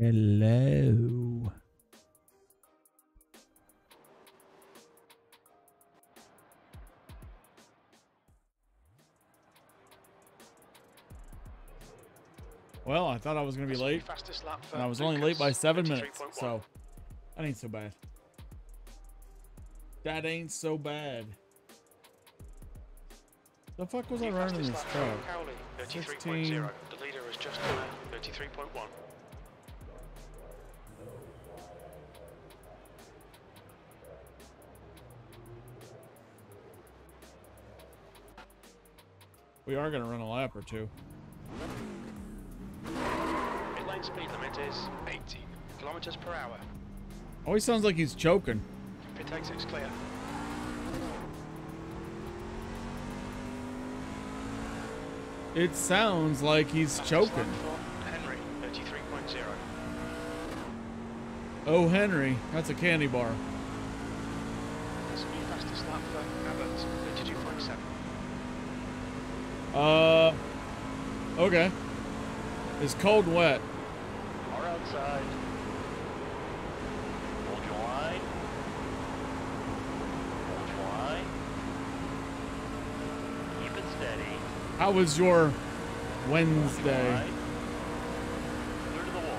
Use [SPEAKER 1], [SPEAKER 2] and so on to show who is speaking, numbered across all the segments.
[SPEAKER 1] Hello. Well, I thought I was going to be late, and I was only late by seven minutes, so that ain't so bad. That ain't so bad. The fuck was I running in this truck? 16.
[SPEAKER 2] The leader is just 33.1.
[SPEAKER 1] We are going to run a lap or two.
[SPEAKER 2] Mid lane speed limit is 80 kilometers per hour.
[SPEAKER 1] Always sounds like he's choking.
[SPEAKER 2] Pit exit's clear.
[SPEAKER 1] It sounds like he's
[SPEAKER 2] Fastest
[SPEAKER 1] choking.
[SPEAKER 2] Henry, 33.0.
[SPEAKER 1] Oh, Henry, that's a candy bar.
[SPEAKER 2] That's new fastest lap for Abbott, 32.7.
[SPEAKER 1] Uh, okay. It's cold and wet.
[SPEAKER 3] Outside. Hold your line. Hold your line. Keep it steady.
[SPEAKER 1] How was your Wednesday?
[SPEAKER 3] line. Clear to the wall.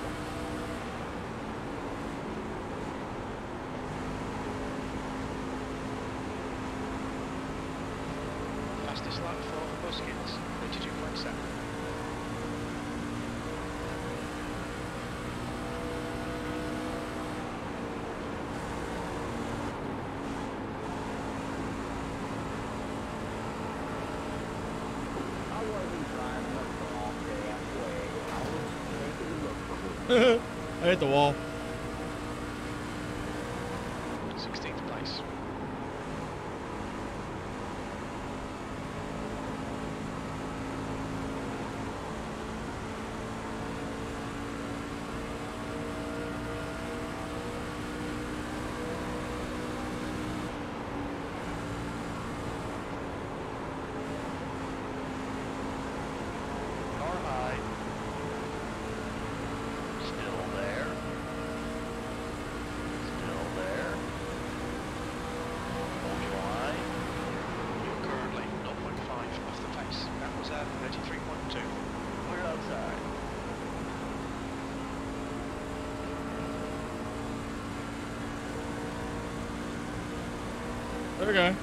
[SPEAKER 2] Fastest lap for Buskins, 32.7.
[SPEAKER 4] I wasn't driving up the long damn way. I was taking a look for her.
[SPEAKER 1] I hit the wall.
[SPEAKER 2] 16th place.
[SPEAKER 3] Car high. Still there. Still there. Hold your line.
[SPEAKER 2] You're currently 0.5 off the pace. That was at 33.2.
[SPEAKER 3] Clear outside.
[SPEAKER 1] Okay.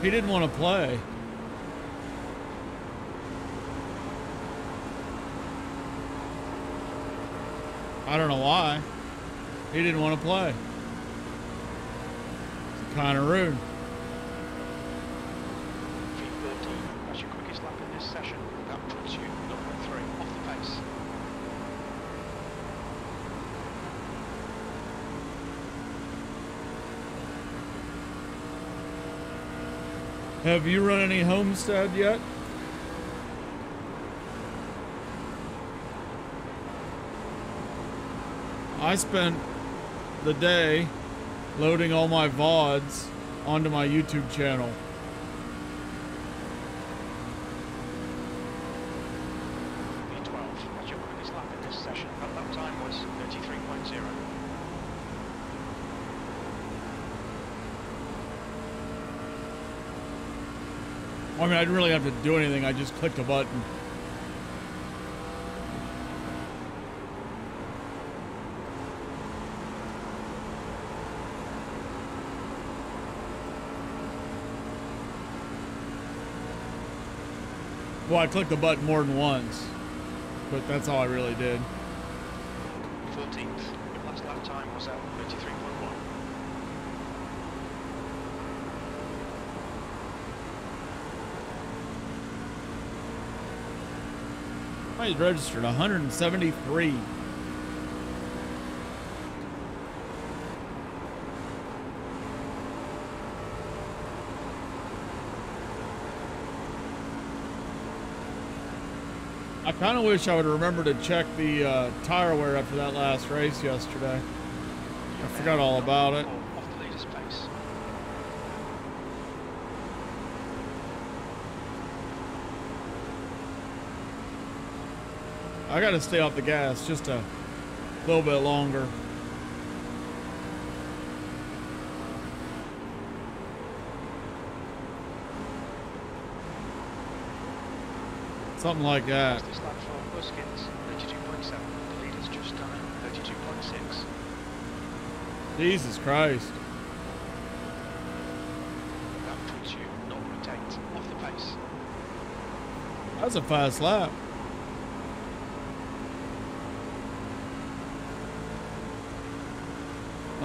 [SPEAKER 1] He didn't want to play. I don't know why. He didn't want to play. It's Kind of rude.
[SPEAKER 2] V13, that's your quickest lap in this session. That puts you 0.3 off the pace.
[SPEAKER 1] Have you run any homestead yet? I spent the day loading all my VODs onto my YouTube channel.
[SPEAKER 2] V12, that's your quickest lap in this session. At that time was 33.0.
[SPEAKER 1] I mean, I didn't really have to do anything. I just clicked a button. Well, I clicked the button more than once, but that's all I really did.
[SPEAKER 2] 14th, your last lap time was at 33.1.
[SPEAKER 1] I registered 173. I kind of wish I would remember to check the uh, tire wear after that last race yesterday. I forgot all about it.
[SPEAKER 2] Off the leader's pace.
[SPEAKER 1] I gotta stay off the gas just a little bit longer. Something like that.
[SPEAKER 2] This lap for Buskins, 32.7. The leader's just done it, 32.6.
[SPEAKER 1] Jesus Christ.
[SPEAKER 2] That puts you 0.8 off the pace.
[SPEAKER 1] That's a fast lap.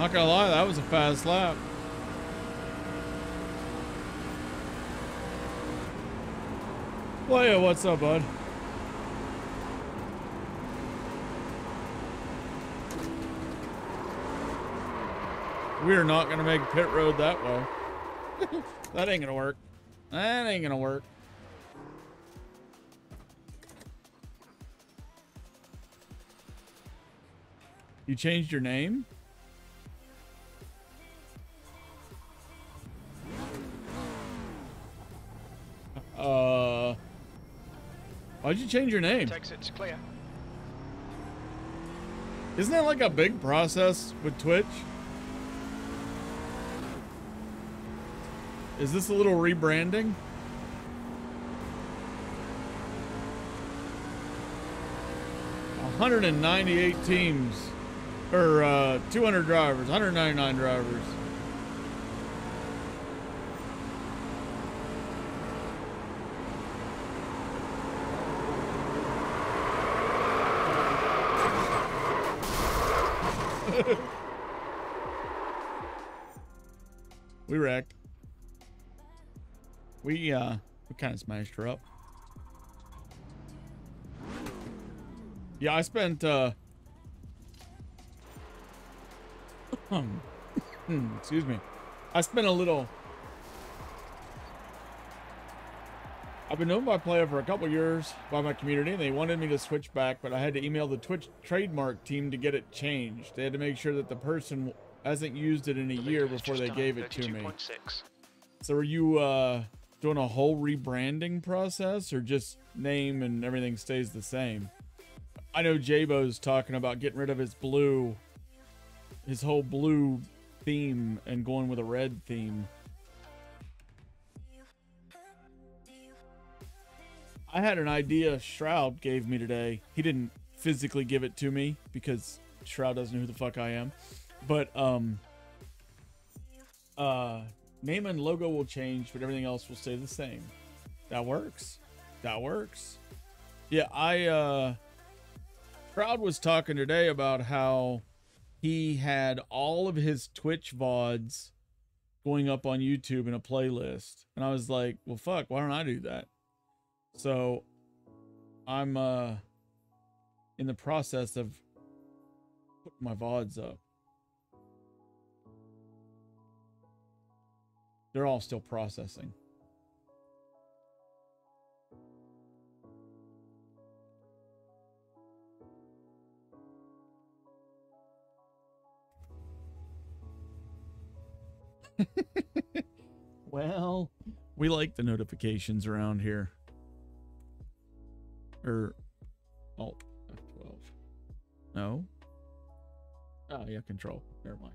[SPEAKER 1] Not gonna lie, that was a fast lap. Leia, what's up, bud? We are not gonna make pit road that way. that ain't gonna work. That ain't gonna work. You changed your name? Why'd you change your name?
[SPEAKER 2] Takes it's clear.
[SPEAKER 1] Isn't that like a big process with Twitch? Is this a little rebranding? hundred and ninety-eight teams, or uh, two hundred drivers, one hundred ninety-nine drivers. We wrecked. We uh we kind of smashed her up. Yeah, I spent uh excuse me. I spent a little I've been known by player for a couple years by my community, and they wanted me to switch back, but I had to email the Twitch trademark team to get it changed. They had to make sure that the person hasn't used it in a year before they gave it to me. So are you uh doing a whole rebranding process or just name and everything stays the same? I know Jabo's talking about getting rid of his blue his whole blue theme and going with a red theme. I had an idea Shroud gave me today. He didn't physically give it to me because Shroud doesn't know who the fuck I am. But um uh name and logo will change, but everything else will stay the same. That works. That works. Yeah, I uh Shroud was talking today about how he had all of his Twitch VODs going up on YouTube in a playlist. And I was like, well fuck, why don't I do that? So I'm uh in the process of putting my VODs up. They're all still processing. well, we like the notifications around here. Or Alt F12. No. Oh yeah, control. Never mind.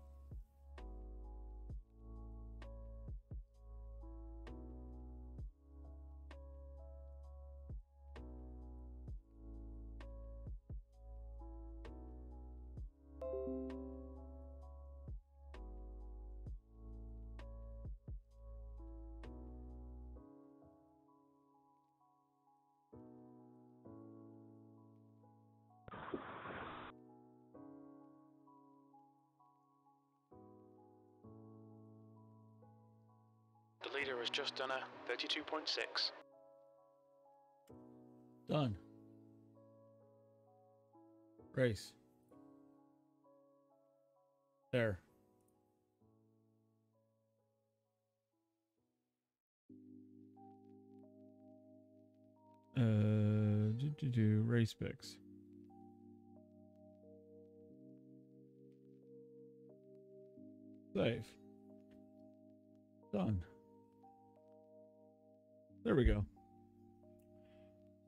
[SPEAKER 2] Just done a 32.6.
[SPEAKER 1] Done. Race. There. Uh, do, do, do, race picks. Save. Done. There we go.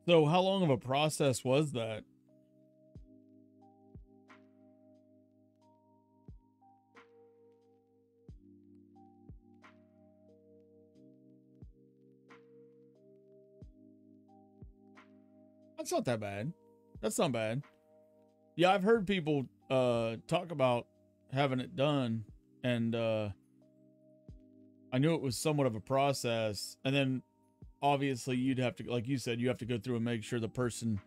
[SPEAKER 1] So, how long of a process was that? That's not that bad. That's not bad. Yeah, I've heard people uh talk about having it done and uh I knew it was somewhat of a process and then obviously you'd have to like you said you have to go through and make sure the person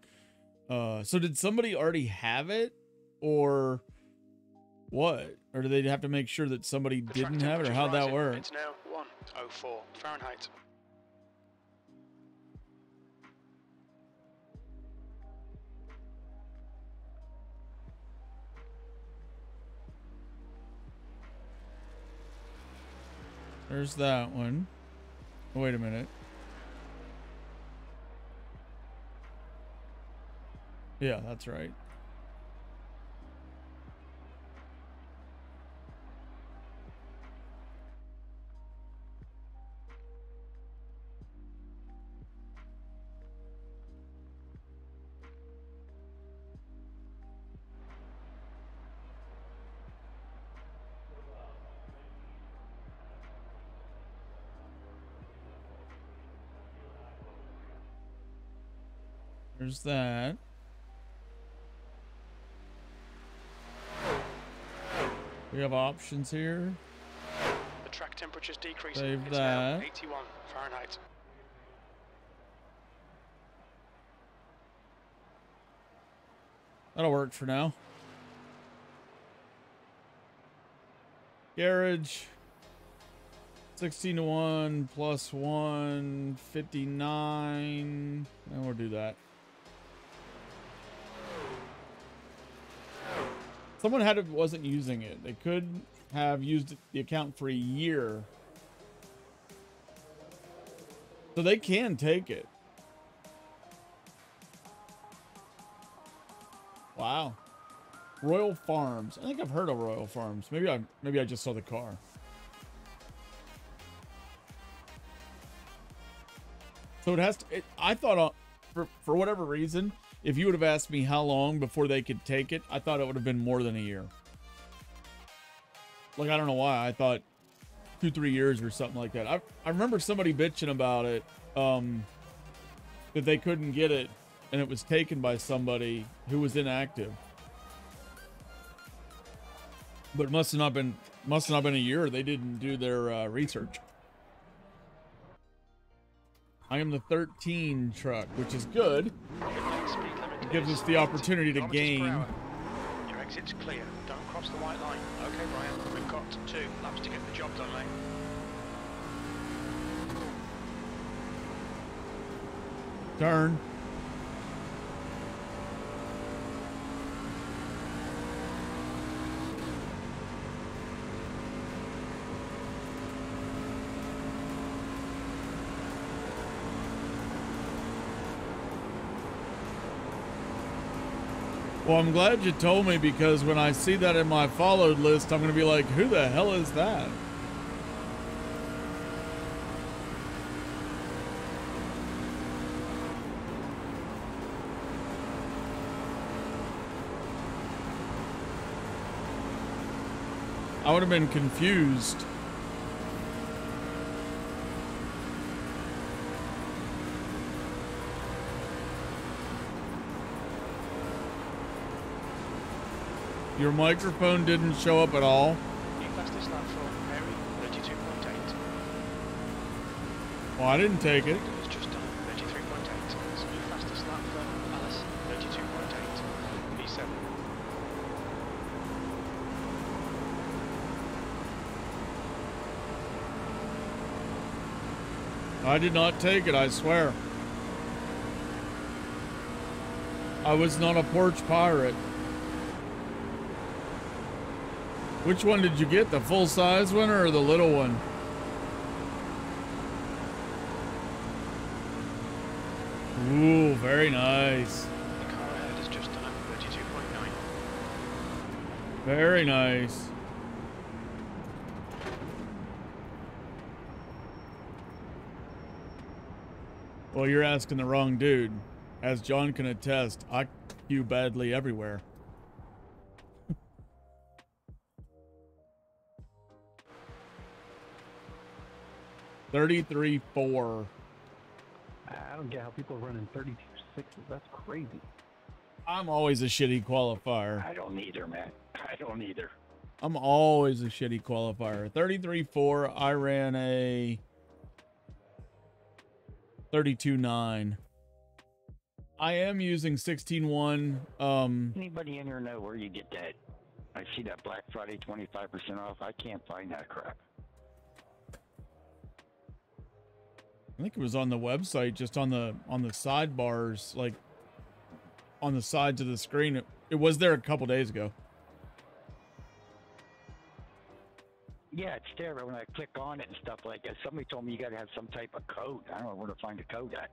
[SPEAKER 1] uh so did somebody already have it or what? Or do they have to make sure that somebody
[SPEAKER 2] The
[SPEAKER 1] didn't have it or how'd that work?
[SPEAKER 2] It's now 104 Fahrenheit.
[SPEAKER 1] there's that one. Oh, wait a minute yeah that's right There's that. We have options here.
[SPEAKER 2] The track temperature's decreasing.
[SPEAKER 1] Save
[SPEAKER 2] it's
[SPEAKER 1] that.
[SPEAKER 2] 81 Fahrenheit.
[SPEAKER 1] That'll work for now. Garage. 16 to 1 plus 1, 59. And we'll do that. Someone had it wasn't using it. They could have used the account for a year. So they can take it. Wow. Royal Farms. I think I've heard of Royal Farms. Maybe I maybe I just saw the car. So it has to. It, I thought, uh, for for whatever reason, if you would have asked me how long before they could take it, I thought it would have been more than a year. Like I don't know why. I thought two three years or something like that. I I remember somebody bitching about it. Um, that they couldn't get it, and it was taken by somebody who was inactive. But must have not been must have not been a year. They didn't do their uh, research. I am the 13 truck, which is good.
[SPEAKER 2] The speed limit
[SPEAKER 1] It gives us the opportunity to
[SPEAKER 2] 40 kilometers per
[SPEAKER 1] gain.
[SPEAKER 2] Your exit's clear. Don't cross the white line. Okay, Brian. We've got two laps to get the job done, mate.
[SPEAKER 1] Turn. Well, I'm glad you told me because when I see that in my followed list, I'm going to be like, who the hell is that? I would have been confused. Your microphone didn't show up at all.
[SPEAKER 2] New fastest lap for Mary, 32.8.
[SPEAKER 1] Well, I didn't take it.
[SPEAKER 2] It's just 33.8. It's new fastest lap for Alice, 32.8. P7.
[SPEAKER 1] I did not take it, I swear. I was not a porch pirate. Which one did you get? The full size one or the little one? Ooh, very nice.
[SPEAKER 2] The car ahead has just done 32.9.
[SPEAKER 1] Very nice. Well, you're asking the wrong dude. As John can attest, I queue badly everywhere. Thirty-three four.
[SPEAKER 5] I don't get how people are running 32 sixes. That's crazy.
[SPEAKER 1] I'm always a shitty qualifier.
[SPEAKER 5] I don't either, man. I don't either.
[SPEAKER 1] I'm always a shitty qualifier. 33-4, I ran a 32-9. I am using 16-1. Um,
[SPEAKER 5] Anybody in here know where you get that? I see that Black Friday 25% off. I can't find that crap.
[SPEAKER 1] I think it was on the website, just on the on the sidebars, like on the sides of the screen. It, it was there a couple days ago.
[SPEAKER 5] Yeah, it's there, but when I click on it and stuff like that, somebody told me you got to have some type of code. I don't know where to find a code at.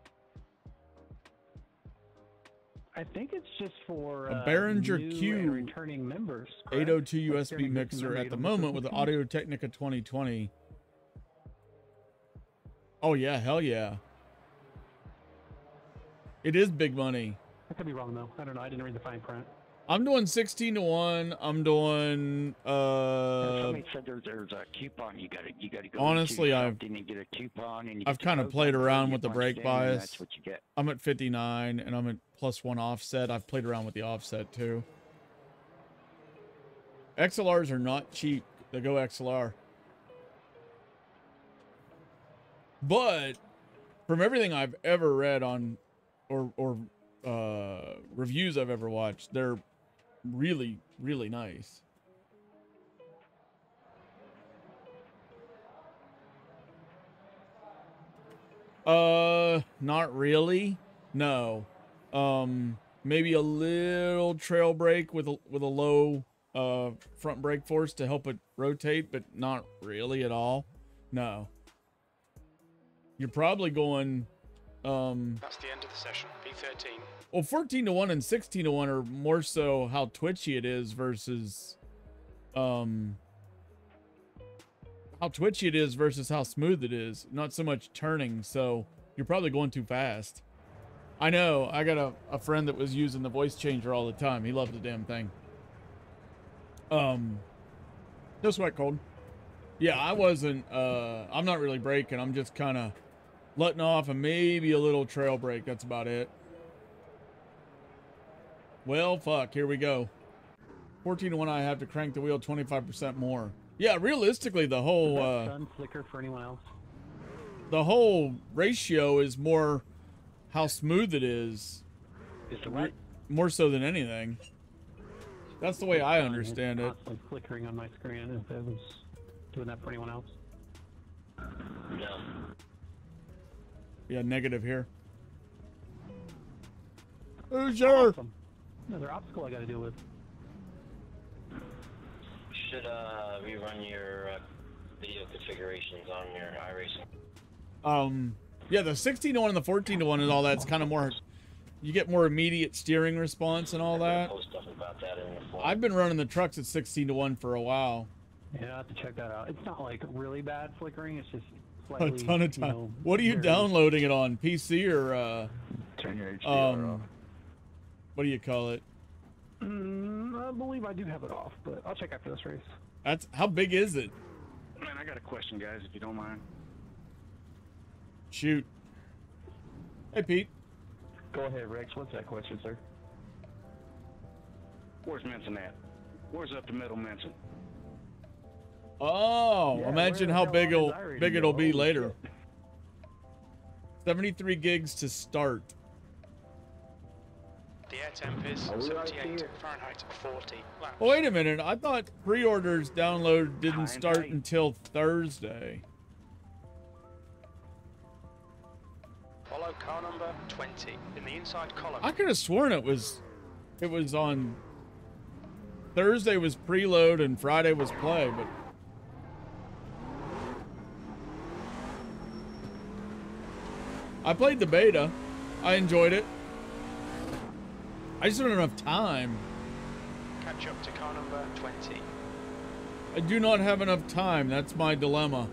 [SPEAKER 6] I think it's just for
[SPEAKER 1] A
[SPEAKER 6] uh,
[SPEAKER 1] Behringer
[SPEAKER 6] new
[SPEAKER 1] Q
[SPEAKER 6] returning members. correct?
[SPEAKER 1] 802 USB mixer at the moment with the Audio Technica 2020. Oh yeah, hell yeah. It is big money.
[SPEAKER 6] I could be wrong though. I don't know. I didn't read the fine print.
[SPEAKER 1] I'm doing 16 to 1. I'm doing uh
[SPEAKER 5] somebody said there's, there's a coupon you got to you got to go.
[SPEAKER 1] honestly,
[SPEAKER 5] into
[SPEAKER 1] I've-
[SPEAKER 5] something and get a coupon and you
[SPEAKER 1] I've kinda played around with the
[SPEAKER 5] punch
[SPEAKER 1] brake
[SPEAKER 5] it in, and
[SPEAKER 1] bias.
[SPEAKER 5] That's what you get.
[SPEAKER 1] I'm at 59 and I'm at plus 1 offset. I've played around with the offset too. XLRs are not cheap. They go XLR. But from everything I've ever read on or or uh reviews I've ever watched, they're really really nice. Uh, not really. No. Um, maybe a little trail brake with a with a low uh front brake force to help it rotate, but not really at all. No. You're probably going um
[SPEAKER 2] That's the end of the session. P13.
[SPEAKER 1] well 14 to 1 and 16 to 1 are more so how twitchy it is versus um how twitchy it is versus how smooth it is not so much turning so you're probably going too fast i know i got a, a friend that was using the voice changer all the time he loved the damn thing um no sweat cold yeah i wasn't uh i'm not really braking. i'm just kind of letting off and maybe a little trail brake. that's about it well, fuck, here we go. 14 to 1, I have to crank the wheel 25% more. Yeah, realistically, the whole uh,
[SPEAKER 6] sun flicker for anyone else?
[SPEAKER 1] the whole ratio is more how smooth it is,
[SPEAKER 5] Is the what?
[SPEAKER 1] more so than anything. That's the way I
[SPEAKER 6] Sun is
[SPEAKER 1] understand it.
[SPEAKER 6] Constantly flickering on my screen. If it was doing that for anyone else.
[SPEAKER 5] No.
[SPEAKER 1] Yeah, negative here. Who's sure.
[SPEAKER 6] Awesome. Another obstacle I got to deal with.
[SPEAKER 7] Should uh, rerun your uh, video configurations on your iRacing.
[SPEAKER 1] Um, yeah, the 16 to 1 and the 14 to 1 and all that's kind of more, you get more immediate steering response and all that.
[SPEAKER 7] Post stuff about that in the.
[SPEAKER 1] I've been running the trucks at 16 to 1 for a while.
[SPEAKER 6] Yeah, I have to check that out. It's not like really bad flickering. It's just
[SPEAKER 1] A ton of
[SPEAKER 6] you
[SPEAKER 1] time.
[SPEAKER 6] know,
[SPEAKER 1] what are you
[SPEAKER 6] very-
[SPEAKER 1] downloading it on? PC or uh
[SPEAKER 5] Turn your HDR off.
[SPEAKER 1] um what do you call it?
[SPEAKER 6] Mm, I believe I do have it off, but I'll check after this race.
[SPEAKER 1] That's how big is it?
[SPEAKER 5] Man, I got a question, guys, if you don't mind.
[SPEAKER 1] Shoot. Hey Pete.
[SPEAKER 5] Go ahead, Rex. What's that question, sir? Where's Menson at? Where's up to middle Menson?
[SPEAKER 1] Oh,
[SPEAKER 6] Yeah,
[SPEAKER 1] imagine how big it'll big it'll be later. 73 gigs to start.
[SPEAKER 2] The air temp is
[SPEAKER 5] Are we right
[SPEAKER 2] 78
[SPEAKER 5] here?
[SPEAKER 2] Fahrenheit 40. laps.
[SPEAKER 1] Oh, wait a minute. I thought pre-orders download didn't start until Thursday.
[SPEAKER 2] Follow car number 20 in the inside column.
[SPEAKER 1] I could have sworn it was it was on Thursday was preload and Friday was play, but I played the beta. I enjoyed it. I just don't have enough time.
[SPEAKER 2] Catch up to car number 20.
[SPEAKER 1] I do not have enough time. That's my dilemma.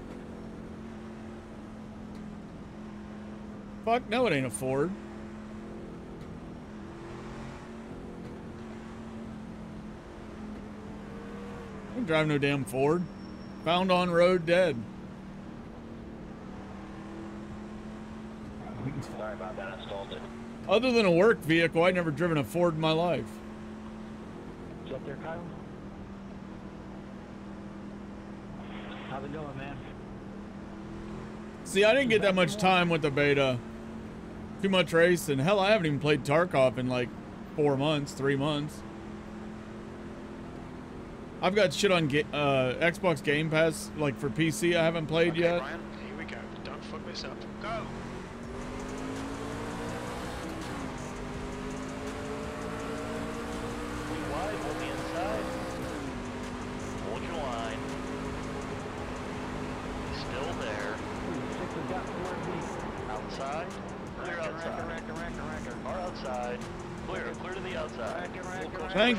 [SPEAKER 1] Fuck, no, it ain't a Ford. I don't drive no damn Ford. Found on road dead.
[SPEAKER 7] Sorry about that. I stalled it.
[SPEAKER 1] Other than a work vehicle, I've never driven a Ford in my life.
[SPEAKER 4] You up there, Kyle? How's it going, man?
[SPEAKER 1] See, I didn't get that much time with the beta. Too much racing. Hell, I haven't even played Tarkov in like four months, three months. I've got shit on uh, Xbox Game Pass, like for PC, I haven't played
[SPEAKER 2] Okay,
[SPEAKER 1] yet.
[SPEAKER 2] Brian, here we go. Don't fuck this up. Go!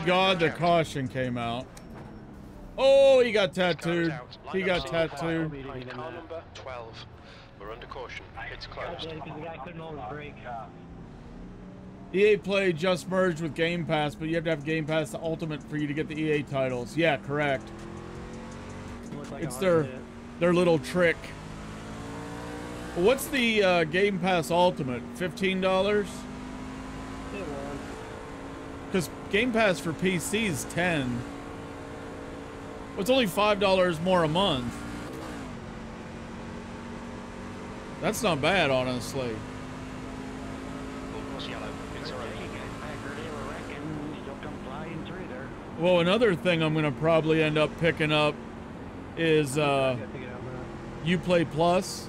[SPEAKER 1] Thank God the caution came out. Oh, he got tattooed. He got
[SPEAKER 2] up single file
[SPEAKER 1] tattooed.
[SPEAKER 2] Car number 12. We're under caution. It's closed.
[SPEAKER 4] Yeah, because the guy couldn't hold his brake.
[SPEAKER 1] EA Play just merged with Game Pass, but you have to have Game Pass the Ultimate for you to get the EA titles. Yeah, correct.
[SPEAKER 4] Looked like a
[SPEAKER 1] It's their their little trick. What's the uh, Game Pass Ultimate? Fifteen dollars? Because Game Pass for PC is ten. Well, it's only five dollars more a month. That's not bad, honestly. Well, another thing I'm gonna probably end up picking up is uh. UPlay Plus,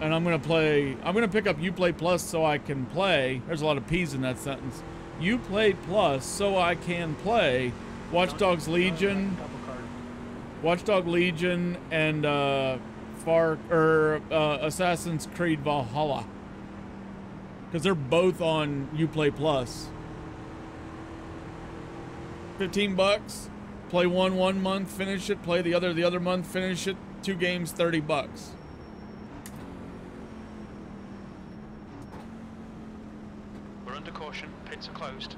[SPEAKER 1] and I'm gonna play. I'm gonna pick up UPlay Plus so I can play. There's a lot of P's in that sentence. UPlay Plus so I can play Watch Dogs Legion. Watchdog Legion, and uh, Far or uh, Assassin's Creed Valhalla, because they're both on UPlay Plus. Fifteen bucks. Play one one month, finish it. Play the other the other month, finish it. Two games, thirty bucks.
[SPEAKER 2] Under caution. Pits are closed.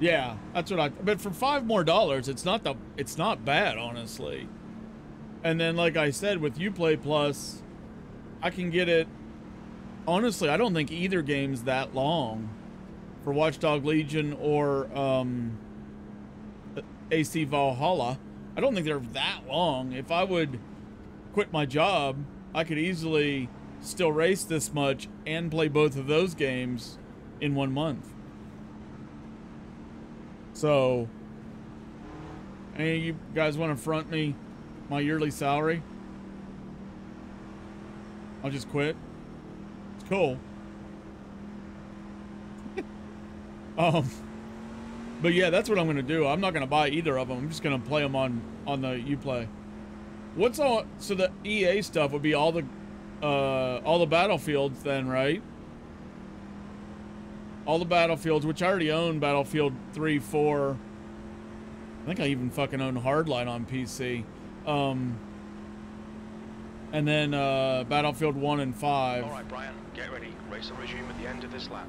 [SPEAKER 1] Yeah, that's what I. But for five more dollars, it's not the. It's not bad, honestly. And then, like I said, with UPlay Plus, I can get it. Honestly, I don't think either game's that long for Watchdog Legion or um, AC Valhalla. I don't think they're that long. If I would quit my job, I could easily still race this much and play both of those games in one month. So, any of you guys want to front me my yearly salary? I'll just quit. It's cool. um, but yeah, that's what I'm gonna do. I'm not gonna buy either of them. I'm just gonna play them on on the UPlay. What's all? So the EA stuff would be all the uh all the battlefields then, right? all the battlefields, which I already own Battlefield 3, 4. I think I even fucking own Hardline on PC. Um, and then uh, Battlefield 1 and 5.
[SPEAKER 2] Alright, Brian, get ready. Race will resume at the end of this lap.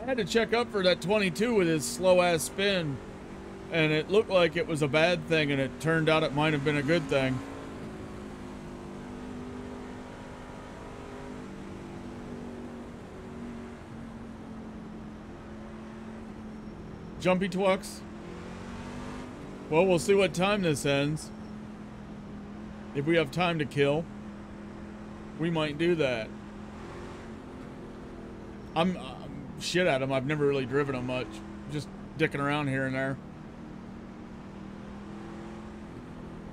[SPEAKER 1] I had to check up for that 22 with his slow ass spin, and it looked like it was a bad thing, and it turned out it might have been a good thing. Jumpy Twux. Well, we'll see what time this ends. If we have time to kill, we might do that. I'm, I'm shit at them. I've never really driven them much. Just dicking around here and there.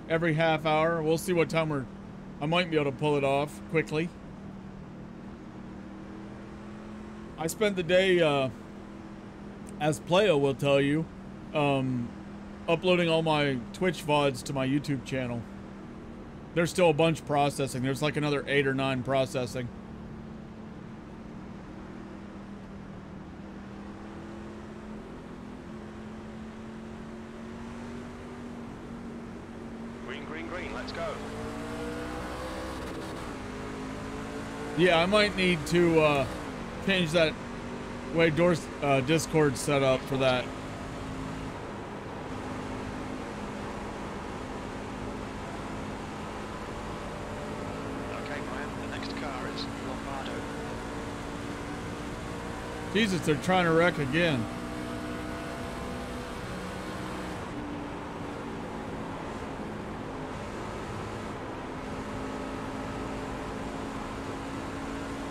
[SPEAKER 1] Every half hour. We'll see what time we're. I might be able to pull it off quickly. I spent the day uh, as Playo will tell you, um, uploading all my Twitch VODs to my YouTube channel. There's still a bunch processing. There's like another eight or nine processing.
[SPEAKER 2] Green, green, green, let's go.
[SPEAKER 1] Yeah, I might need to uh, change that way Doors uh, Discord set up for that.
[SPEAKER 2] Okay, Brian, the next car is Lombardo.
[SPEAKER 1] Jesus, they're trying to wreck again.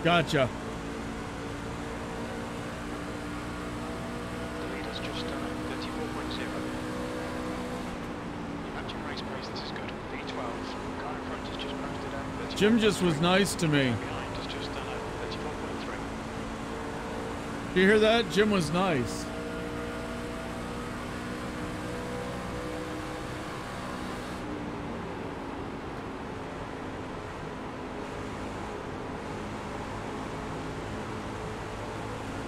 [SPEAKER 1] Gotcha.
[SPEAKER 2] The leader's just done a 34.0. Matching race pace, this is good. V12. Car in front has just posted a 34.3.
[SPEAKER 1] Jim just was nice to me.
[SPEAKER 2] Behind has just done a 34.3.
[SPEAKER 1] Do you hear that? Jim was nice.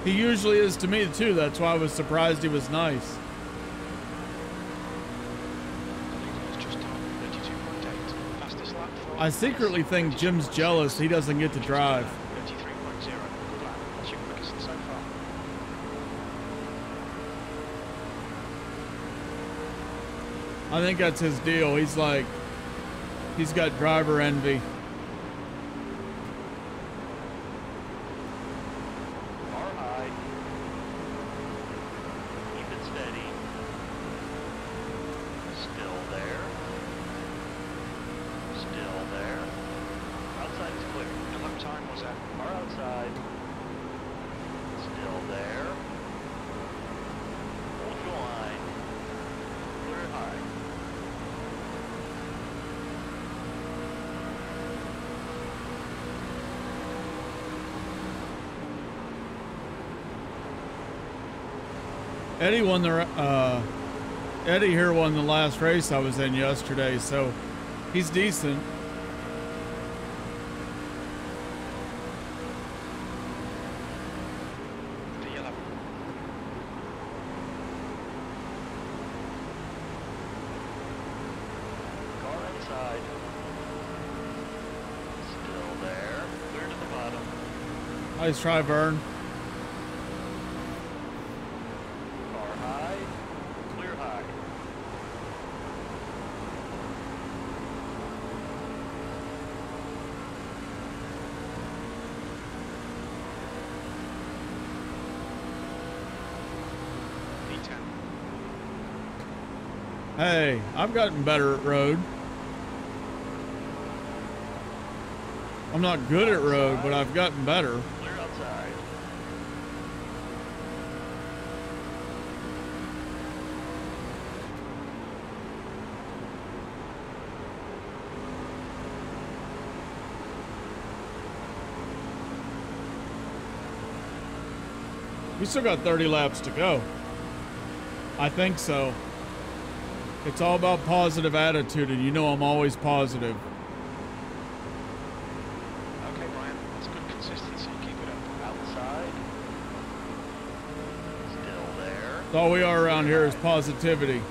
[SPEAKER 1] He usually is to me too. That's why I was surprised he was nice. I secretly think Jim's jealous he doesn't get to drive.
[SPEAKER 2] 33.0. Good lap. That's your quickest so far.
[SPEAKER 1] I think that's his deal. He's like, he's got driver envy.
[SPEAKER 3] Car high. Keep it steady. Still there. Still there. Outside is clear.
[SPEAKER 2] The lap time was at
[SPEAKER 3] Car outside. Still there. Hold your line. Clear high.
[SPEAKER 1] Eddie won the uh, Eddie here won the last race I was in yesterday, so he's decent. Nice try, Vern.
[SPEAKER 3] Car high. Clear high.
[SPEAKER 2] V10.
[SPEAKER 1] Hey, I've gotten better at road. I'm not good at road, but I've gotten better.
[SPEAKER 3] Clear outside.
[SPEAKER 1] We still got 30 laps to go. I think so. It's all about positive attitude, and you know I'm always positive.
[SPEAKER 2] Okay, Brian, that's good consistency. Keep it up.
[SPEAKER 3] Outside. Still there.
[SPEAKER 1] That's all we are around here is positivity.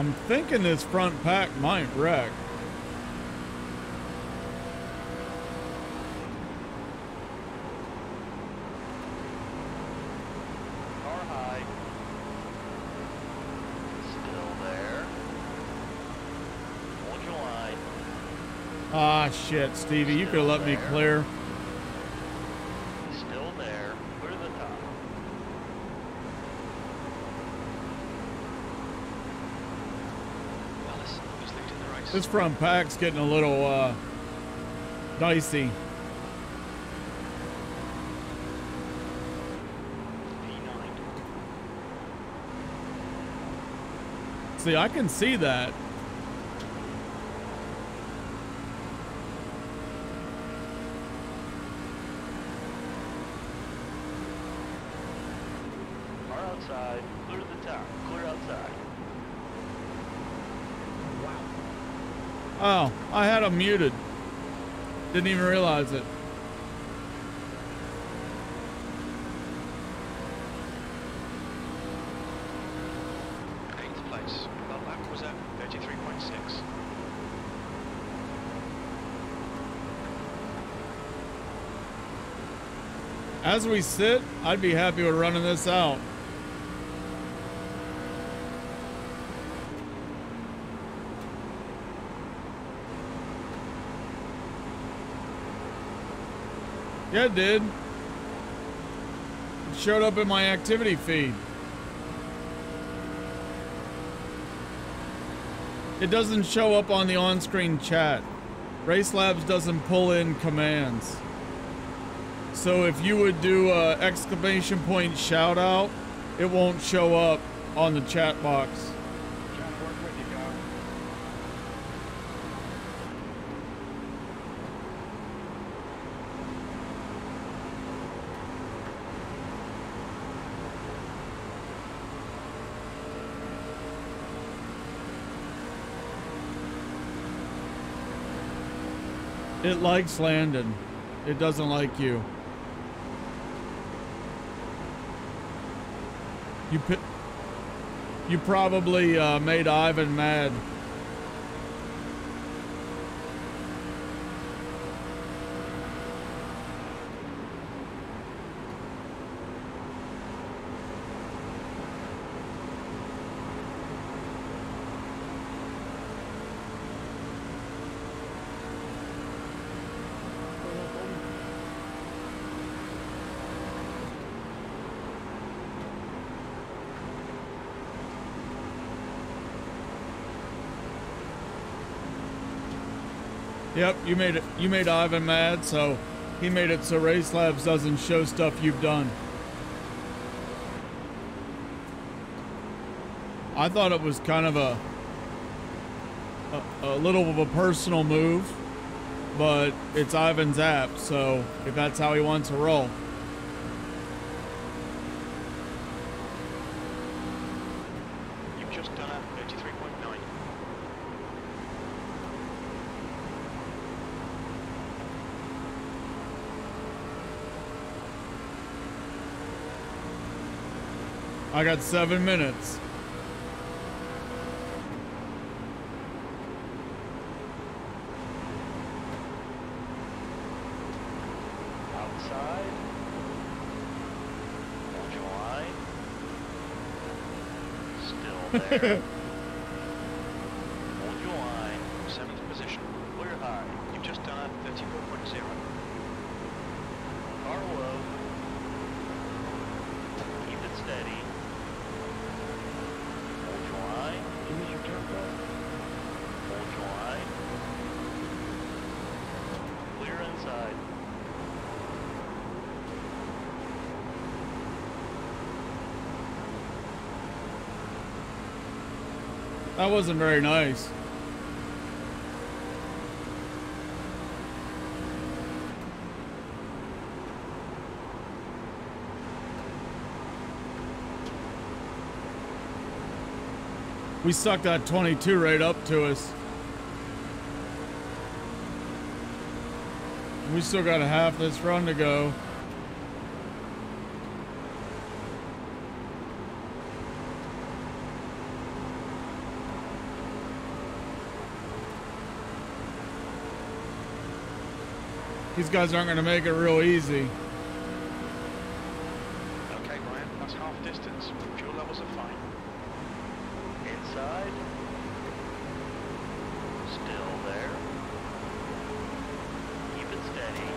[SPEAKER 1] I'm thinking this front pack might wreck.
[SPEAKER 3] Car high. Still there. Hold your line.
[SPEAKER 1] Ah, shit, Stevie, you could have let me clear.
[SPEAKER 3] Still there. Clear to the top.
[SPEAKER 2] Wallace, who's leading the race?
[SPEAKER 1] This front pack's getting a little uh, dicey. See, I can see that.
[SPEAKER 3] Car outside. Clear the top. Clear outside.
[SPEAKER 1] Oh, I had him muted. Didn't even realize it.
[SPEAKER 2] Eighth place. That was at 33.6.
[SPEAKER 1] As we sit, I'd be happy with running this out. Yeah, it did. It showed up in my activity feed. It doesn't show up on the on-screen chat. Race Labs doesn't pull in commands. So if you would do a exclamation point shout out, it won't show up on the chat box. It likes Landon. It doesn't like you. You You probably uh, made Ivan mad. Yep, you made it. You made Ivan mad, so he made it so Race Labs doesn't show stuff you've done. I thought it was kind of a, a a little of a personal move, but it's Ivan's app, so if that's how he wants to roll.
[SPEAKER 2] You've just done a 33.9.
[SPEAKER 1] I got seven minutes.
[SPEAKER 3] Outside. Still there. Hold your line.
[SPEAKER 2] Seventh position.
[SPEAKER 3] Clear high.
[SPEAKER 2] You've just done a 34.0.
[SPEAKER 3] Car low. Keep it steady. Hold your line. Hold your line. Clear inside.
[SPEAKER 1] That wasn't very nice. We sucked that 22 right up to us. We still got a half this run to go. These guys aren't going to make it real easy.
[SPEAKER 2] Okay, Brian, that's half distance. Fuel levels are fine.
[SPEAKER 3] Inside. Still there. Keep it steady.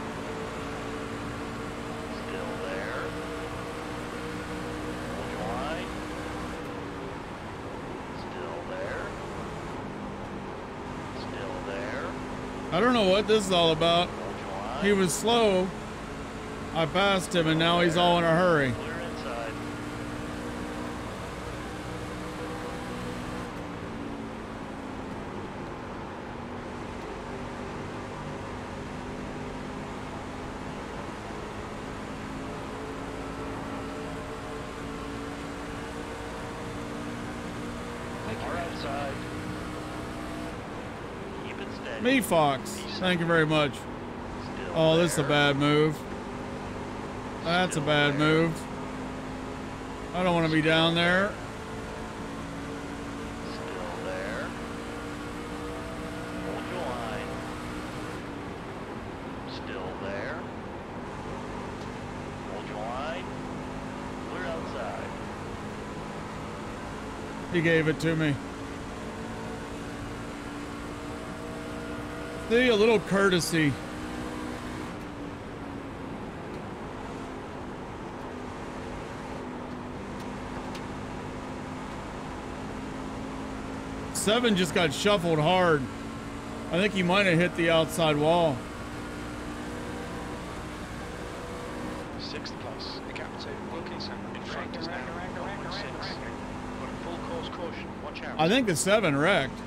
[SPEAKER 3] Still there. Hold your line. Still there. Still there.
[SPEAKER 1] I don't know what this is all about. He was slow. I passed him, and now he's all in a hurry. Me, Fox. Thank you very much. Oh, this is a bad move. That's a bad move. I don't want to be down there.
[SPEAKER 3] Still there. Hold your line. Still there. Hold your line. Clear outside.
[SPEAKER 1] He gave it to me. See, a little courtesy. Seven just got shuffled hard. I think he might have hit the outside wall.
[SPEAKER 2] Sixth place, the captain, Wilkinson in front is now 0.6. Got a full course caution, watch out.
[SPEAKER 1] I think the seven wrecked.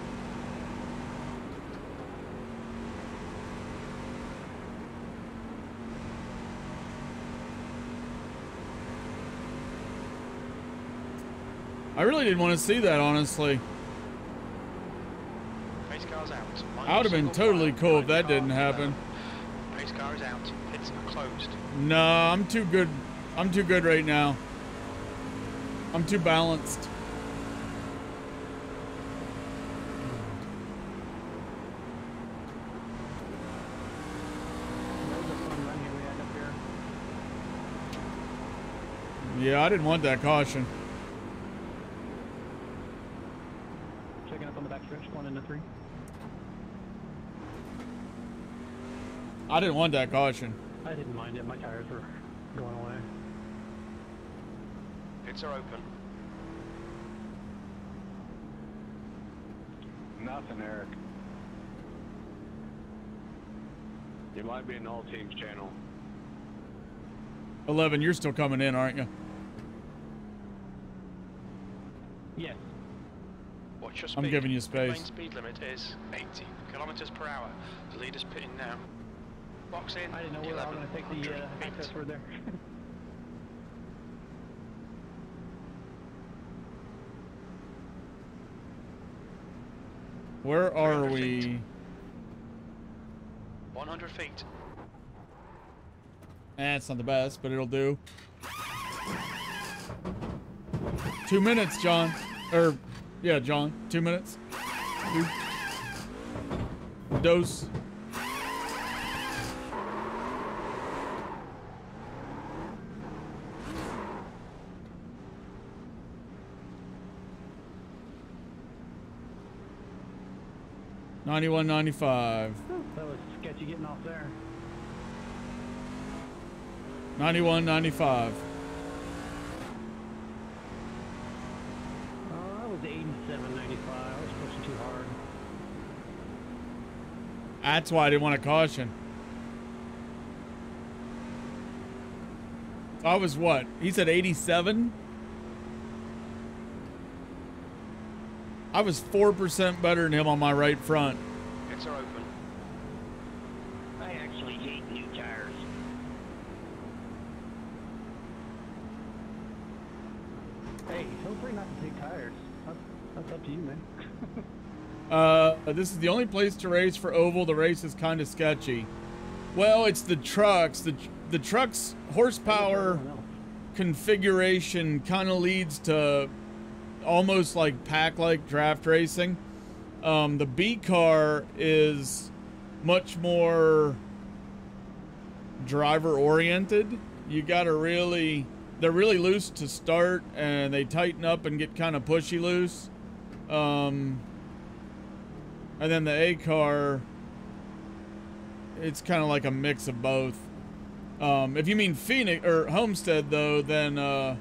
[SPEAKER 1] I really didn't want to see that, honestly.
[SPEAKER 2] Pace car's out. Mind
[SPEAKER 1] I would have been totally cool if that didn't happen.
[SPEAKER 2] Pace car is out. Pits are closed.
[SPEAKER 1] No, I'm too good. I'm too good right now. I'm too balanced.
[SPEAKER 6] That was a fun run here we had up here.
[SPEAKER 1] Yeah, I didn't want that caution.
[SPEAKER 6] Checking up on the back stretch, going into three.
[SPEAKER 1] I didn't want that caution.
[SPEAKER 6] I didn't mind it. My tires were going away.
[SPEAKER 2] Pits are open.
[SPEAKER 8] Nothing, Eric. You might be in all teams channel.
[SPEAKER 1] 11, you're still coming in, aren't you?
[SPEAKER 6] Yes.
[SPEAKER 2] Watch your speed.
[SPEAKER 1] I'm giving you space.
[SPEAKER 2] The main
[SPEAKER 1] space.
[SPEAKER 2] speed limit is 80 kilometers per hour. The leader's pitting now. Box in.
[SPEAKER 6] I didn't know we were all going to take the uh,
[SPEAKER 2] 100
[SPEAKER 6] access
[SPEAKER 2] feet.
[SPEAKER 6] road there.
[SPEAKER 1] Where are
[SPEAKER 2] 300 feet.
[SPEAKER 1] we?
[SPEAKER 2] 100 feet.
[SPEAKER 1] Eh, not the best, but it'll do. Two minutes, John. Or, yeah, John. Two minutes. Two. Dose. Ninety-one, ninety-five.
[SPEAKER 6] that was sketchy getting off there.
[SPEAKER 1] 91, 95.
[SPEAKER 6] Uh, that was 87.95. I was pushing too hard.
[SPEAKER 1] That's why I didn't want to caution. I was what? He said 87? I was 4% better than him on my right front.
[SPEAKER 2] Pits are open.
[SPEAKER 5] I actually hate new tires.
[SPEAKER 6] Hey, feel free not to take tires. That's, that's up to you, man.
[SPEAKER 1] Uh, this is the only place to race for oval. The race is kind of sketchy. Well, it's the trucks. The the trucks horsepower configuration kind of leads to almost like pack like draft racing. Um, the B car is much more driver oriented. You got to really, they're really loose to start and they tighten up and get kind of pushy loose. Um, and then the A car, it's kind of like a mix of both. Um, if you mean Phoenix or Homestead, though, then uh.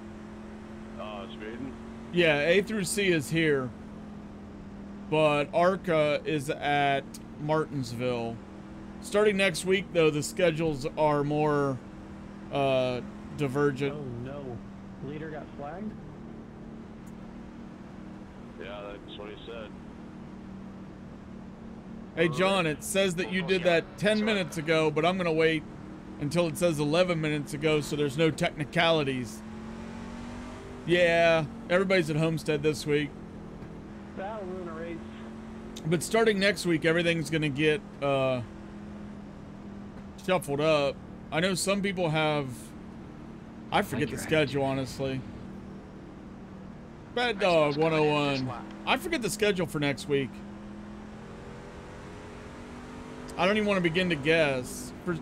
[SPEAKER 1] Yeah, A through C is here, but ARCA is at Martinsville. Starting next week, though, the schedules are more uh, divergent.
[SPEAKER 6] Oh no. Leader got flagged?
[SPEAKER 8] Yeah, that's what he said.
[SPEAKER 1] Hey, John, it says that you did that 10 minutes ago, but I'm going to wait until it says 11 minutes ago so there's no technicalities. Yeah, everybody's at Homestead this week.
[SPEAKER 6] That'll ruin a race.
[SPEAKER 1] But starting next week, everything's gonna get uh, shuffled up. I know some people have. I forget the schedule honestly. Bad Dog 101. I forget the schedule for next week. I don't even want to begin to guess. For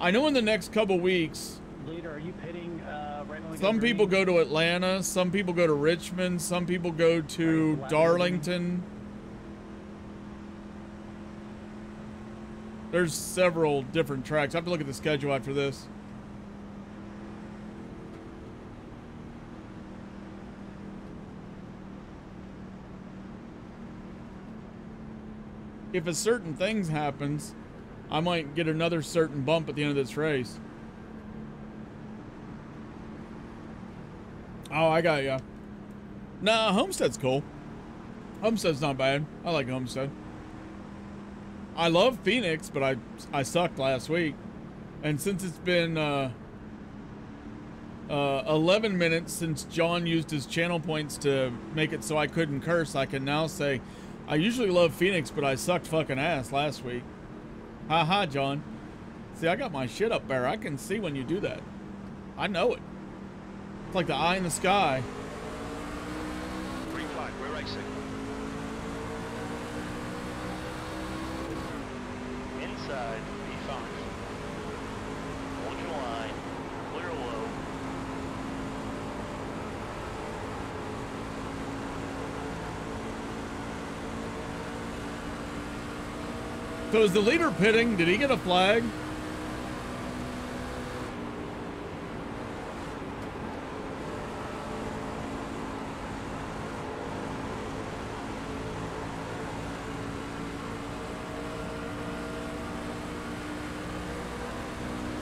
[SPEAKER 1] I know in the next couple weeks,
[SPEAKER 6] Leader, are you pitting uh, right when we
[SPEAKER 1] some people go to Atlanta, some people go to Richmond, some people go to Darlington. There's several different tracks. I have to look at the schedule after this. If a certain things happens, I might get another certain bump at the end of this race. Oh, I got ya. Nah, Homestead's cool. Homestead's not bad. I like Homestead. I love Phoenix, but I I sucked last week, and since it's been uh, uh, 11 minutes since John used his channel points to make it so I couldn't curse, I can now say I usually love Phoenix, but I sucked fucking ass last week. Ha ha, John. See, I got my shit up there. I can see when you do that. I know it. It's like the eye in the sky.
[SPEAKER 2] Green flag, we're racing.
[SPEAKER 3] Inside,
[SPEAKER 2] E5.
[SPEAKER 3] hold your line, clear low.
[SPEAKER 1] So is the leader pitting? Did he get a flag?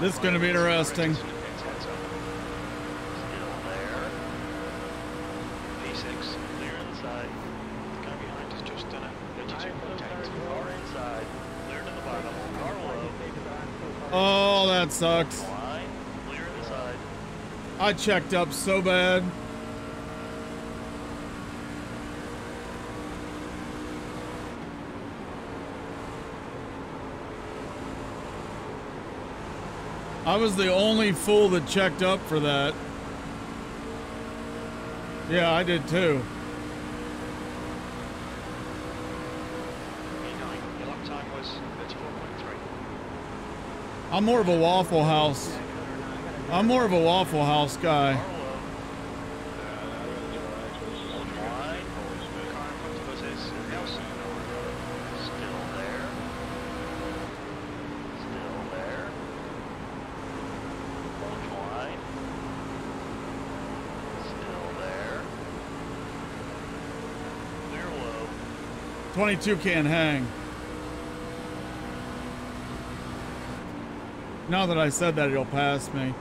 [SPEAKER 1] This is going to be interesting.
[SPEAKER 3] Still.
[SPEAKER 2] P6.
[SPEAKER 3] Clear inside.
[SPEAKER 2] The guy behind has just done a 32.8.
[SPEAKER 3] Car inside. Clear to the bottom. Car low.
[SPEAKER 1] Oh, that sucks. I checked up so bad. I was the only fool that checked up for that. Yeah, I did too.
[SPEAKER 2] E9. Your lap time was 34.3.
[SPEAKER 1] I'm more of a Waffle House. I'm more of a Waffle House guy. Oh.
[SPEAKER 3] Car low. Hold your line.
[SPEAKER 2] Car in front of us is Nelson.
[SPEAKER 3] Still there. Still there. Hold your line. Still there. Clear low.
[SPEAKER 1] 22 can't hang. Now that I said that, it'll pass me.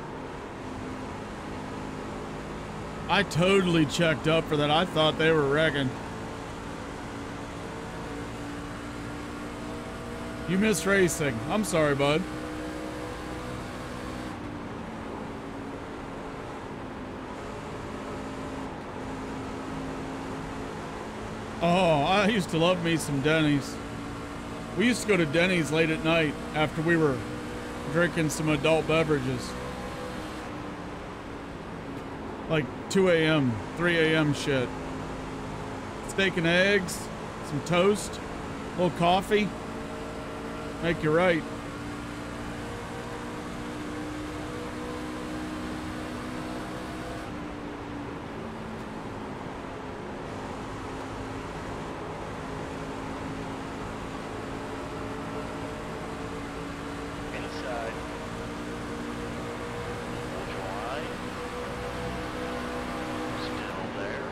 [SPEAKER 1] I totally checked up for that. I thought they were wrecking. You missed racing. I'm sorry, bud. Oh, I used to love me some Denny's. We used to go to Denny's late at night after we were drinking some adult beverages. Like 2 a.m., 3 a.m. shit. Steak and eggs, some toast, a little coffee. Make you right.
[SPEAKER 3] Inside. Hold your line. Still there.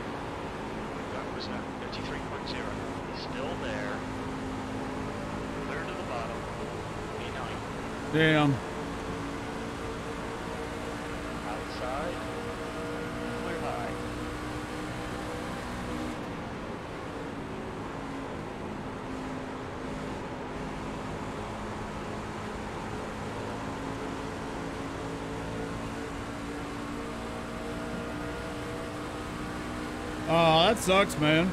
[SPEAKER 2] That was uh, 33.0.
[SPEAKER 3] Still
[SPEAKER 1] Damn.
[SPEAKER 3] Outside. Clear high.
[SPEAKER 1] Oh, that sucks, man.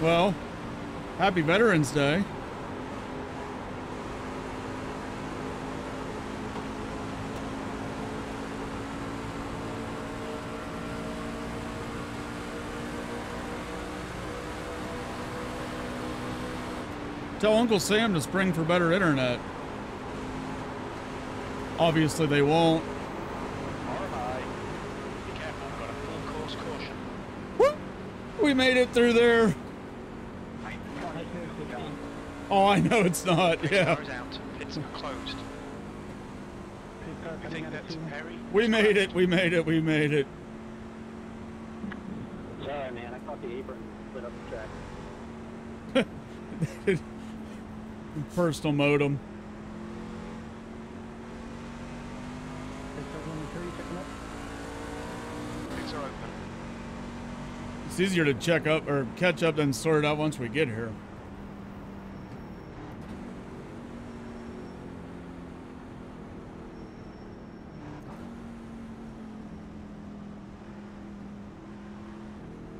[SPEAKER 1] Well, happy Veterans Day. Tell Uncle Sam to spring for better internet. Obviously, they won't.
[SPEAKER 3] R high.
[SPEAKER 2] Be careful, got a full course caution.
[SPEAKER 1] Woo! We made it through there. Oh, I know it's not. Yeah.
[SPEAKER 2] car is out. Pits are closed. You think that's Harry?
[SPEAKER 1] We made it. We made it. We made it.
[SPEAKER 4] Sorry, man. I caught the apron. Split up the track.
[SPEAKER 1] Personal modem.
[SPEAKER 2] Pits are open.
[SPEAKER 1] It's easier to check up or catch up than sort it out once we get here.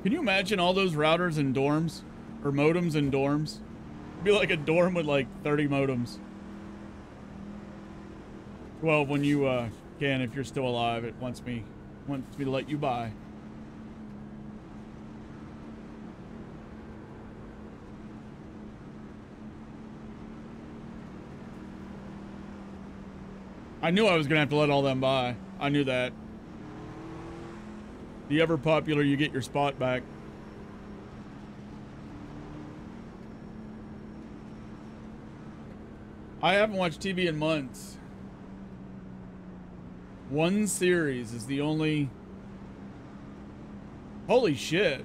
[SPEAKER 1] Can you imagine all those routers in dorms or modems in dorms? It'd be like a dorm with like 30 modems. Well, when you uh, can, if you're still alive, it wants me wants me to let you by. I knew I was gonna have to let all them by. I knew that. The ever popular, you get your spot back. I haven't watched TV in months. One series is the only. Holy shit.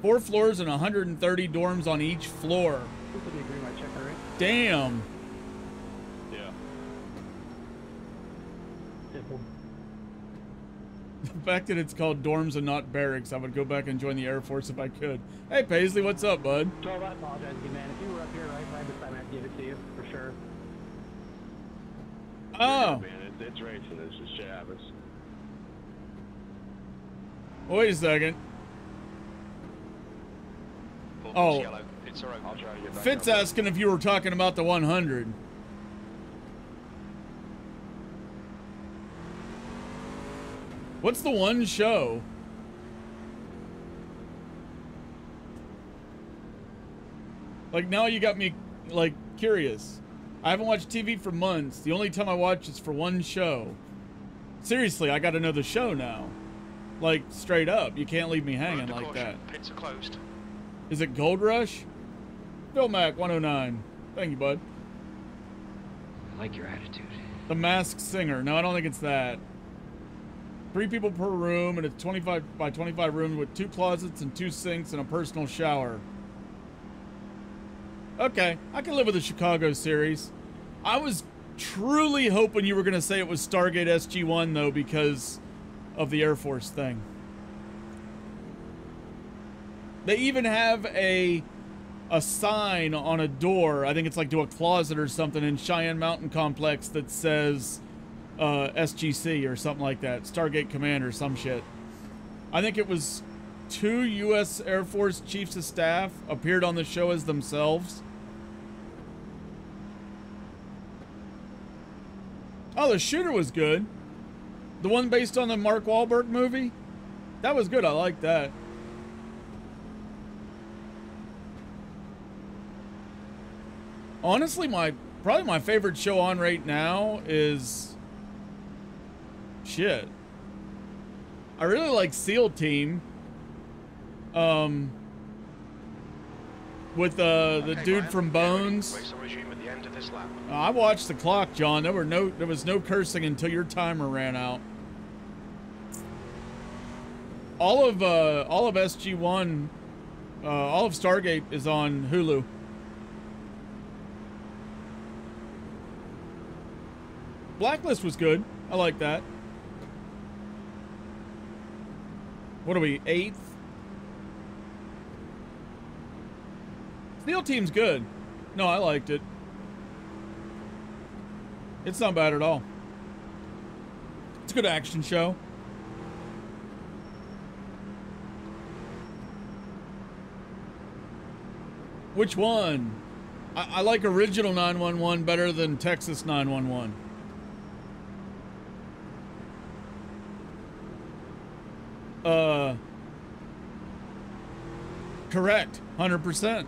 [SPEAKER 1] Four floors and 130 dorms on each floor. Damn.
[SPEAKER 8] Yeah.
[SPEAKER 1] The fact that it's called dorms and not barracks, I would go back and join the Air Force if I could. Hey, Paisley, what's up, bud?
[SPEAKER 6] So I apologize to you, man. If you were up here right by this time, I'd give it to you for sure.
[SPEAKER 1] Oh,
[SPEAKER 8] Man, it, it's racing. This is Chavis.
[SPEAKER 1] wait a second. Oh.
[SPEAKER 2] yellow. Pits
[SPEAKER 8] I'll try to get back
[SPEAKER 1] Fitz asking if you were talking about the 100. What's the one show? Like now you got me like curious. I haven't watched TV for months. The only time I watch is for one show. Seriously, I got to know the show now. Like straight up, you can't leave me hanging
[SPEAKER 2] under
[SPEAKER 1] like
[SPEAKER 2] caution.
[SPEAKER 1] that.
[SPEAKER 2] Pits are closed.
[SPEAKER 1] Is it Gold Rush? Phil Mac 109. Thank you, bud.
[SPEAKER 5] I like your attitude.
[SPEAKER 1] The Masked Singer. No, I don't think it's that. Three people per room, and it's 25 by 25 room with two closets and two sinks and a personal shower. Okay, I can live with the Chicago series. I was truly hoping you were going to say it was Stargate SG-1 though, because of the Air Force thing. They even have a a sign on a door. I think it's like to a closet or something in Cheyenne Mountain Complex that says uh, SGC or something like that. Stargate Command or some shit. I think it was two U.S. Air Force chiefs of staff appeared on the show as themselves. Oh, the shooter was good. The one based on the Mark Wahlberg movie? That was good. I like that. Honestly, my probably my favorite show on right now is shit. I really like SEAL Team. Um with uh, the
[SPEAKER 2] Okay,
[SPEAKER 1] dude
[SPEAKER 2] Ryan,
[SPEAKER 1] from. Bones.
[SPEAKER 2] Race will resume at the end of this lap.
[SPEAKER 1] Uh, I watched the clock, John. There were no there was no cursing until your timer ran out. All of uh all of SG1 uh all of Stargate is on Hulu. Blacklist was good. I like that. What are we, eighth? SEAL Team's good. No, I liked it. It's not bad at all. It's a good action show. Which one? I, I like original 911 better than Texas 911. Uh, correct, 100%.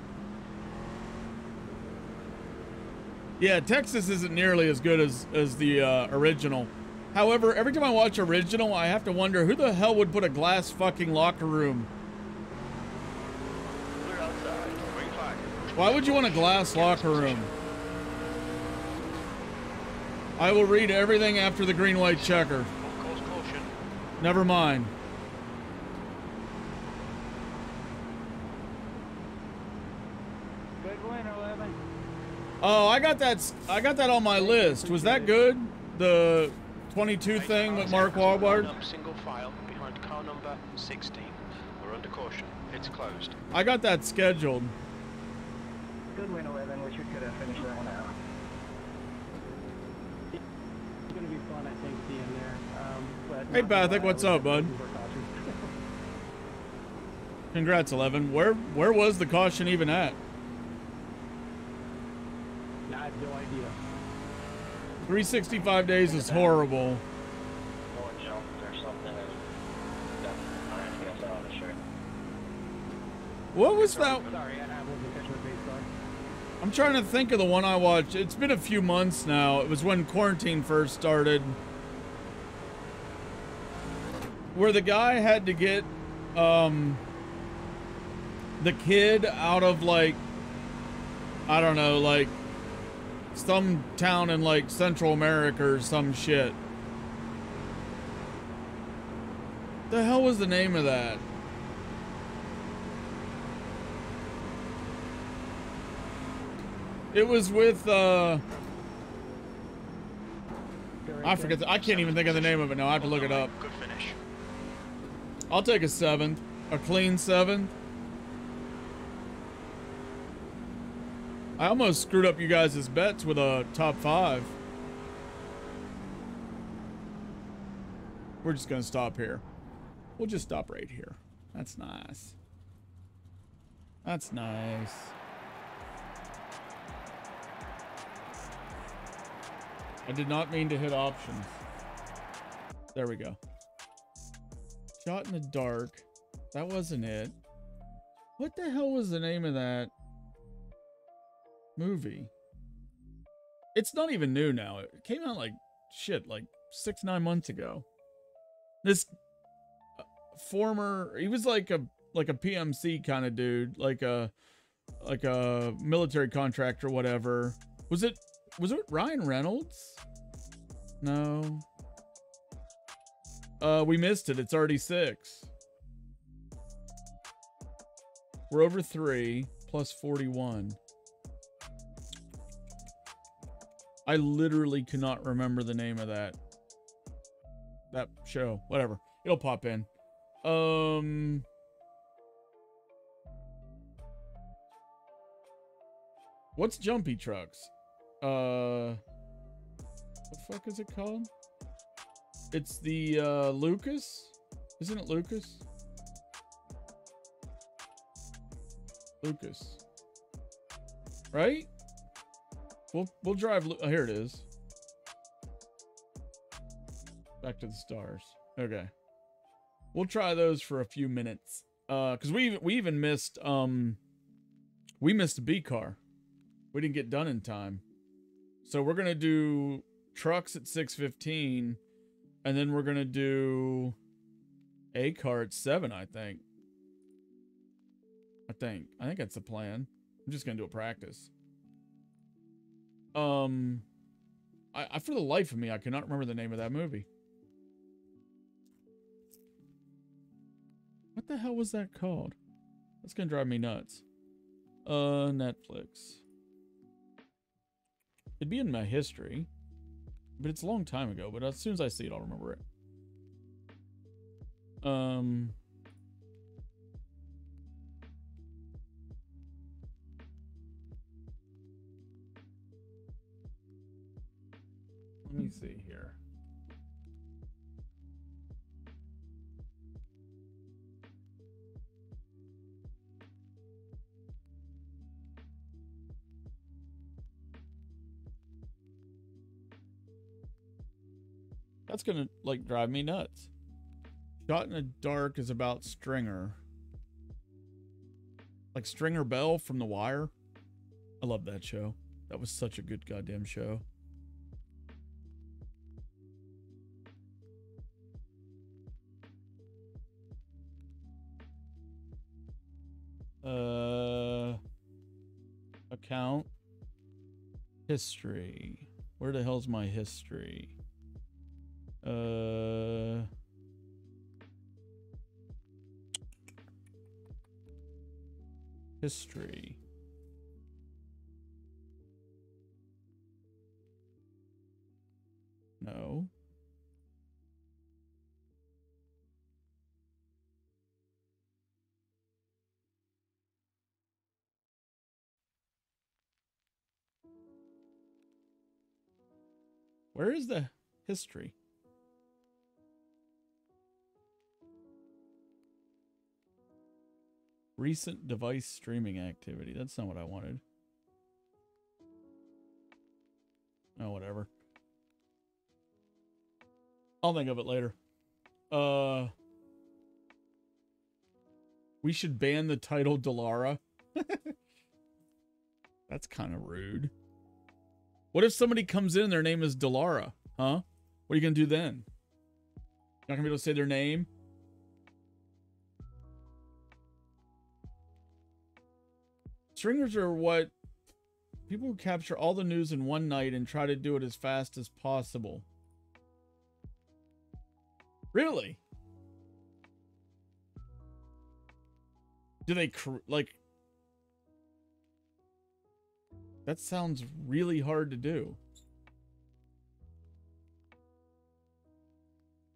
[SPEAKER 1] Yeah, Texas isn't nearly as good as, as the uh, original. However, every time I watch original, I have to wonder who the hell would put a glass fucking locker room? Why would you want a glass locker room? I will read everything after the green white checker. Never mind.
[SPEAKER 5] Good win, 11.
[SPEAKER 1] Oh, I got that. s- I got that on my list. Was that good? The 22 thing with Mark
[SPEAKER 2] Line
[SPEAKER 1] Wahlberg.
[SPEAKER 2] single file behind car number 16. We're under caution. It's closed.
[SPEAKER 1] I got that scheduled.
[SPEAKER 6] Good win, 11. Wish we could have finished that one out.
[SPEAKER 9] It's gonna be fun, I think, being there. Um, but
[SPEAKER 1] Hey,
[SPEAKER 9] not gonna
[SPEAKER 1] Pathic,
[SPEAKER 9] lie,
[SPEAKER 1] what's up, bud? Congrats, 11. Where where was the caution even at?
[SPEAKER 9] I have no idea.
[SPEAKER 1] 365 days is horrible. What was that? I'm trying to think of the one I watched. It's been a few months now. It was when quarantine first started. Where the guy had to get um the kid out of like I don't know, like some town in like Central America or some shit. The hell was the name of that? It was with uh I forget the, I can't even think of the name of it now. I have to look it up.
[SPEAKER 2] Good finish.
[SPEAKER 1] I'll take a seventh. A clean seventh. I almost screwed up you guys' bets with a top five. We're just gonna stop here. We'll just stop right here. That's nice. That's nice. I did not mean to hit options. There we go. Shot in the dark. That wasn't it. What the hell was the name of that movie? It's not even new now. It came out like shit, like six, nine months ago. This uh, former, he was like a like a PMC kind of dude, like a like a military contractor, whatever. Was it was it Ryan Reynolds? No. Uh, we missed it. It's already six. We're over three plus 41. I literally cannot remember the name of that. That show. Whatever. It'll pop in. Um. What's Jumpy Trucks? Uh. The fuck is it called? It's the uh, Lucas. Isn't it Lucas? Lucas. Right? We'll we'll drive. Oh, here it is. Back to the stars. Okay. We'll try those for a few minutes. Uh, cause we we even missed um, we missed a B car. We didn't get done in time. So we're gonna do trucks at six fifteen, and then we're gonna do a car at seven. I think. I think. I think that's the plan. I'm just gonna do a practice. Um, I, I for the life of me, I cannot remember the name of that movie. What the hell was that called? That's gonna drive me nuts. Uh, Netflix. It'd be in my history. but it's a long time ago. But as soon as I see it, I'll remember it. Um. Let me see here. That's gonna like drive me nuts. Shot in the Dark is about Stringer. Like Stringer Bell from The Wire. I love that show. That was such a good goddamn show. Uh account history. Where the hell's my history? Uh history. No. Where is the history? Recent device streaming activity. That's not what I wanted. Oh, whatever. I'll think of it later. Uh, we should ban the title Delara. That's kind of rude. What if somebody comes in and their name is Delara? Huh? What are you gonna do then? Not gonna be able to say their name? Stringers are what people who capture all the news in one night and try to do it as fast as possible. Really? Do they like That sounds really hard to do.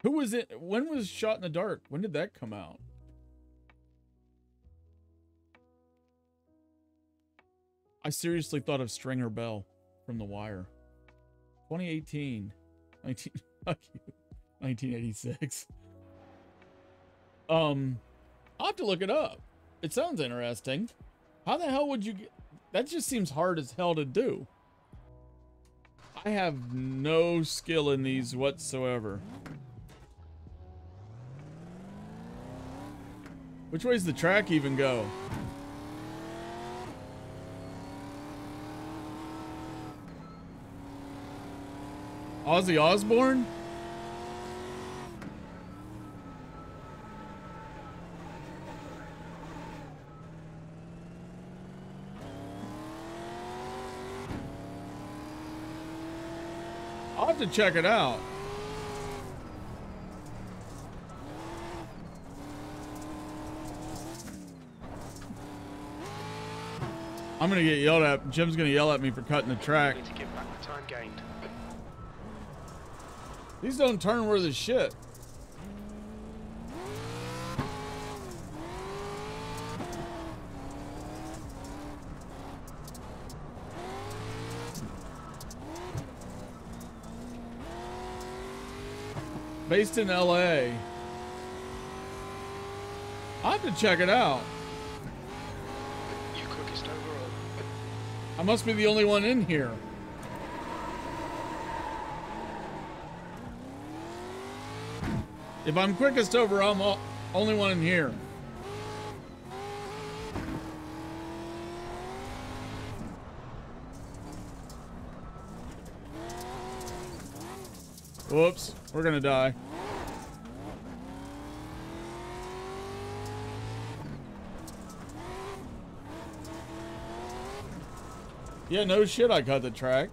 [SPEAKER 1] Who was it? When was Shot in the Dark? When did that come out? I seriously thought of Stringer Bell from The Wire. 2018. 19, fuck you. 1986. Um, I'll have to look it up. It sounds interesting. How the hell would you get... That just seems hard as hell to do. I have no skill in these whatsoever. Which way's the track even go? Ozzy Osbourne? To check it out. I'm gonna get yelled at. Jim's gonna yell at me for cutting the track.
[SPEAKER 2] Need to give back the time gained.
[SPEAKER 1] These don't turn worth a shit. Based in LA. I have to check it out.
[SPEAKER 2] You quickest overall.
[SPEAKER 1] I must be the only one in here. If I'm quickest over, I'm only one in here. Whoops, we're gonna die. Yeah, no shit, I cut the track.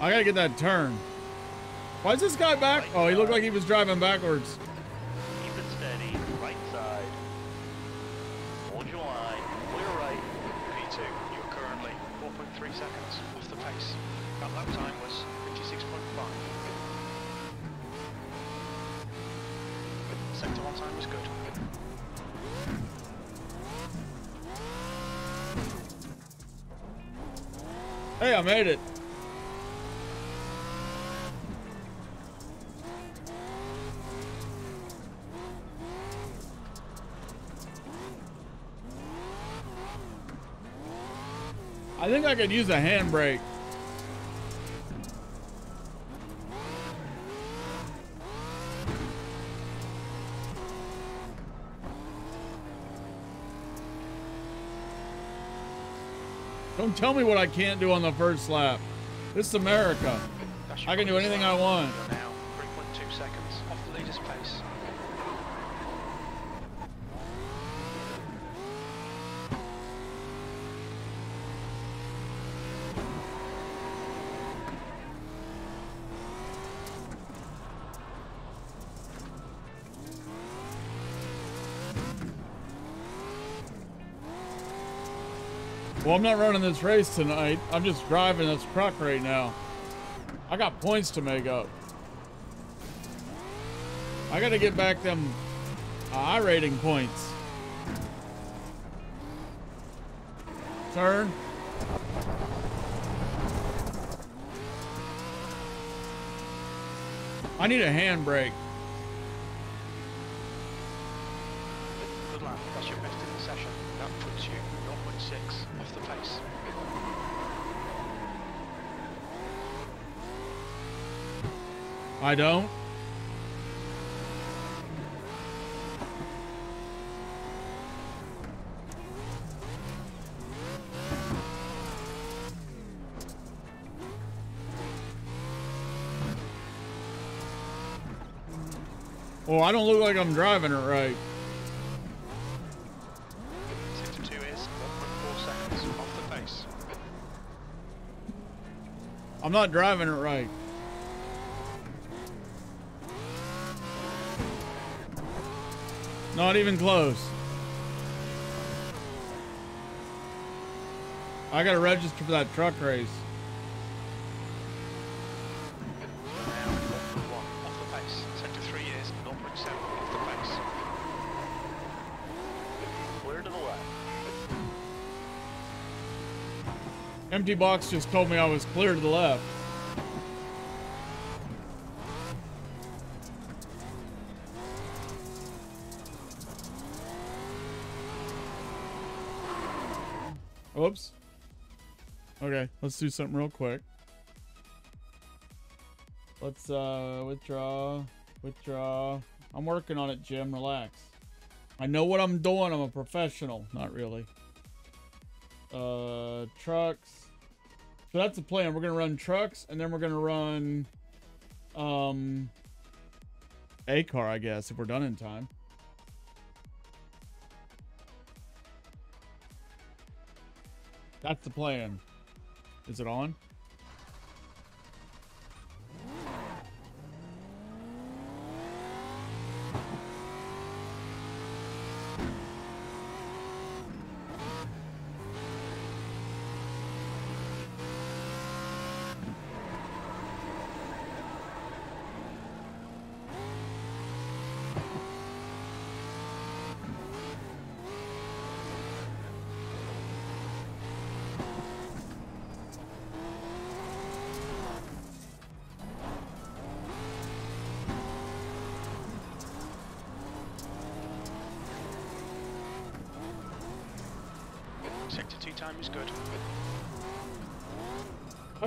[SPEAKER 1] I gotta get that turn. Why is this guy back? Oh, he looked like he was driving backwards.
[SPEAKER 3] Keep it steady. Right side. Hold your line. Clear right.
[SPEAKER 2] P2, you are currently 4.3 seconds off the pace. That lap time was 56.5. Sector 1 time was good.
[SPEAKER 1] Hey, I made it. I think I could use a handbrake. Don't tell me what I can't do on the first lap. This is America. I can do anything. I want.
[SPEAKER 2] You're now 3.2 seconds off the leader's pace.
[SPEAKER 1] Well, I'm not running this race tonight. I'm just driving this truck right now. I got points to make up. I gotta get back them uh, iRating points. Turn. I need a handbrake.
[SPEAKER 2] Good lap. That's your best in the session. That puts you 0.6 off the pace.
[SPEAKER 1] I don't. Oh, I don't look like I'm driving it right.
[SPEAKER 2] Sector 2 is 1.4 seconds off the pace.
[SPEAKER 1] I'm not driving it right. Not even close. I gotta register for that truck race.
[SPEAKER 2] You're now 1.1 off the pace. Sector 3 is 0.7 off the pace.
[SPEAKER 3] Clear to the left.
[SPEAKER 1] Empty box just told me I was clear to the left. Let's do something real quick. Let's uh withdraw, withdraw. I'm working on it, Jim. Relax. I know what I'm doing. I'm a professional. Not really. Uh, trucks. So that's the plan. We're gonna run trucks, and then we're gonna run, um, a car, I guess, if we're done in time. That's the plan. Is it on?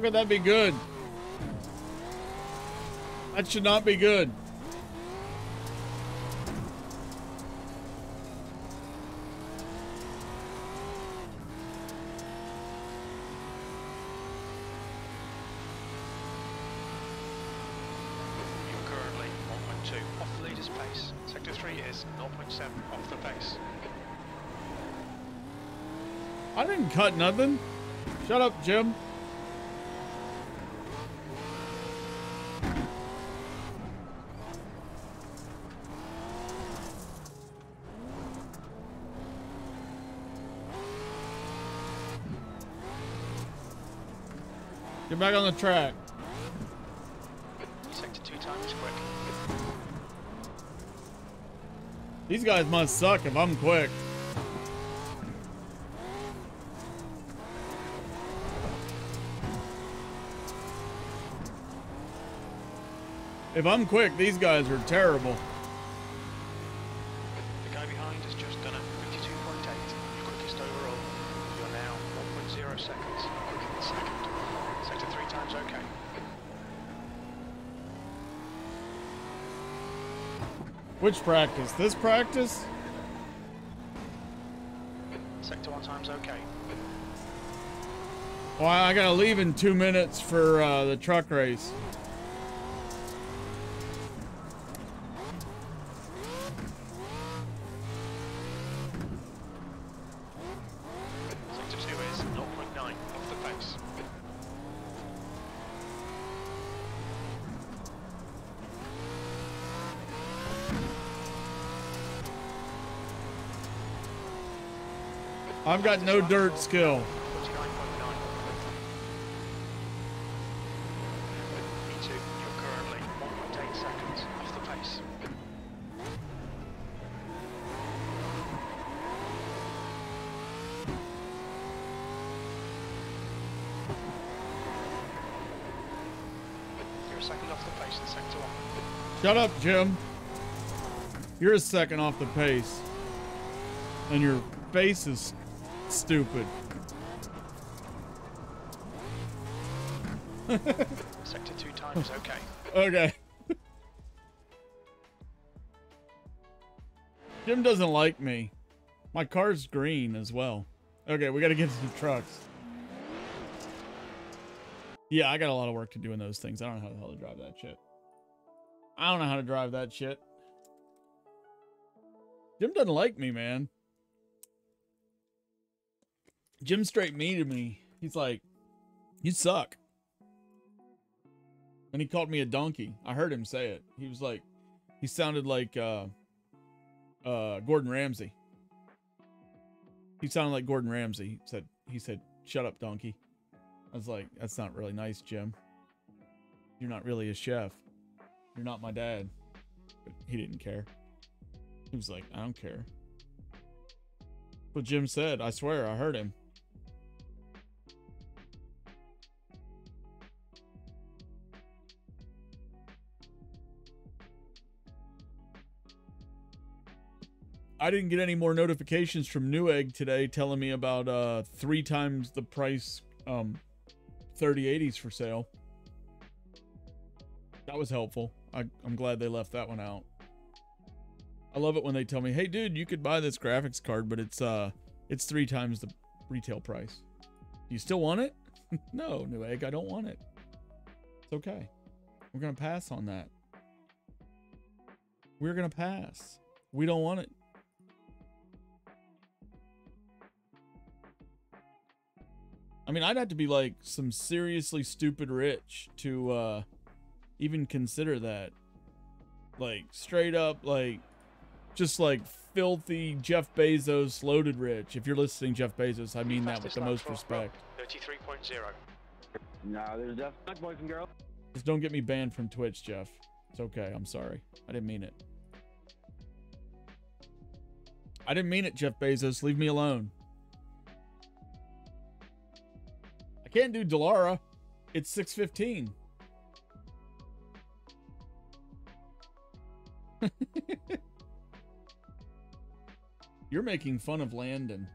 [SPEAKER 1] How could that be good? That should not be good.
[SPEAKER 2] You're currently 1.2 off the leader's pace. Sector 3 is 0.7 off the pace.
[SPEAKER 1] I didn't cut nothing. Shut up, Jim. Back on the track.
[SPEAKER 2] Sector 2 time is quick.
[SPEAKER 1] These guys must suck if I'm quick. If I'm quick, these guys are terrible.
[SPEAKER 2] The guy behind has just done a 52.8, your quickest overall. You're now 1.0 seconds quicker than second. Sector 3 times okay.
[SPEAKER 1] Which practice? This practice?
[SPEAKER 2] Sector 1 times okay.
[SPEAKER 1] Well, I gotta leave in two minutes for uh, the truck race.
[SPEAKER 2] Sector 2 is 0.9 off the pace.
[SPEAKER 1] I've got no dirt skill.
[SPEAKER 2] 29.9. E2, you're currently 1.8 seconds off the pace. You're a second off the pace in sector 1.
[SPEAKER 1] Shut up, Jim. You're a second off the pace. And your face is stupid.
[SPEAKER 2] Sector 2 times okay.
[SPEAKER 1] Okay. Jim doesn't like me. My car's green as well. Okay, we gotta get to the trucks. Yeah, I got a lot of work to do in those things. I don't know how the hell to drive that shit. I don't know how to drive that shit. Jim doesn't like me, man. Jim straight me to me. He's like, you suck. And he called me a donkey. I heard him say it. He was like, he sounded like uh, uh, Gordon Ramsay. He sounded like Gordon Ramsay. He said, he said, shut up, donkey. I was like, that's not really nice, Jim. You're not really a chef. You're not my dad. But he didn't care. He was like, I don't care. But Jim said, I swear, I heard him. I didn't get any more notifications from Newegg today telling me about uh three times the price um 3080s for sale. That was helpful. I, I'm glad they left that one out. I love it when they tell me, "Hey, dude, you could buy this graphics card, but it's uh, it's three times the retail price. Do you still want it? no, Newegg, I don't want it. It's okay. We're gonna pass on that. We're gonna pass. We don't want it. I mean, I'd have to be like some seriously stupid rich to uh even consider that. Like straight up like just like filthy Jeff Bezos loaded rich. If you're listening Jeff Bezos, I mean that with the most respect.
[SPEAKER 2] 33.0.
[SPEAKER 6] No, there's definitely boys and girls.
[SPEAKER 1] Just don't get me banned from Twitch, Jeff. It's okay. I'm sorry. I didn't mean it. I didn't mean it, Jeff Bezos. Leave me alone. Can't do Dallara. It's 615. You're making fun of Landon.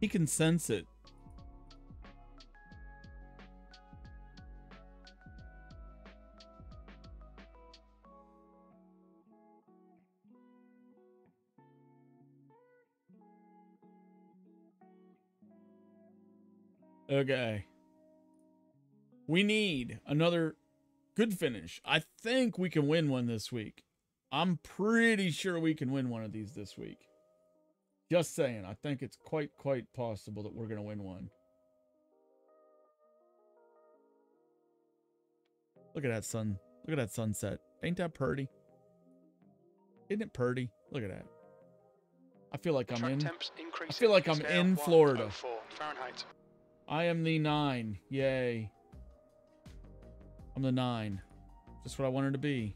[SPEAKER 1] He can sense it. Okay. We need another good finish. I think we can win one this week. I'm pretty sure we can win one of these this week. Just saying. I think it's quite, quite possible that we're going to win one. Look at that sun. Look at that sunset. Ain't that pretty? Isn't it pretty? Look at that. I feel like I'm in.
[SPEAKER 2] increasing.
[SPEAKER 1] feel like I'm in Florida.
[SPEAKER 2] Fahrenheit.
[SPEAKER 1] I am the nine. Yay. I'm the nine. Just what I wanted to be.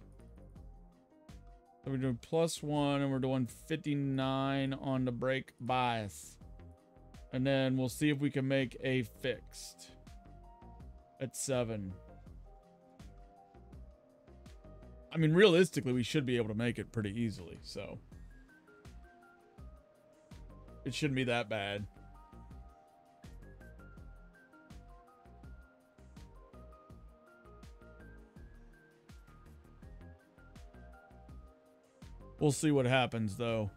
[SPEAKER 1] So we're doing plus one and we're doing 59 on the brake bias. And then we'll see if we can make a fixed at seven. I mean, realistically, we should be able to make it pretty easily, so. It shouldn't be that bad. We'll see what happens, though.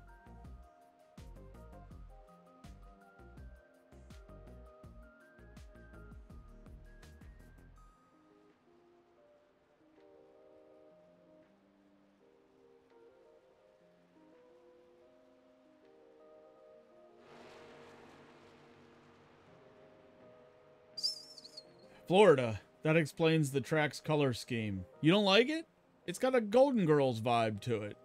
[SPEAKER 1] Florida. That explains the track's color scheme. You don't like it? It's got a Golden Girls vibe to it.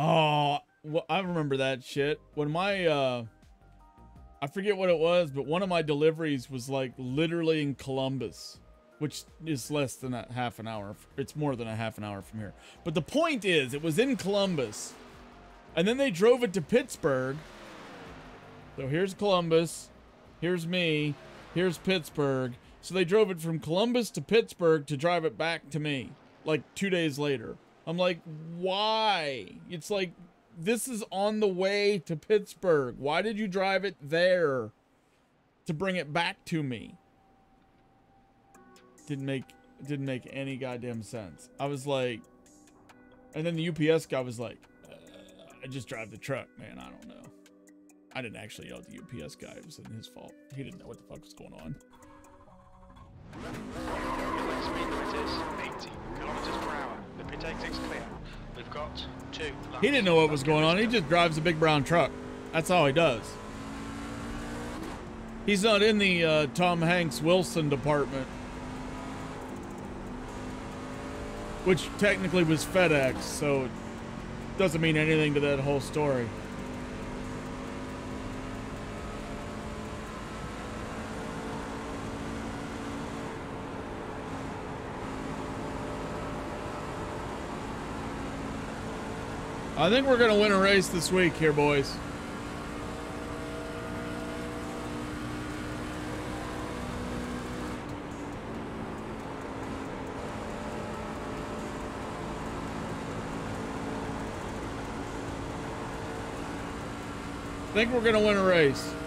[SPEAKER 1] Oh, well, I remember that shit. When my, uh, I forget what it was, but one of my deliveries was like literally in Columbus, which is less than a half an hour. It's more than a half an hour from here. But the point is, it was in Columbus. And then they drove it to Pittsburgh. So here's Columbus. Here's me. Here's Pittsburgh. So they drove it from Columbus to Pittsburgh to drive it back to me, like two days later. I'm like, why? It's like, this is on the way to Pittsburgh. Why did you drive it there to bring it back to me? Didn't make didn't make any goddamn sense. I was like, and then the UPS guy was like, uh, I just drive the truck, man. I don't know. I didn't actually yell at the UPS guy. It was his fault. He didn't know what the fuck was going on.
[SPEAKER 2] Inlet speed limit is 80 kilometers per clear. We've got two. laps.
[SPEAKER 1] He didn't know what was going on. He just drives a big brown truck. That's all he does. He's not in the uh, Tom Hanks Wilson department, which technically was FedEx, so it doesn't mean anything to that whole story. I think we're going to win a race this week here, boys. I think we're going to win a race.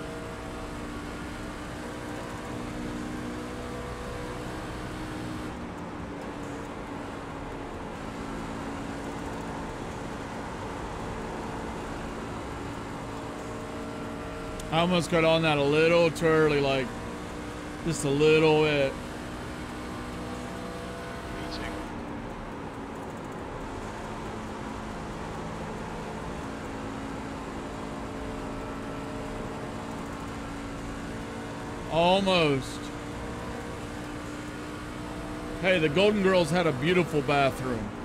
[SPEAKER 1] I almost got on that a little too early, like just a little bit. Almost. Hey, the Golden Girls had a beautiful bathroom.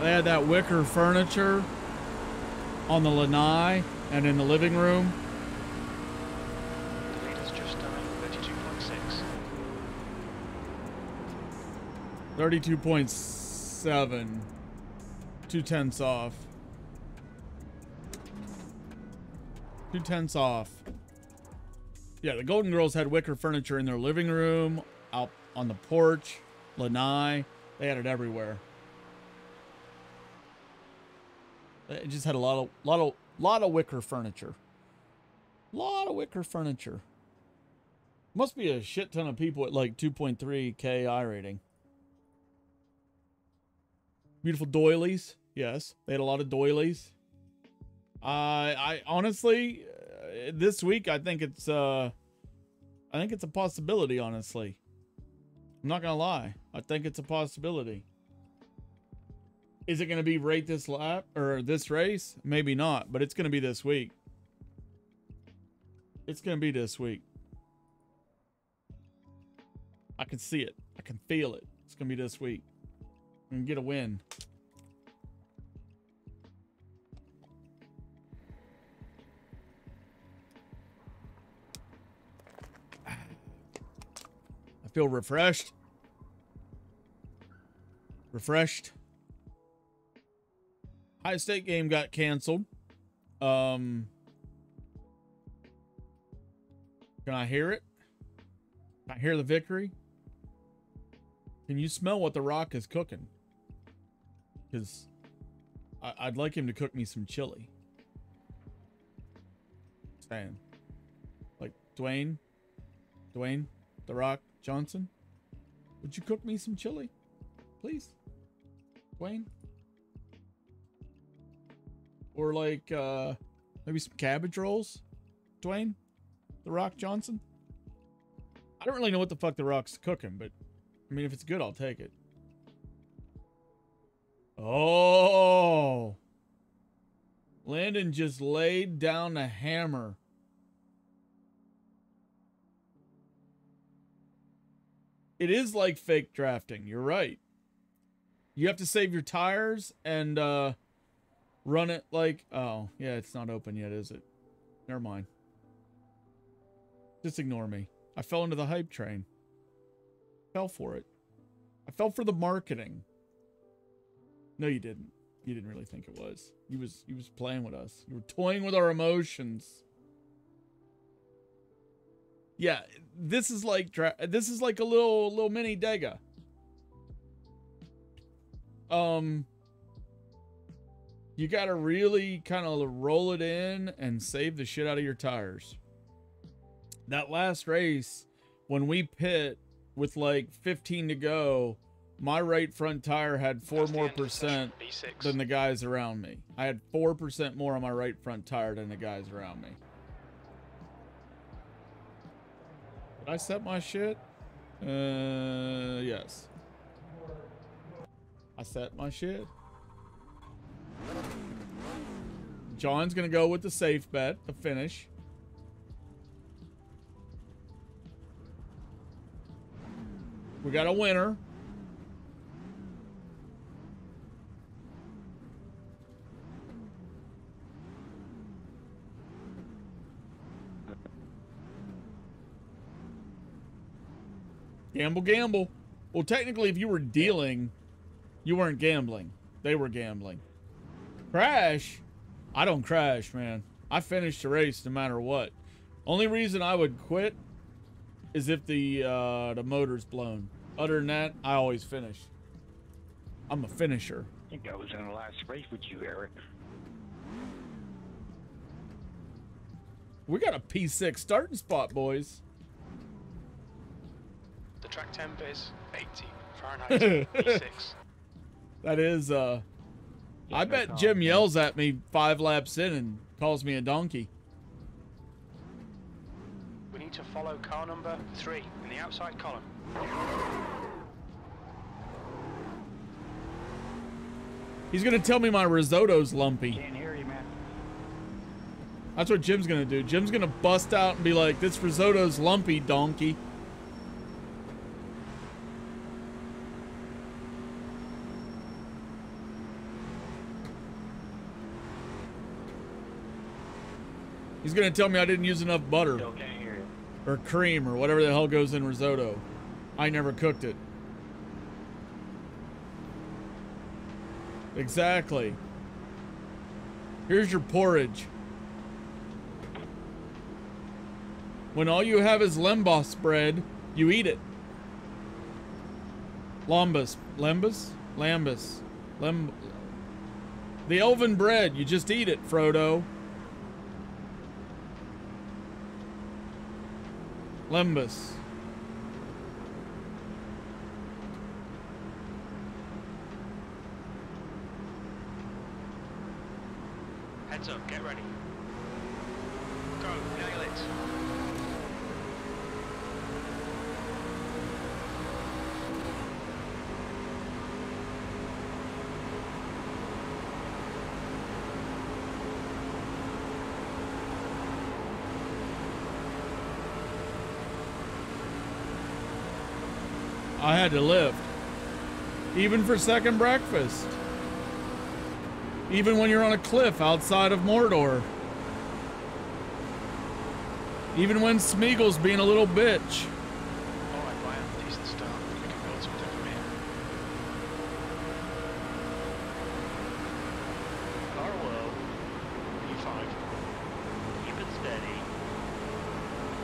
[SPEAKER 1] They had that wicker furniture on the lanai and in the living room.
[SPEAKER 2] The leader's just done 32.6.
[SPEAKER 1] 32.7. Two tenths off. Two tenths off. Yeah, the Golden Girls had wicker furniture in their living room, out on the porch, lanai. They had it everywhere. It just had a lot of lot of lot of wicker furniture. A lot of wicker furniture. Must be a shit ton of people at like 2.3 K iRating. Beautiful doilies. Yes, they had a lot of doilies. Uh, I honestly, uh, this week I think it's uh, I think it's a possibility. Honestly, I'm not gonna lie. I think it's a possibility. Is it going to be right this lap or this race? Maybe not, but it's going to be this week. It's going to be this week. I can see it. I can feel it. It's going to be this week. And get a win. I feel refreshed. Refreshed. Ohio State game got canceled. Um, can I hear it? Can I hear the victory? Can you smell what the Rock is cooking? Because I'd like him to cook me some chili. Saying, like Dwayne, Dwayne, the Rock Johnson, would you cook me some chili, please, Dwayne? Or like uh maybe some cabbage rolls, Dwayne, the Rock Johnson. I don't really know what the fuck the Rock's cooking, but I mean, if it's good, I'll take it. Oh. Landon just laid down the hammer. It is like fake drafting. You're right. You have to save your tires and uh, run it like. Oh, yeah, it's not open yet, is it? Never mind. Just ignore me. I fell into the hype train. Fell for it. I fell for the marketing. No, you didn't. You didn't really think it was. He was he was playing with us. You were toying with our emotions. Yeah, this is like this is like a little little mini Dega. Um you got to really kind of roll it in and save the shit out of your tires. That last race when we pit with like 15 to go, my right front tire had four
[SPEAKER 2] That's
[SPEAKER 1] more percent
[SPEAKER 2] session,
[SPEAKER 1] than the guys around me. I had 4% more on my right front tire than the guys around me. Did I set my shit? Uh, yes. I set my shit. John's gonna go with the safe bet, the finish. We got a winner. Gamble, gamble. Well, technically, if you were dealing, you weren't gambling. They were gambling. Crash? I don't crash, man. I finish the race no matter what. Only reason I would quit is if the uh, the motor's blown. Other than that, I always finish. I'm a finisher.
[SPEAKER 5] I think I was in the last race with you, Eric.
[SPEAKER 1] We got a P6 starting spot, boys.
[SPEAKER 2] The track temp is 80 Fahrenheit, B6.
[SPEAKER 1] That is, uh, I bet
[SPEAKER 6] comment.
[SPEAKER 1] Jim yells at me five laps in and calls me a donkey.
[SPEAKER 2] We need to follow car number three in the outside column.
[SPEAKER 1] He's gonna tell me my risotto's lumpy.
[SPEAKER 5] Can't hear you, man.
[SPEAKER 1] That's what Jim's gonna do. Jim's gonna bust out and be like, "This risotto's lumpy, donkey." He's gonna tell me I didn't use enough butter
[SPEAKER 5] Still can't hear you.
[SPEAKER 1] or cream or whatever the hell goes in risotto. I never cooked it. Exactly. Here's your porridge. When all you have is lembas bread, you eat it. Lambus. Lembas? Lambus. Lem The elven bread, you just eat it, Frodo. Lembus. had to lift. Even for second breakfast. Even when you're on a cliff outside of Mordor. Even when Smeagol's being a little bitch.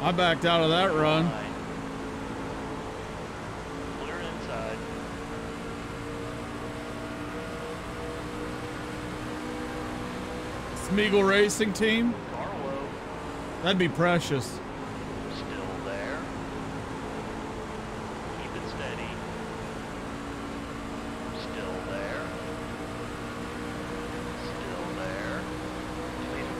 [SPEAKER 1] I backed out of that run. Smeagol Racing Team.
[SPEAKER 3] Barlow.
[SPEAKER 1] That'd be precious.
[SPEAKER 3] Still there. Keep it steady. Still there. Still there.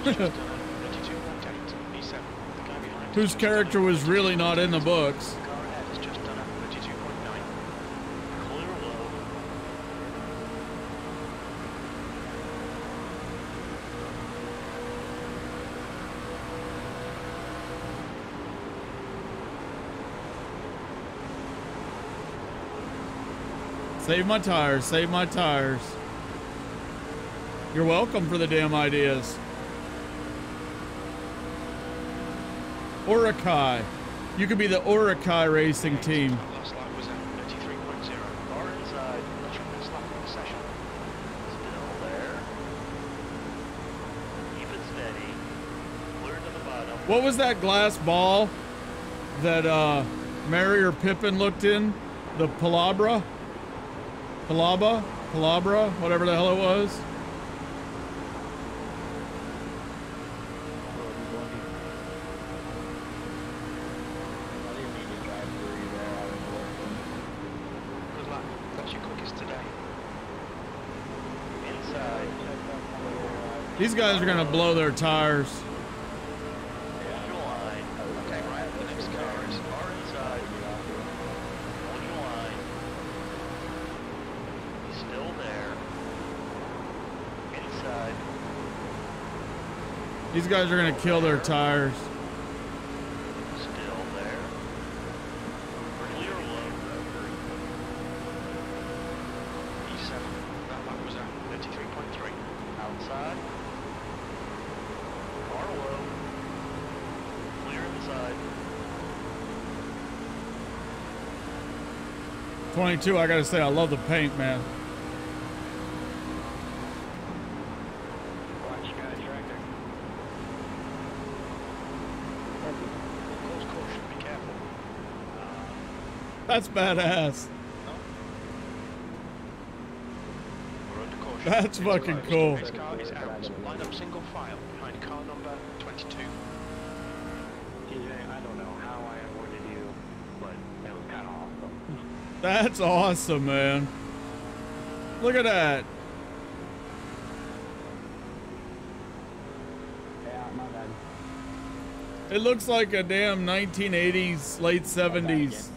[SPEAKER 2] Just done a 32.8. E7. The guy behind.
[SPEAKER 1] Whose character was really not in the books.
[SPEAKER 2] The car ahead has just done a 32.9.
[SPEAKER 3] Clear low.
[SPEAKER 1] Save my tires, save my tires. You're welcome for the damn ideas. Uruk-hai. You could be the Uruk-hai racing team.
[SPEAKER 2] That last lap was at 33.0.
[SPEAKER 3] Car inside.
[SPEAKER 2] That's your best lap of the session.
[SPEAKER 3] Still there. Keep it steady. Clear to the bottom.
[SPEAKER 1] What was that glass ball that uh, Merry or Pippin looked in? The Palabra? Palaba? Palabra? Whatever the hell it was. These guys are going to blow their tires.
[SPEAKER 3] Hold your line.
[SPEAKER 2] Okay, right. The next car is
[SPEAKER 3] Car inside. Hold your line. He's still there. Inside.
[SPEAKER 1] These guys are going to kill their tires.
[SPEAKER 3] Still there. Clear low.
[SPEAKER 2] E7. That lap was at 33.3.
[SPEAKER 3] Outside. Car low. Clear inside.
[SPEAKER 1] 22, I got to say, I love the paint, man.
[SPEAKER 6] Watch, guys, tractor.
[SPEAKER 2] Cause caution. Be careful.
[SPEAKER 1] That's badass.
[SPEAKER 2] We're under caution.
[SPEAKER 1] That's fucking cool.
[SPEAKER 2] Next car is out. Line up single file behind car number 22.
[SPEAKER 6] TJ, I don't know how I avoided you, but that was kind of awesome.
[SPEAKER 1] That's awesome, man. Look at that.
[SPEAKER 4] Yeah, my bad.
[SPEAKER 1] It looks like a damn 1980s, late 70s.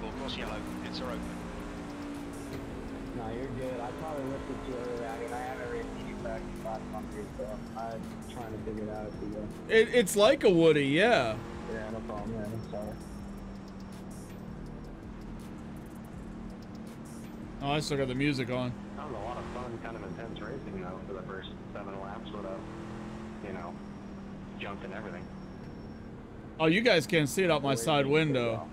[SPEAKER 2] Full course yellow. It's open.
[SPEAKER 4] No, you're good. I probably looked at you earlier. I mean, I haven't raced you back in last month or so. I'm trying to figure it out as we go.
[SPEAKER 1] It, it's like a Woody, yeah.
[SPEAKER 4] Yeah, no problem, man. I'm sorry.
[SPEAKER 1] Oh, I still got the music on.
[SPEAKER 6] That was a lot of fun, kind of intense racing, though, for the first seven laps without, you know, jumped and everything.
[SPEAKER 1] Oh, you guys can't see it out my side window.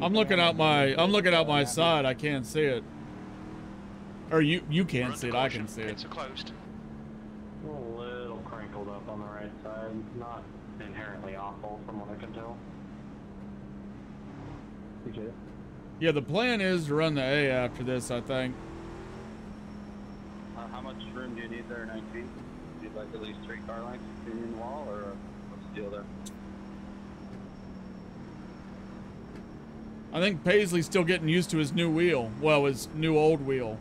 [SPEAKER 1] I'm looking out my I'm looking out my side. I can't see it. Or you you can't see it. I
[SPEAKER 2] caution.
[SPEAKER 1] can see it.
[SPEAKER 2] It's are closed.
[SPEAKER 6] A little crinkled up on the right side. Not inherently awful, from what I can tell.
[SPEAKER 4] Appreciate it.
[SPEAKER 1] Yeah, the plan is to run the A after this. I think.
[SPEAKER 8] Uh, how much room do you need there, 19? Do you like at least three car lengths between the wall, or uh, what's the deal there?
[SPEAKER 1] I think Paisley's still getting used to his new wheel. Well, his new old wheel.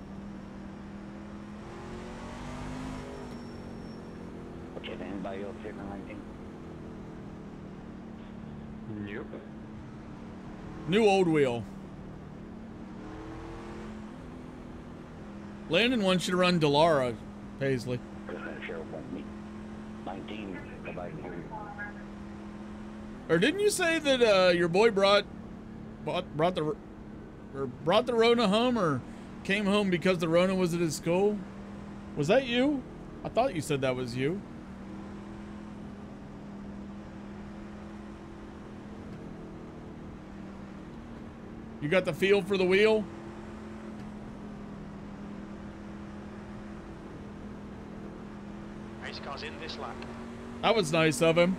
[SPEAKER 5] Okay, then anybody else here for 19?
[SPEAKER 6] Yep.
[SPEAKER 1] New old wheel. Landon wants you to run Dallara, Paisley.
[SPEAKER 5] Sheriff won't meet. 19, nobody can hear you.
[SPEAKER 1] Or didn't you say that uh, your boy brought brought, brought the or brought the Rona home or came home because the Rona was at his school? Was that you? I thought you said that was you. You got the feel for the wheel?
[SPEAKER 2] Race car's in this lap.
[SPEAKER 1] That was nice of him.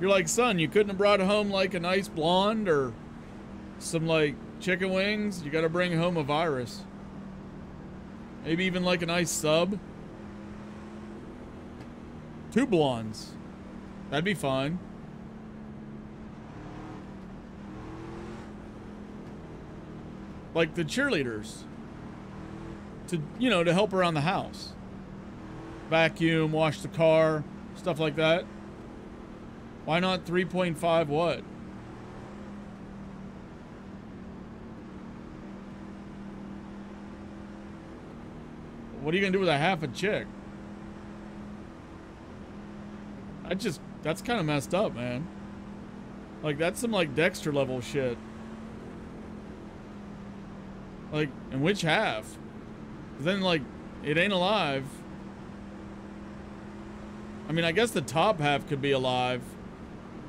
[SPEAKER 1] You're like, son, you couldn't have brought home like a nice blonde or some like chicken wings. You got to bring home a virus. Maybe even like a nice sub. Two blondes. That'd be fine. Like the cheerleaders. To, you know, to help around the house. Vacuum, wash the car, stuff like that. Why not 3.5 what? What are you gonna do with a half a chick? I just, that's kind of messed up, man. Like, that's some, like, Dexter level shit. Like, in which half? Then, like, it ain't alive. I mean, I guess the top half could be alive.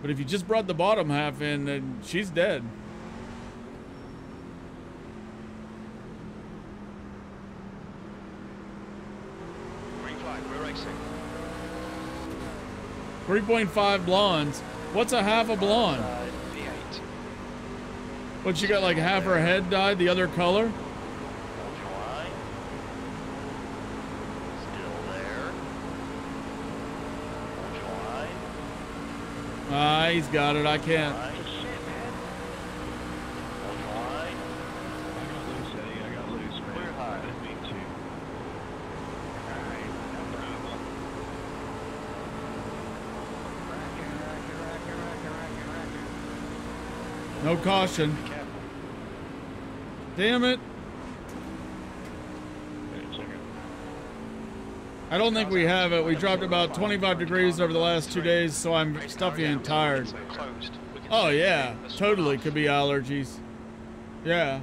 [SPEAKER 1] But if you just brought the bottom half in, then she's dead.
[SPEAKER 2] Green flag, we're racing.
[SPEAKER 1] 3.5 blondes. What's a half a blonde?
[SPEAKER 2] Uh, V8.
[SPEAKER 1] What, you got like half her head dyed the other color? Ah, he's got it. I can't.
[SPEAKER 8] No
[SPEAKER 1] caution. Damn it.
[SPEAKER 8] Wait a second.
[SPEAKER 1] I don't think we have it. We dropped about 25 degrees over the last two days, so I'm stuffy and tired.
[SPEAKER 2] So closed. We can
[SPEAKER 1] Oh, yeah. Totally could be allergies. Yeah.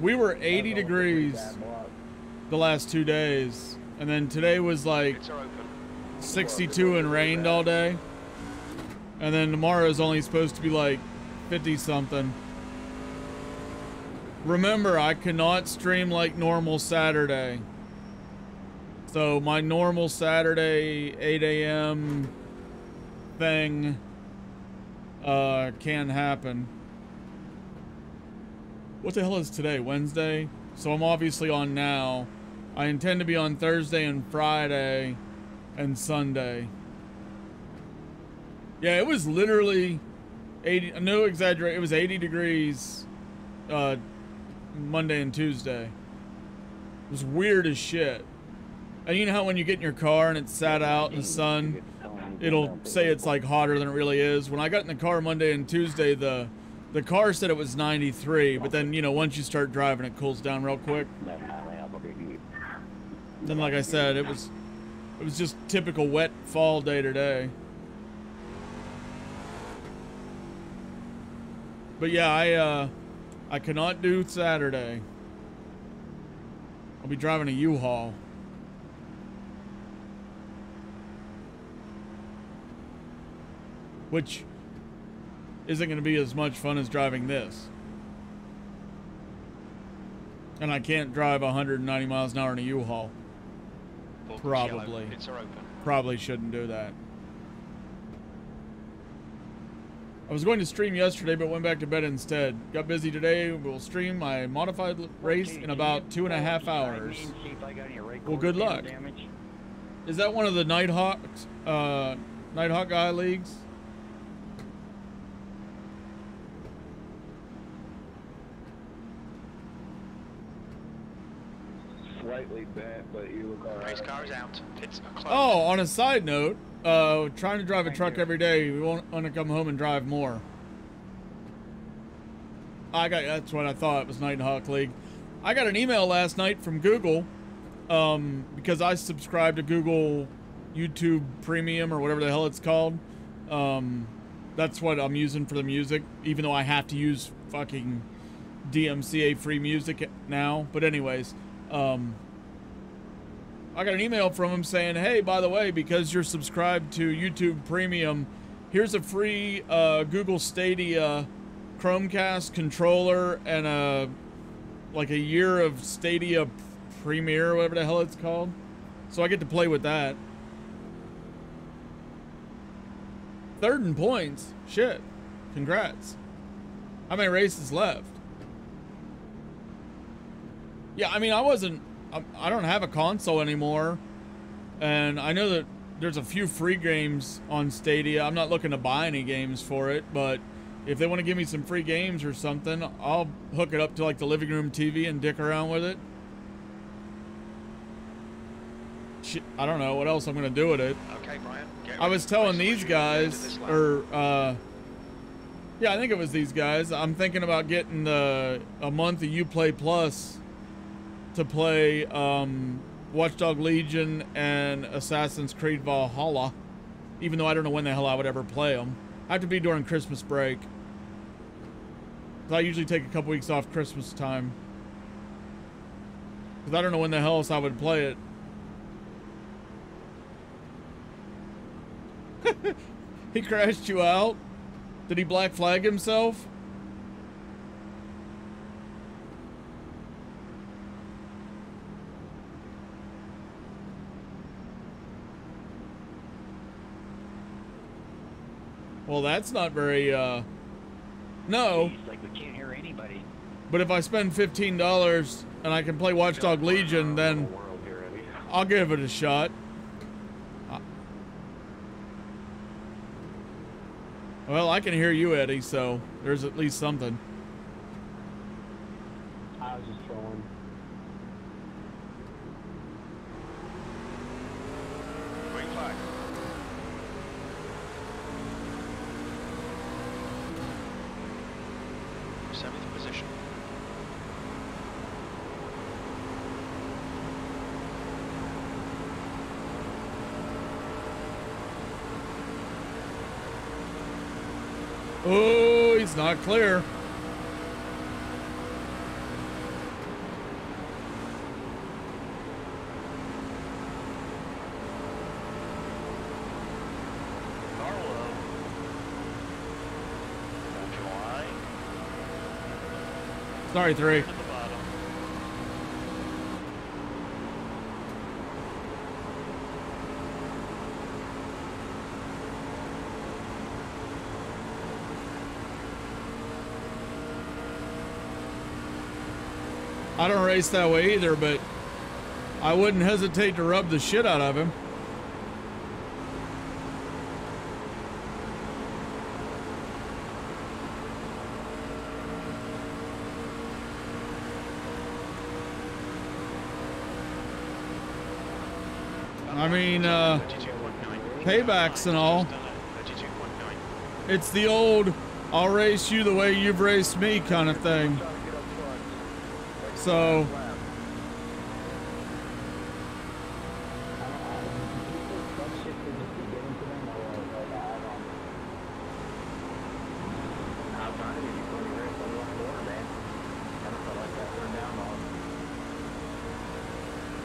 [SPEAKER 1] We were 80 degrees the last two days. And then today was like
[SPEAKER 2] Pits are open.
[SPEAKER 1] 62 and rained all day. And then tomorrow is only supposed to be like 50 something. Remember, I cannot stream like normal Saturday. So my normal Saturday 8 a.m. thing uh, can happen. What the hell is today? Wednesday? So I'm obviously on now. I intend to be on Thursday and Friday and Sunday. Yeah, it was literally 80, no exaggerate, it was 80 degrees uh, Monday and Tuesday. It was weird as shit. And you know how when you get in your car and it's sat out in the sun, it'll say it's like hotter than it really is. When I got in the car Monday and Tuesday, the the car said it was 93, but then you know once you start driving, it cools down real quick. Then, like I said, it was it was just typical wet fall day today. But yeah, I uh I cannot do Saturday. I'll be driving a U-Haul. Which isn't going to be as much fun as driving this. And I can't drive 190 miles an hour in a U-Haul. Probably. Probably shouldn't do that. I was going to stream yesterday, but went back to bed instead. Got busy today. We'll stream my modified race in about two and a half hours. Well, good luck. Is that one of the Nighthawks, uh, Nighthawk Guy leagues?
[SPEAKER 4] Slightly bent, but you look alright.
[SPEAKER 2] Race car is out. Pits are closed.
[SPEAKER 1] Oh, on a side note, uh, trying to drive a truck every day, we won't want to come home and drive more. I got that's what I thought it was Nighthawk League. I got an email last night from Google, um, because I subscribe to Google YouTube Premium or whatever the hell it's called. Um, that's what I'm using for the music, even though I have to use fucking DMCA free music now. But anyways, um, I got an email from him saying, "Hey, by the way, because you're subscribed to YouTube Premium, here's a free uh, Google Stadia Chromecast controller and a like a year of Stadia Premiere, whatever the hell it's called. So I get to play with that. Third in points. Shit. Congrats. How many races left? Yeah, I mean, I wasn't. I, I don't have a console anymore, and I know that there's a few free games on Stadia. I'm not looking to buy any games for it, but if they want to give me some free games or something, I'll hook it up to like the living room TV and dick around with it. Shit, I don't know what else I'm gonna do with it.
[SPEAKER 2] Okay, Brian.
[SPEAKER 1] I was telling these
[SPEAKER 2] caution at the end of
[SPEAKER 1] guys, or uh, yeah, I think it was these guys. I'm thinking about getting the a month of UPlay Plus to play um, Watchdog Legion and Assassin's Creed Valhalla, even though I don't know when the hell I would ever play them. I have to be during Christmas break. I usually take a couple weeks off Christmas time. Because I don't know when the hell else I would play it. he crashed you out? Did he black flag himself? Well, that's not very, uh... No,
[SPEAKER 5] Jeez, like we can't hear anybody.
[SPEAKER 1] but if I spend $15 and I can play Watchdog Legion, then
[SPEAKER 6] World here, Eddie.
[SPEAKER 1] I'll give it a shot. Uh, Well, I can hear you, Eddie, so there's at least something.
[SPEAKER 4] I was just trolling.
[SPEAKER 2] Green flag. Seventh position.
[SPEAKER 1] He's not clear. Sorry, three. I don't race that way either, but I wouldn't hesitate to rub the shit out of him. I mean, uh, paybacks and all.
[SPEAKER 2] Just done it. 32.9.
[SPEAKER 1] It's the old I'll race you the way you've raced me kind of thing. So,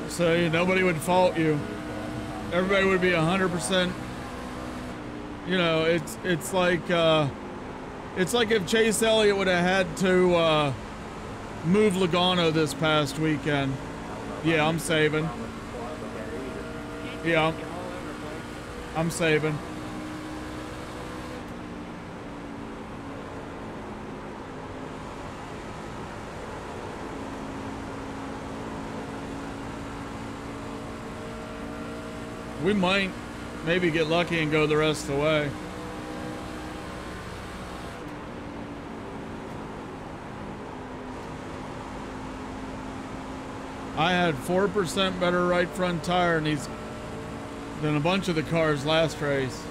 [SPEAKER 1] so nobody would fault you. Everybody would be 100%. You know, it's it's like uh, it's like if Chase Elliott would have had to uh, move Logano this past weekend. Yeah, I'm saving. Yeah, I'm, I'm saving. We might maybe get lucky and go the rest of the way. I had 4% better right front tire and he's than a bunch of the cars last race.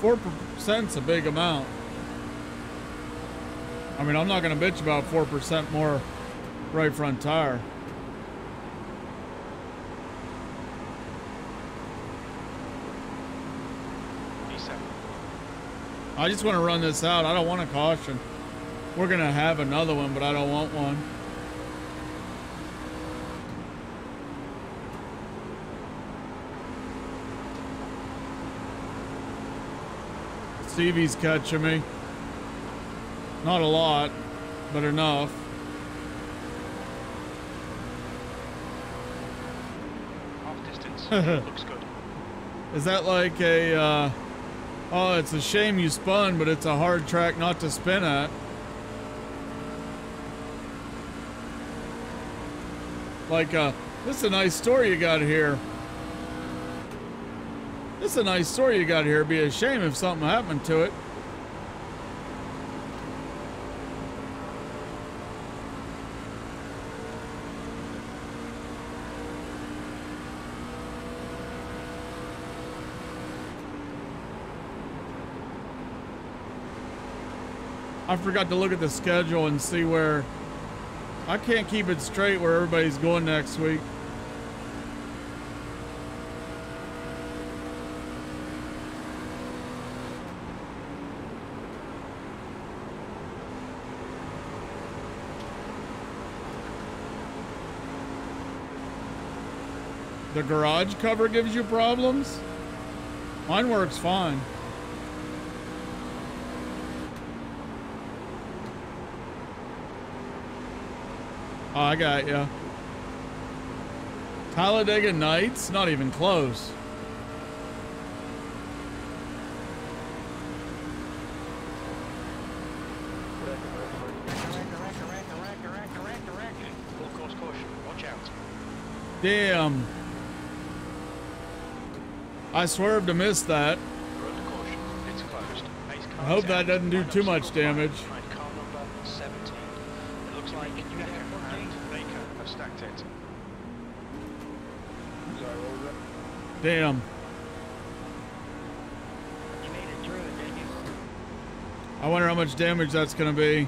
[SPEAKER 1] Four percent's a big amount. I mean, I'm not gonna bitch about four percent more right front tire. I just want to run this out. I don't want to caution. We're going to have another one, but I don't want one. Stevie's catching me. Not a lot, but enough.
[SPEAKER 2] Half distance. Looks good.
[SPEAKER 1] Is that like a uh, oh, it's a shame you spun, but it's a hard track not to spin at? Like, uh, this is a nice story you got here. This is a nice story you got here. It'd be a shame if something happened to it. I forgot to look at the schedule and see where I can't keep it straight where everybody's going next week. The garage cover gives you problems? Mine works fine. Oh, I got ya. Talladega Nights? Not even close.
[SPEAKER 2] Full course caution. Watch out.
[SPEAKER 1] Damn. I swerved to miss that.
[SPEAKER 2] We're under caution. It's closed. Pace car
[SPEAKER 1] I hope that doesn't do too much damage.
[SPEAKER 2] behind Car number 17. It looks like you and Baker have stacked it.
[SPEAKER 8] Sorry, what was that?
[SPEAKER 1] Damn.
[SPEAKER 5] You made it through it, didn't you?
[SPEAKER 1] I wonder how much damage that's gonna be.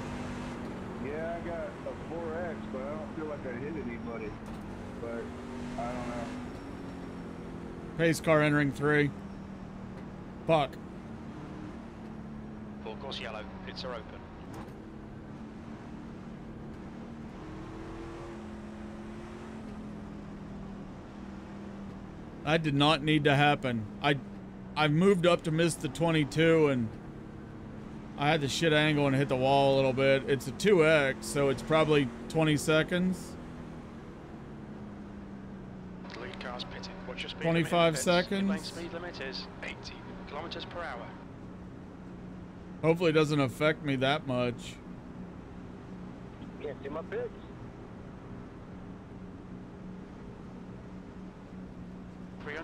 [SPEAKER 8] Yeah, I got a 4X, but I don't feel like I hit anybody. But I don't know.
[SPEAKER 1] Pace car entering three. Fuck. That did not need to happen. I, I moved up to miss the 22 and I had the shit angle and hit the wall a little bit. It's a 2X, so it's probably 20
[SPEAKER 2] seconds.
[SPEAKER 1] 25 seconds. Hopefully it doesn't affect me that much.
[SPEAKER 5] Can't see my
[SPEAKER 2] bits.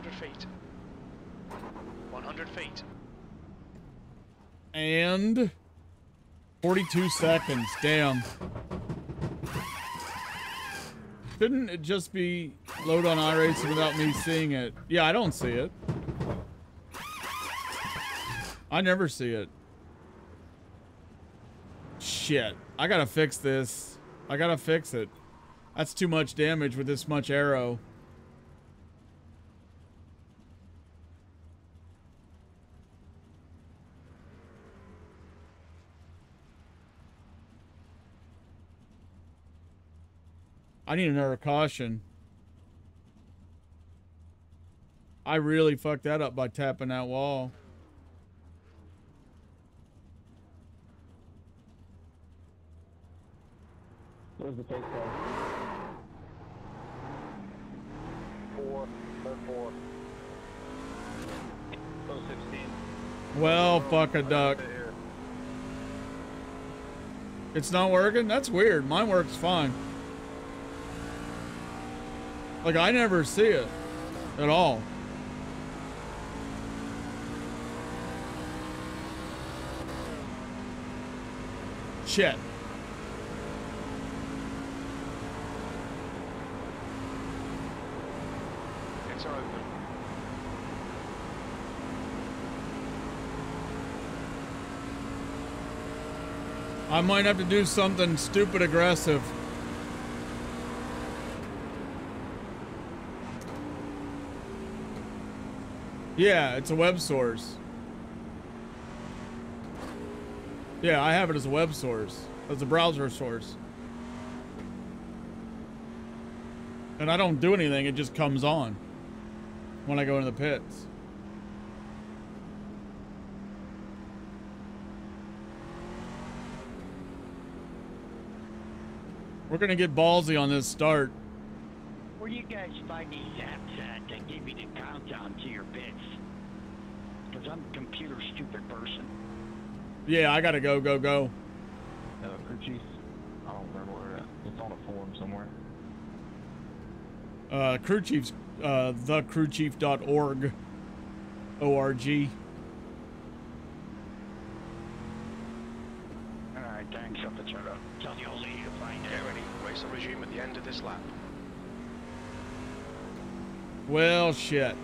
[SPEAKER 2] 100 feet. 100 feet.
[SPEAKER 1] And 42 seconds. Damn. Shouldn't it just be load on iRacing without me seeing it? Yeah, I don't see it. I never see it. Shit. I gotta fix this. I gotta fix it. That's too much damage with this much aero. I need another caution. I really fucked that up by tapping that wall.
[SPEAKER 4] Where's the pace car?
[SPEAKER 8] Four, four. Oh, 16.
[SPEAKER 1] Well, fuck a duck. It's not working? That's weird. Mine works fine. Like, I never see it at all. Shit.
[SPEAKER 2] Pits are open.
[SPEAKER 1] I might have to do something stupid aggressive. Yeah, it's a web source. Yeah, I have it as a web source, as a browser source. And I don't do anything, it just comes on when I go into the pits. We're gonna get ballsy on this start.
[SPEAKER 5] Where do you guys find these apps at that give you the countdown to your pits? Because I'm a computer stupid person.
[SPEAKER 1] Yeah, I gotta go, go, go.
[SPEAKER 6] Uh, crew chief. I don't remember where it is. It's on a form somewhere.
[SPEAKER 1] Uh, crew chief's uh, thecrewchief.org. O-R-G.
[SPEAKER 5] Alright, thanks. I'll try tell the old lady to find
[SPEAKER 2] Get
[SPEAKER 5] it.
[SPEAKER 2] ready. Race will resume at the end of this lap.
[SPEAKER 1] Well, shit.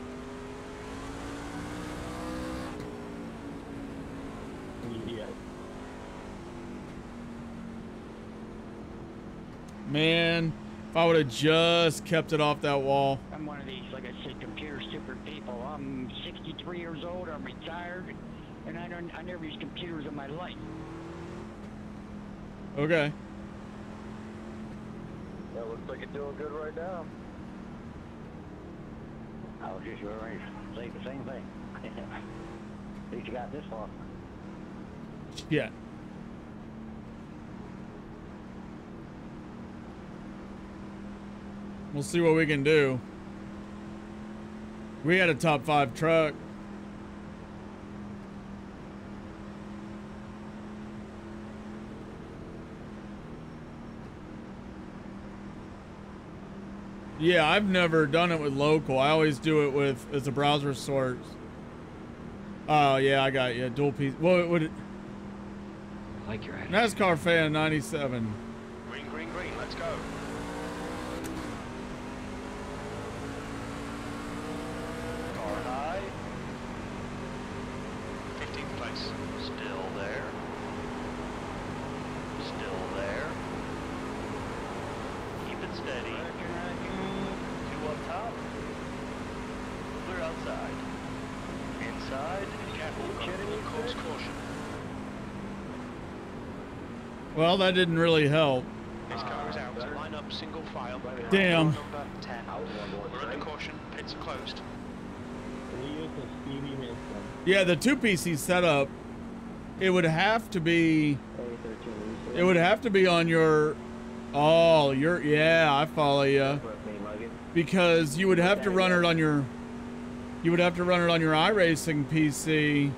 [SPEAKER 1] Man, if I would have just kept it off that wall.
[SPEAKER 5] I'm one of these, like I said, computer stupid people. I'm 63 years old. I'm retired, and I don't. I never used computers in my life.
[SPEAKER 1] Okay.
[SPEAKER 3] That looks like it's doing good right now.
[SPEAKER 5] I was just ready to say the same thing. At least you got this far.
[SPEAKER 1] Yeah. We'll see what we can do. We had a top five truck. Yeah, I've never done it with local. I always do it with as a browser source. Oh yeah, I got you. Dual piece. What would it?
[SPEAKER 5] I like your
[SPEAKER 1] NASCAR fan 97.
[SPEAKER 2] Green, green, green. Let's go.
[SPEAKER 3] Car high.
[SPEAKER 2] 15th place.
[SPEAKER 3] Still there. Still there. Keep it steady. Two up top. Clear outside. Inside.
[SPEAKER 2] Careful. Course caution.
[SPEAKER 1] Well, that didn't really help.
[SPEAKER 2] This car is out. Line up single file.
[SPEAKER 1] Damn.
[SPEAKER 2] Number 10. We're under caution. Pits are closed.
[SPEAKER 4] He used a Stevie Mason.
[SPEAKER 1] Yeah, the two PC setup, it would have to be, it would have to be on your, oh, your, yeah, I follow you. Because you would have to run it on your, you would have to run it on your iRacing PC.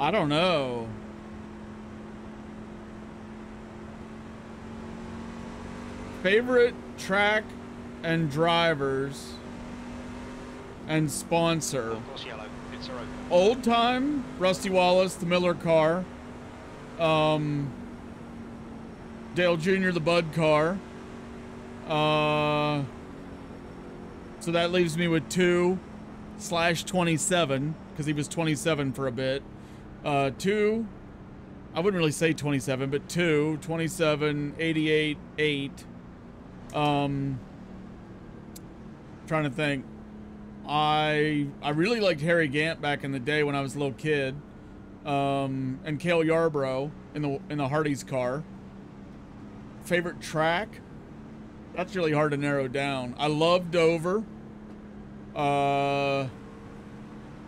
[SPEAKER 1] I don't know. Favorite track and drivers and sponsor.
[SPEAKER 2] Of course, yellow. Pits are open.
[SPEAKER 1] Old time, Rusty Wallace, the Miller car. Um, Dale Jr., the Bud car. Uh, so that leaves me with two slash 27 because he was 27 for a bit. Uh, two, I wouldn't really say 27, but two, 27, 88, 8. Um, trying to think. I I really liked Harry Gant back in the day when I was a little kid, um, and Cale Yarborough in the in the Hardee's car. Favorite track? That's really hard to narrow down. I love Dover. Uh,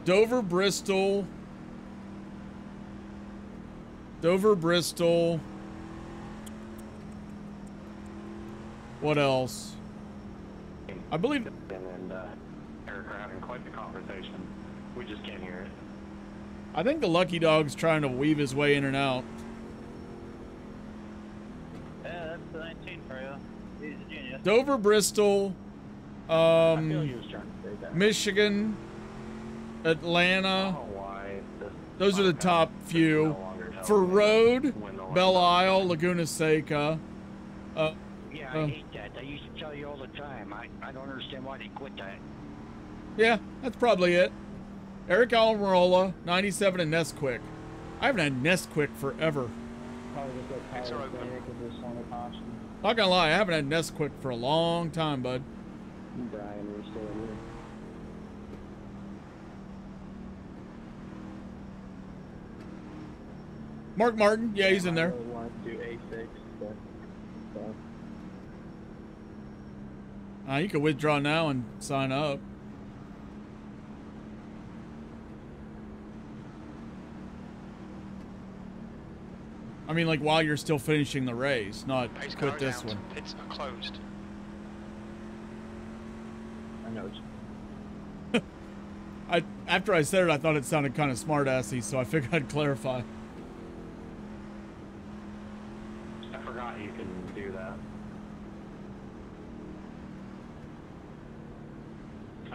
[SPEAKER 1] Dover, Bristol. Dover, Bristol. What else? I believe
[SPEAKER 6] And then uh, Eric are having quite the conversation. We just can't hear it.
[SPEAKER 1] I think the Lucky Dog's trying to weave his way in and out.
[SPEAKER 3] Yeah, that's the 19 for you. He's a genius.
[SPEAKER 1] Dover, Bristol,
[SPEAKER 4] I feel he
[SPEAKER 1] um,
[SPEAKER 4] was trying to say that.
[SPEAKER 1] Michigan, Atlanta.
[SPEAKER 6] don't know why this
[SPEAKER 1] Those are the
[SPEAKER 6] podcast
[SPEAKER 1] top
[SPEAKER 6] is
[SPEAKER 1] few.
[SPEAKER 6] No longer telling
[SPEAKER 1] For road,
[SPEAKER 6] when
[SPEAKER 1] Belle Isle, Laguna Seca. Uh,
[SPEAKER 5] Yeah, I
[SPEAKER 1] Uh.
[SPEAKER 5] hate that. I used to tell you all the time. I, I don't understand why they quit that.
[SPEAKER 1] yeah, that's probably it. Eric Almirola, 97, and Nesquik. I haven't had Nesquik forever.
[SPEAKER 4] Probably just like
[SPEAKER 2] Pits are
[SPEAKER 4] Tyler
[SPEAKER 2] open.
[SPEAKER 4] Bennett because there's.
[SPEAKER 1] Not gonna lie, I haven't had Nesquik for a long time, bud.
[SPEAKER 4] Brian, you're still in here.
[SPEAKER 1] Mark Martin, yeah, he's in there.
[SPEAKER 4] really wanted to do A6, but so.
[SPEAKER 1] Uh, you can withdraw now and sign up. I mean, like while you're still finishing the race, not
[SPEAKER 2] Pace
[SPEAKER 1] quit this
[SPEAKER 2] out.
[SPEAKER 1] one.
[SPEAKER 2] Pits are closed.
[SPEAKER 4] I know.
[SPEAKER 1] I after I said it, I thought it sounded kind of smartassy, so I figured I'd clarify.
[SPEAKER 6] I forgot you can do that.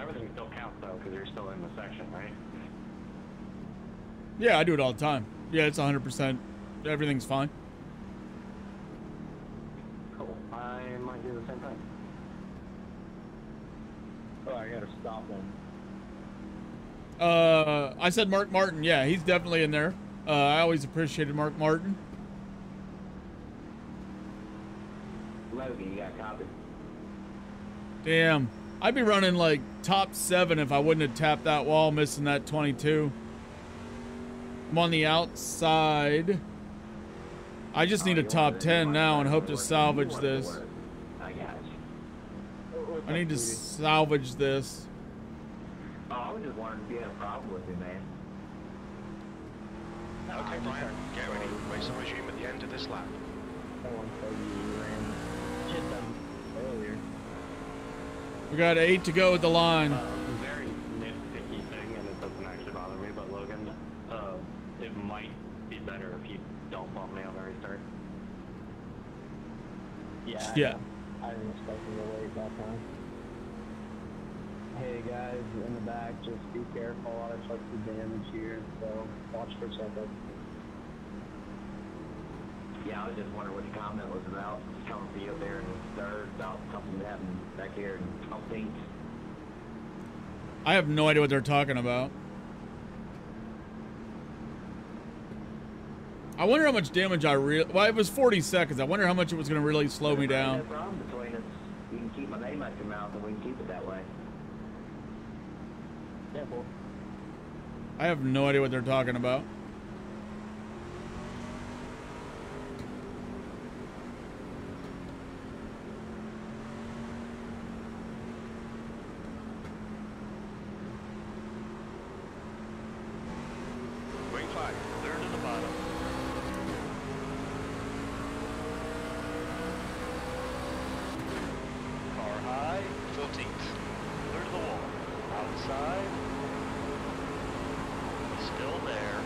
[SPEAKER 6] Everything still counts though, because you're still in the section, right?
[SPEAKER 1] Yeah, I do it all the time. Yeah, it's 100%. Everything's fine.
[SPEAKER 6] Cool. I might do the same thing.
[SPEAKER 4] Oh, I gotta stop them.
[SPEAKER 1] Uh, I said Mark Martin. Yeah, he's definitely in there. Uh, I always appreciated Mark Martin.
[SPEAKER 4] Logan, you got copied.
[SPEAKER 1] Damn. I'd be running like top seven if I wouldn't have tapped that wall, missing that 22. I'm on the outside. I just need a top 10 now and hope to salvage this.
[SPEAKER 4] I
[SPEAKER 1] need to salvage this.
[SPEAKER 4] Oh, I was just wondering if you had a problem with me, man.
[SPEAKER 2] Okay, Brian, get ready. Race resume at the end of this lap.
[SPEAKER 4] Someone told you you ran shit done earlier.
[SPEAKER 1] We got eight to go at the line.
[SPEAKER 6] Uh, very nitpicky thing, and it doesn't actually bother me, but Logan, uh, it might be better if you don't bump me on the restart.
[SPEAKER 4] Yeah. I
[SPEAKER 1] Yeah.
[SPEAKER 4] know. I didn't expect him to wait that time. Hey guys, in the back, just be careful. A lot of trucks are here, so watch for setup. Yeah, I was just wondering what the comment was about. Coming for you up there in third, about something that happened back here in Umpteenth.
[SPEAKER 1] I have no idea what they're talking about. I wonder how much damage I real. Well, it was 40 seconds. I wonder how much it was going to really slow me down.
[SPEAKER 4] No problem between us. You can keep my name out your mouth, and we can keep it that way. Careful.
[SPEAKER 1] I have no idea what they're talking about.
[SPEAKER 2] Green flag, clear to the bottom. Car high, 14th. Clear to the wall. Outside. Still there.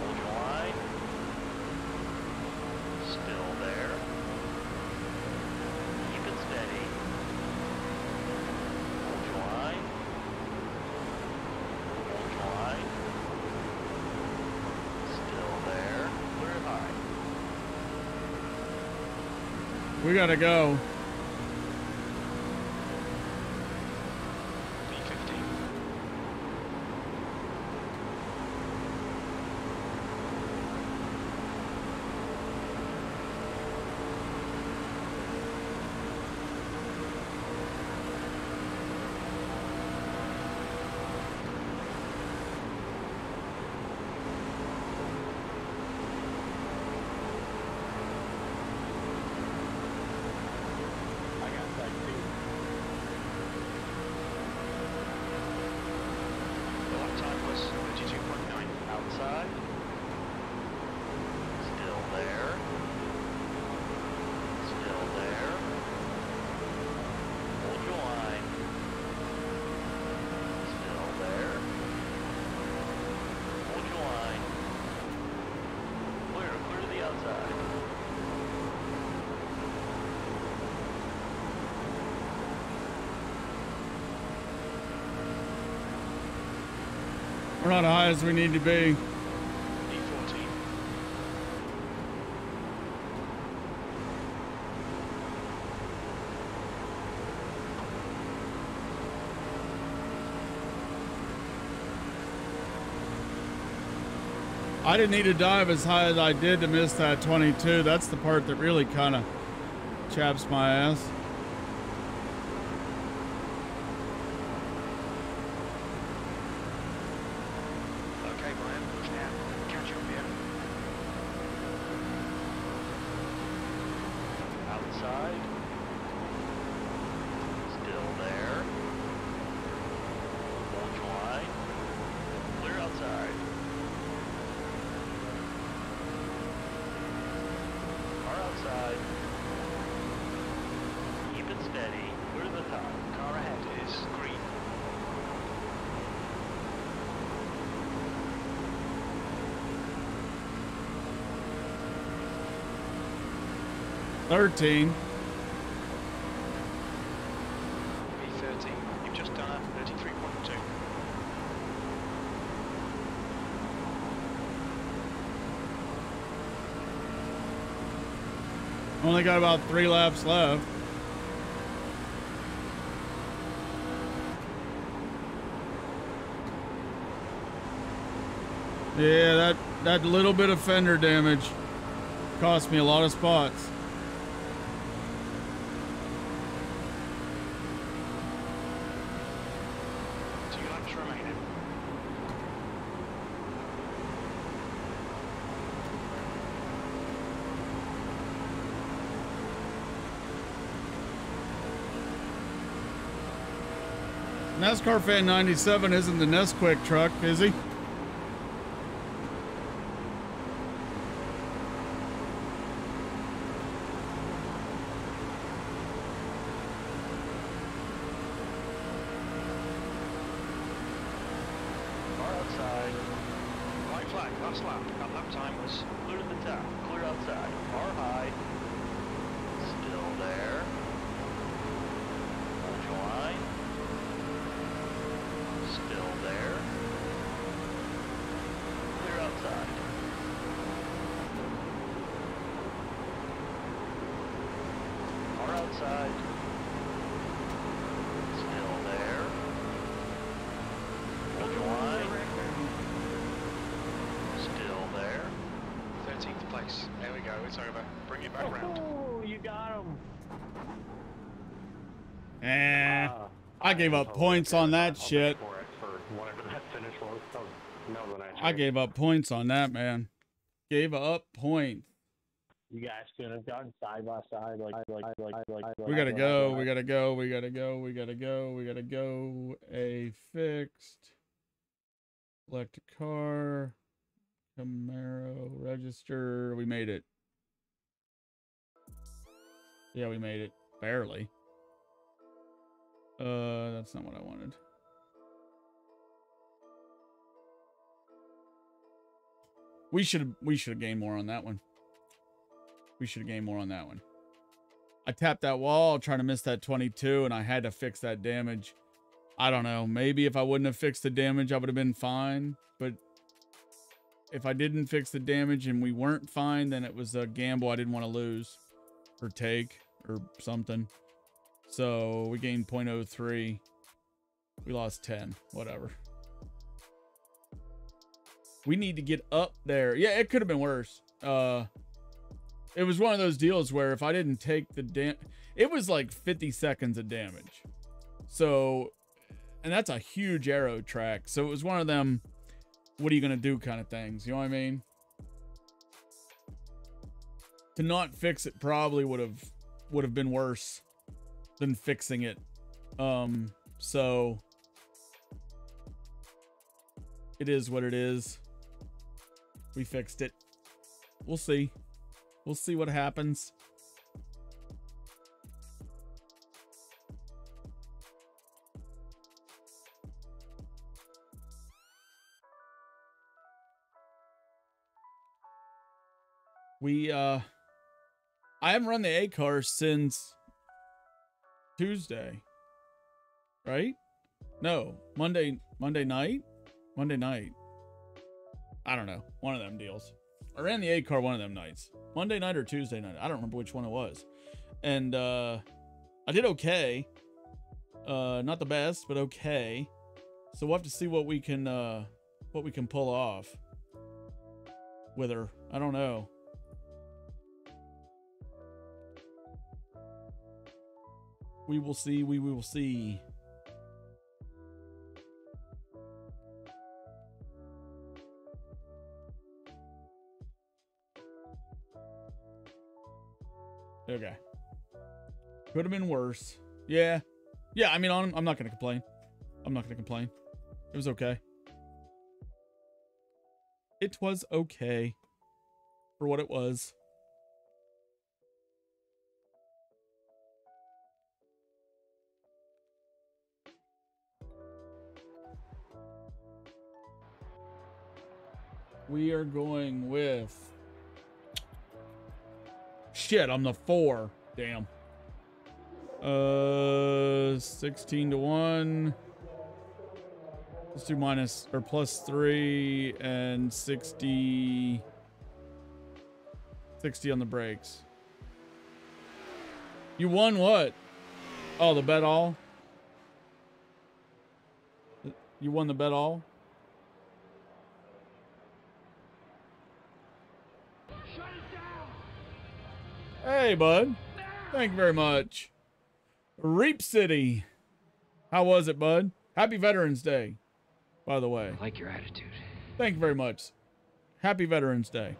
[SPEAKER 2] Hold your line. Still there. Keep it steady. Hold your line. Hold your line. Still there. Clear high.
[SPEAKER 1] We got to go.
[SPEAKER 2] B15.
[SPEAKER 4] I got that too.
[SPEAKER 2] The lap time was 32.9 outside. Still there. Still there. Hold your line. Still there. Hold your line. Clear, clear to the outside.
[SPEAKER 1] We're not high as we need to be. I didn't need to dive as high as I did to miss that 22. That's the part that really kind of chaps my ass.
[SPEAKER 2] Okay, Brian, push now. Catch up here. Outside. Still there. Hold your line. Clear outside.
[SPEAKER 1] 13.
[SPEAKER 2] V13. You've just done a 33.2.
[SPEAKER 1] Only got about three laps left. Yeah, that, that little bit of fender damage cost me a lot of spots.
[SPEAKER 2] Two laps remaining.
[SPEAKER 1] NASCAR fan 97 isn't the Nesquik truck, is he?
[SPEAKER 3] Car outside.
[SPEAKER 2] White flag, last lap. That lap time was
[SPEAKER 3] Clear to the top. Clear outside. Car high. Still there. Hold your line. Still there. Clear outside. Car outside. Still there. Hold your line. Still there.
[SPEAKER 2] 13th place. There we go. It's over. Bring it back round.
[SPEAKER 9] Oh, you got him.
[SPEAKER 1] Eh.
[SPEAKER 6] Uh,
[SPEAKER 1] I gave up points on that shit.
[SPEAKER 6] For it for whatever that finish was. That was, that was a nice
[SPEAKER 1] I gave up points on that, man. Gave up points.
[SPEAKER 9] You guys could have gone side by side, like, like, like, like, like.
[SPEAKER 1] We gotta go. We gotta go. We gotta go. We gotta go. We gotta go. A fixed. Select a car. Camaro register. We made it. Yeah, we made it. Barely. Uh, that's not what I wanted. We should we should have gained more on that one. We should have gained more on that one. I tapped that wall trying to miss that 22 and I had to fix that damage. I don't know. Maybe if I wouldn't have fixed the damage, I would have been fine. But if I didn't fix the damage and we weren't fine, then it was a gamble I didn't want to lose or take or something. So we gained 0.03. We lost 10. Whatever. We need to get up there. Yeah, it could have been worse. Uh, it was one of those deals where if I didn't take the dam, it was like 50 seconds of damage. So, and that's a huge aero track. So it was one of them, what are you going to do kind of things. You know what I mean? To not fix it probably would have, would have been worse than fixing it. Um, so it is what it is. We fixed it. We'll see. We'll see what happens. We uh I haven't run the A car since Tuesday. Right? No, Monday Monday night? Monday night. I don't know. One of them deals. I ran the A car one of them nights. Monday night or Tuesday night. I don't remember which one it was. And uh I did okay. Uh not the best, but okay. So we'll have to see what we can uh what we can pull off with her. I don't know. We will see, we will see. Okay. Could have been worse. Yeah. Yeah, I mean, I'm, not going to complain. I'm not going to complain. It was okay. It was okay for what it was. We are going with shit, I'm the four. Damn. Uh, 16 to 1. Let's do minus or plus 3 and 60. 60 on the brakes. You won what? Oh, the bet all? You won the bet all? Hey, bud. Thank you very much. Reap City. How was it, bud? Happy Veterans Day, by the way.
[SPEAKER 10] I like your attitude.
[SPEAKER 1] Thank you very much. Happy Veterans Day.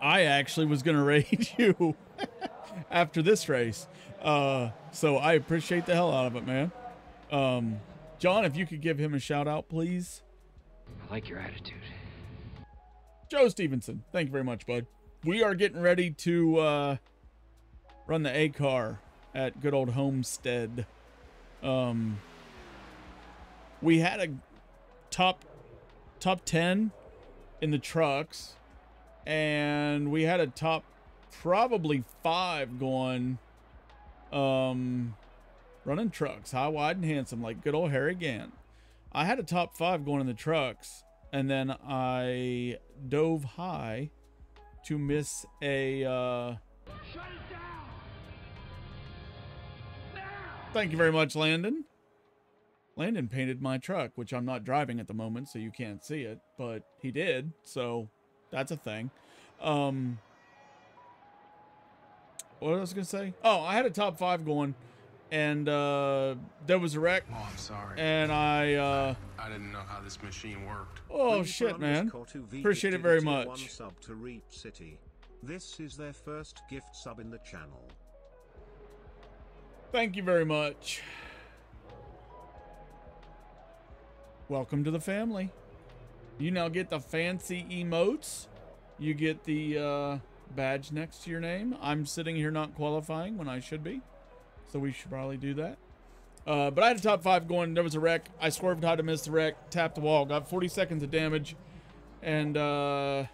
[SPEAKER 1] I actually was going to raid you after this race. Uh, so I appreciate the hell out of it, man. Um, John, if you could give him a shout out, please.
[SPEAKER 10] I like your attitude.
[SPEAKER 1] Joe Stevenson, thank you very much, bud. We are getting ready to uh, run the A car at good old Homestead. Um, we had a top top 10 in the trucks and we had a top probably five going um running trucks high wide and handsome like good old harry gant i had a top five going in the trucks and then i dove high to miss a uh thank you very much landon. Landon painted my truck which i'm not driving at the moment so you can't see it but he did so that's a thing. Um what was I gonna say? Oh, I had a top five going, and uh, there was a wreck.
[SPEAKER 11] Oh, I'm sorry.
[SPEAKER 1] And I, uh,
[SPEAKER 11] I didn't know how this machine worked.
[SPEAKER 1] oh shit, man. Appreciate it very much.
[SPEAKER 12] One
[SPEAKER 1] much.
[SPEAKER 12] sub to Reap City. This is their first gift sub in the channel.
[SPEAKER 1] Thank you very much. Welcome to the family. You now get the fancy emotes. You get the uh, badge next to your name. I'm sitting here not qualifying when I should be. So we should probably do that. Uh, but I had a top five going. There was a wreck. I swerved high to miss the wreck. Tapped the wall. Got 40 seconds of damage. And uh,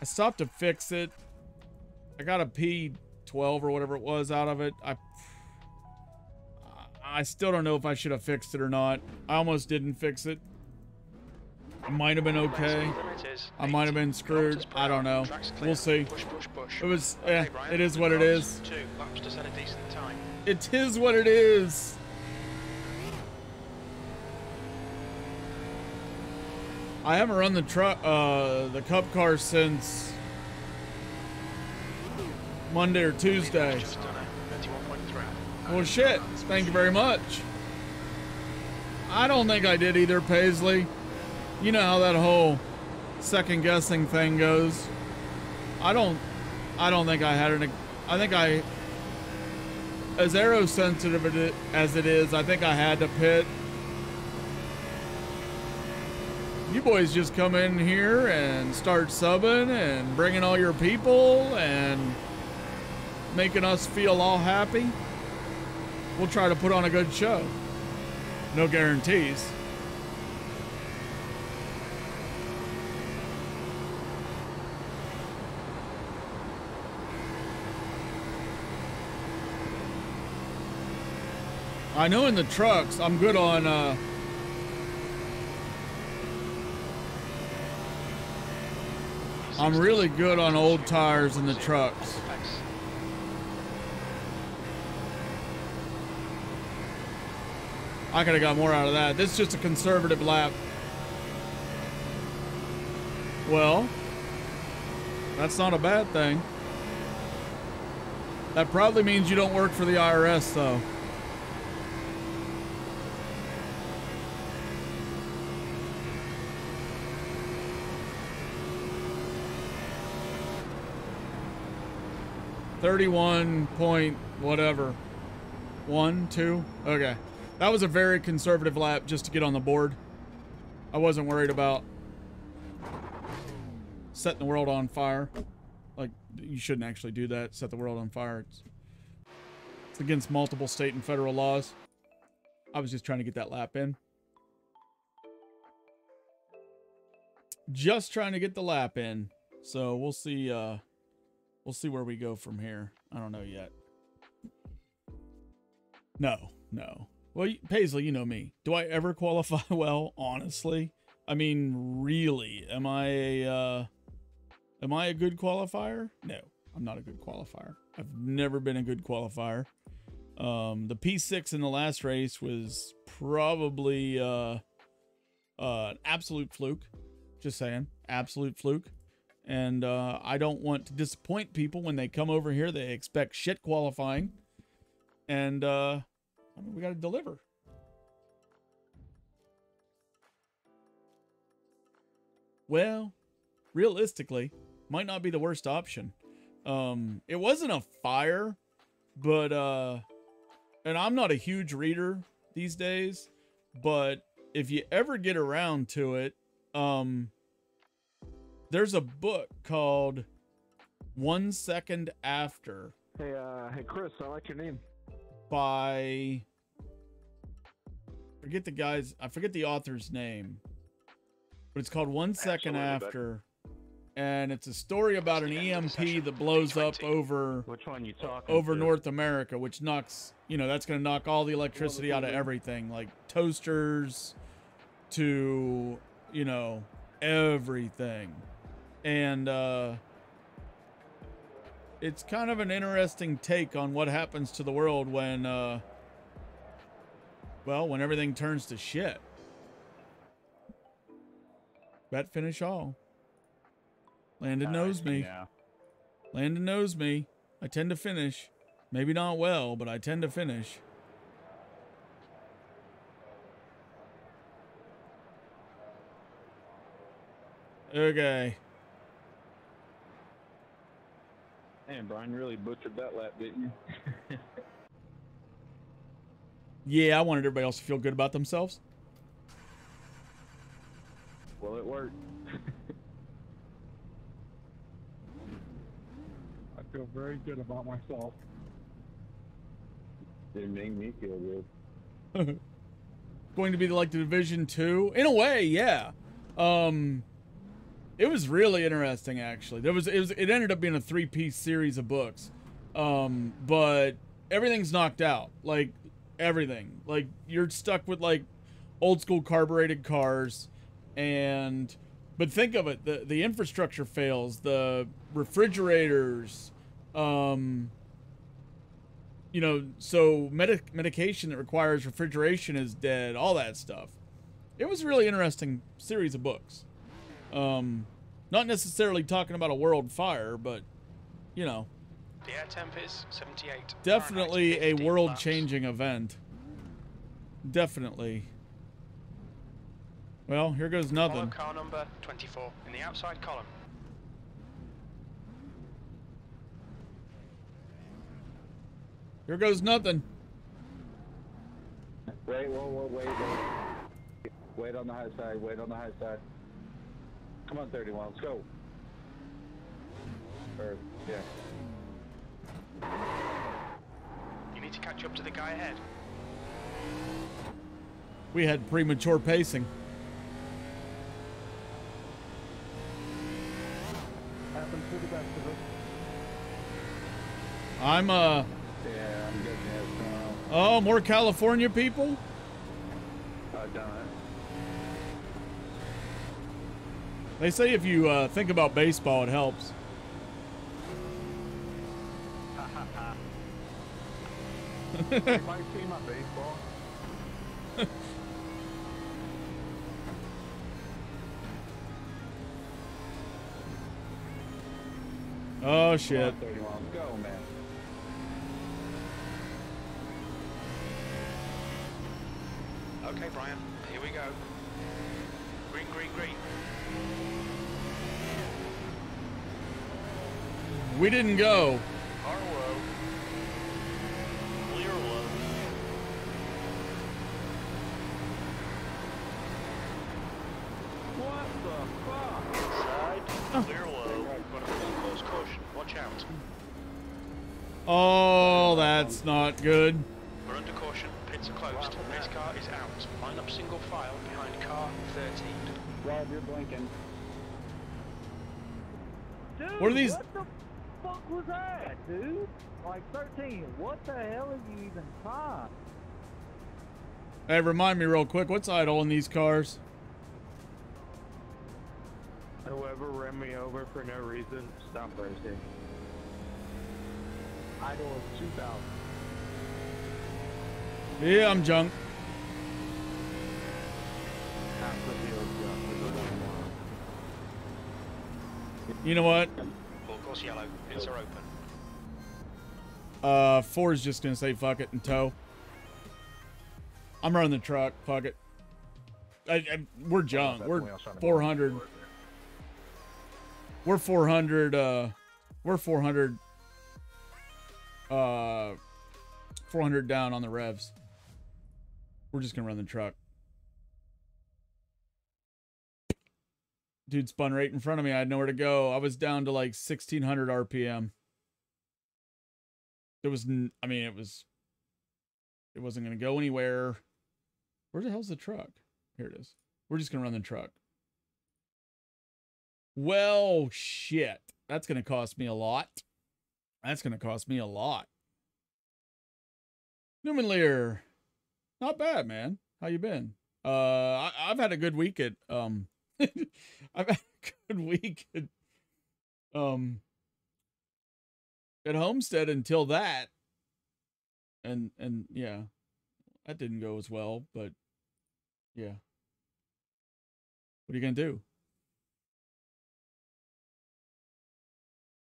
[SPEAKER 1] I stopped to fix it. I got a P12 or whatever it was out of it. I I still don't know if I should have fixed it or not. I almost didn't fix it. I might have been okay. I might have been screwed. I don't know. We'll see. It was, eh, it is what it is. It is what it is. I haven't run the truck, uh, the cup car since Monday or Tuesday.
[SPEAKER 2] Just done a 31.3.
[SPEAKER 1] Well, shit. Thank you very much. I don't think I did either, Paisley. You know how that whole second guessing thing goes. I don't. I don't think I had an. I think I. As aero sensitive as it is, I think I had to pit. You boys just come in here and start subbing and bringing all your people and making us feel all happy. We'll try to put on a good show. No guarantees. I know in the trucks, I'm good on uh I'm really good on old tires in the trucks. I could have got more out of that. This is just a conservative lap. Well, that's not a bad thing. That probably means you don't work for the IRS, though. Thirty-one point whatever, one, two. Okay, that was a very conservative lap just to get on the board. I wasn't worried about setting the world on fire. Like you shouldn't actually do that. Set the world on fire. It's, it's against multiple state and federal laws. I was just trying to get that lap in. Just trying to get the lap in. So we'll see uh we'll see where we go from here. I don't know yet. No, no. Well, Paisley, you know me. Do I ever qualify well? Honestly, I mean, really, am I a uh, am I a good qualifier? No, I'm not a good qualifier. I've never been a good qualifier. Um, the P6 in the last race was probably uh, uh, an absolute fluke. Just saying, absolute fluke. And uh, I don't want to disappoint people when they come over here. They expect shit qualifying, and uh, I mean, we got to deliver. Well, realistically, might not be the worst option. Um, it wasn't a fire, but uh, and I'm not a huge reader these days, but if you ever get around to it, um, there's a book called One Second After
[SPEAKER 8] Hey, uh, hey, Chris, I like your name.
[SPEAKER 1] by forget the guy's I forget the author's name, but it's called One Second
[SPEAKER 6] Absolutely.
[SPEAKER 1] After, and it's a story about an EMP that blows up over
[SPEAKER 6] Which one you talking
[SPEAKER 1] over
[SPEAKER 6] to?
[SPEAKER 1] North America, which knocks you know that's going to knock all the electricity out of everything, like toasters to you know everything, and uh, it's kind of an interesting take on what happens to the world when uh, well when everything turns to shit. Bet finish all. Landon knows me.
[SPEAKER 6] Yeah.
[SPEAKER 1] Landon knows me. I tend to finish. Maybe not well, but I tend to finish. Okay.
[SPEAKER 8] Man, Brian really butchered that lap, didn't you?
[SPEAKER 1] Yeah, I wanted everybody else to feel good about themselves.
[SPEAKER 8] well, it worked. I feel very good about myself. Didn't make me feel good.
[SPEAKER 1] Going to be like the Division 2 in a way, yeah. Um it was really interesting actually. There was it was it ended up being a three-piece series of books. Um but everything's knocked out. Like everything. Like you're stuck with like old school carbureted cars and but think of it, the the infrastructure fails, the refrigerators um you know, so medic- medication that requires refrigeration is dead, all that stuff. It was a really interesting series of books. Um, not necessarily talking about a world fire, but you know,
[SPEAKER 2] The air temp is 78.
[SPEAKER 1] definitely a world-changing event. Definitely. Well, here goes
[SPEAKER 2] Follow
[SPEAKER 1] nothing.
[SPEAKER 2] car number 24 in the outside column.
[SPEAKER 1] Here goes nothing.
[SPEAKER 8] Wait, whoa, whoa, wait, wait. Wait on the high side, wait on the high side. Come on, 31, let's go. Or, yeah.
[SPEAKER 2] You need to catch up to the guy ahead.
[SPEAKER 1] We had premature pacing.
[SPEAKER 8] Happens to the best of us.
[SPEAKER 1] I'm uh
[SPEAKER 8] Yeah, I'm getting it now.
[SPEAKER 1] oh, more California people?
[SPEAKER 8] I've done it.
[SPEAKER 1] They say if you uh, think about baseball, it helps.
[SPEAKER 8] you might see my baseball.
[SPEAKER 1] Oh shit.
[SPEAKER 8] 31, go, man.
[SPEAKER 2] Okay, Brian, here we go. Green, green, green.
[SPEAKER 1] We didn't go.
[SPEAKER 3] Car low. Clear low.
[SPEAKER 8] What the fuck?
[SPEAKER 3] Inside. Clear low.
[SPEAKER 2] Got a full close caution. Watch out.
[SPEAKER 1] Oh, that's not good.
[SPEAKER 2] We're under caution. Pits are closed. Next car is out. Line up single file behind car 13.
[SPEAKER 8] Rob, you're blinking.
[SPEAKER 1] What are these?
[SPEAKER 13] Fuck was that, dude? Like 13, what the hell are you even trying?
[SPEAKER 1] Hey, remind me real quick, what's idle in these cars?
[SPEAKER 14] Whoever ran me over for no reason, stop racing.
[SPEAKER 13] Idle is 2,000.
[SPEAKER 1] Yeah, I'm junk.
[SPEAKER 14] Half the field jump with the one line.
[SPEAKER 1] You know what?
[SPEAKER 2] Course yellow. Pits are open.
[SPEAKER 1] Uh, four is just gonna say fuck it and tow. I'm running the truck. Fuck it. I, I, we're junk. We're 400. We're 400. Uh, we're 400. Uh, 400 down on the revs. We're just gonna run the truck. Dude spun right in front of me. I had nowhere to go. I was down to like 1600 RPM. There was, I mean, it was, it wasn't going to go anywhere. Where the hell's the truck? Here it is. We're just going to run the truck. Well, shit. That's going to cost me a lot. That's going to cost me a lot. Newman Lear. Not bad, man. How you been? Uh, I, I've had a good week at, um, I've had a good week at, um, at Homestead until that. And and yeah, that didn't go as well, but yeah. What are you gonna do?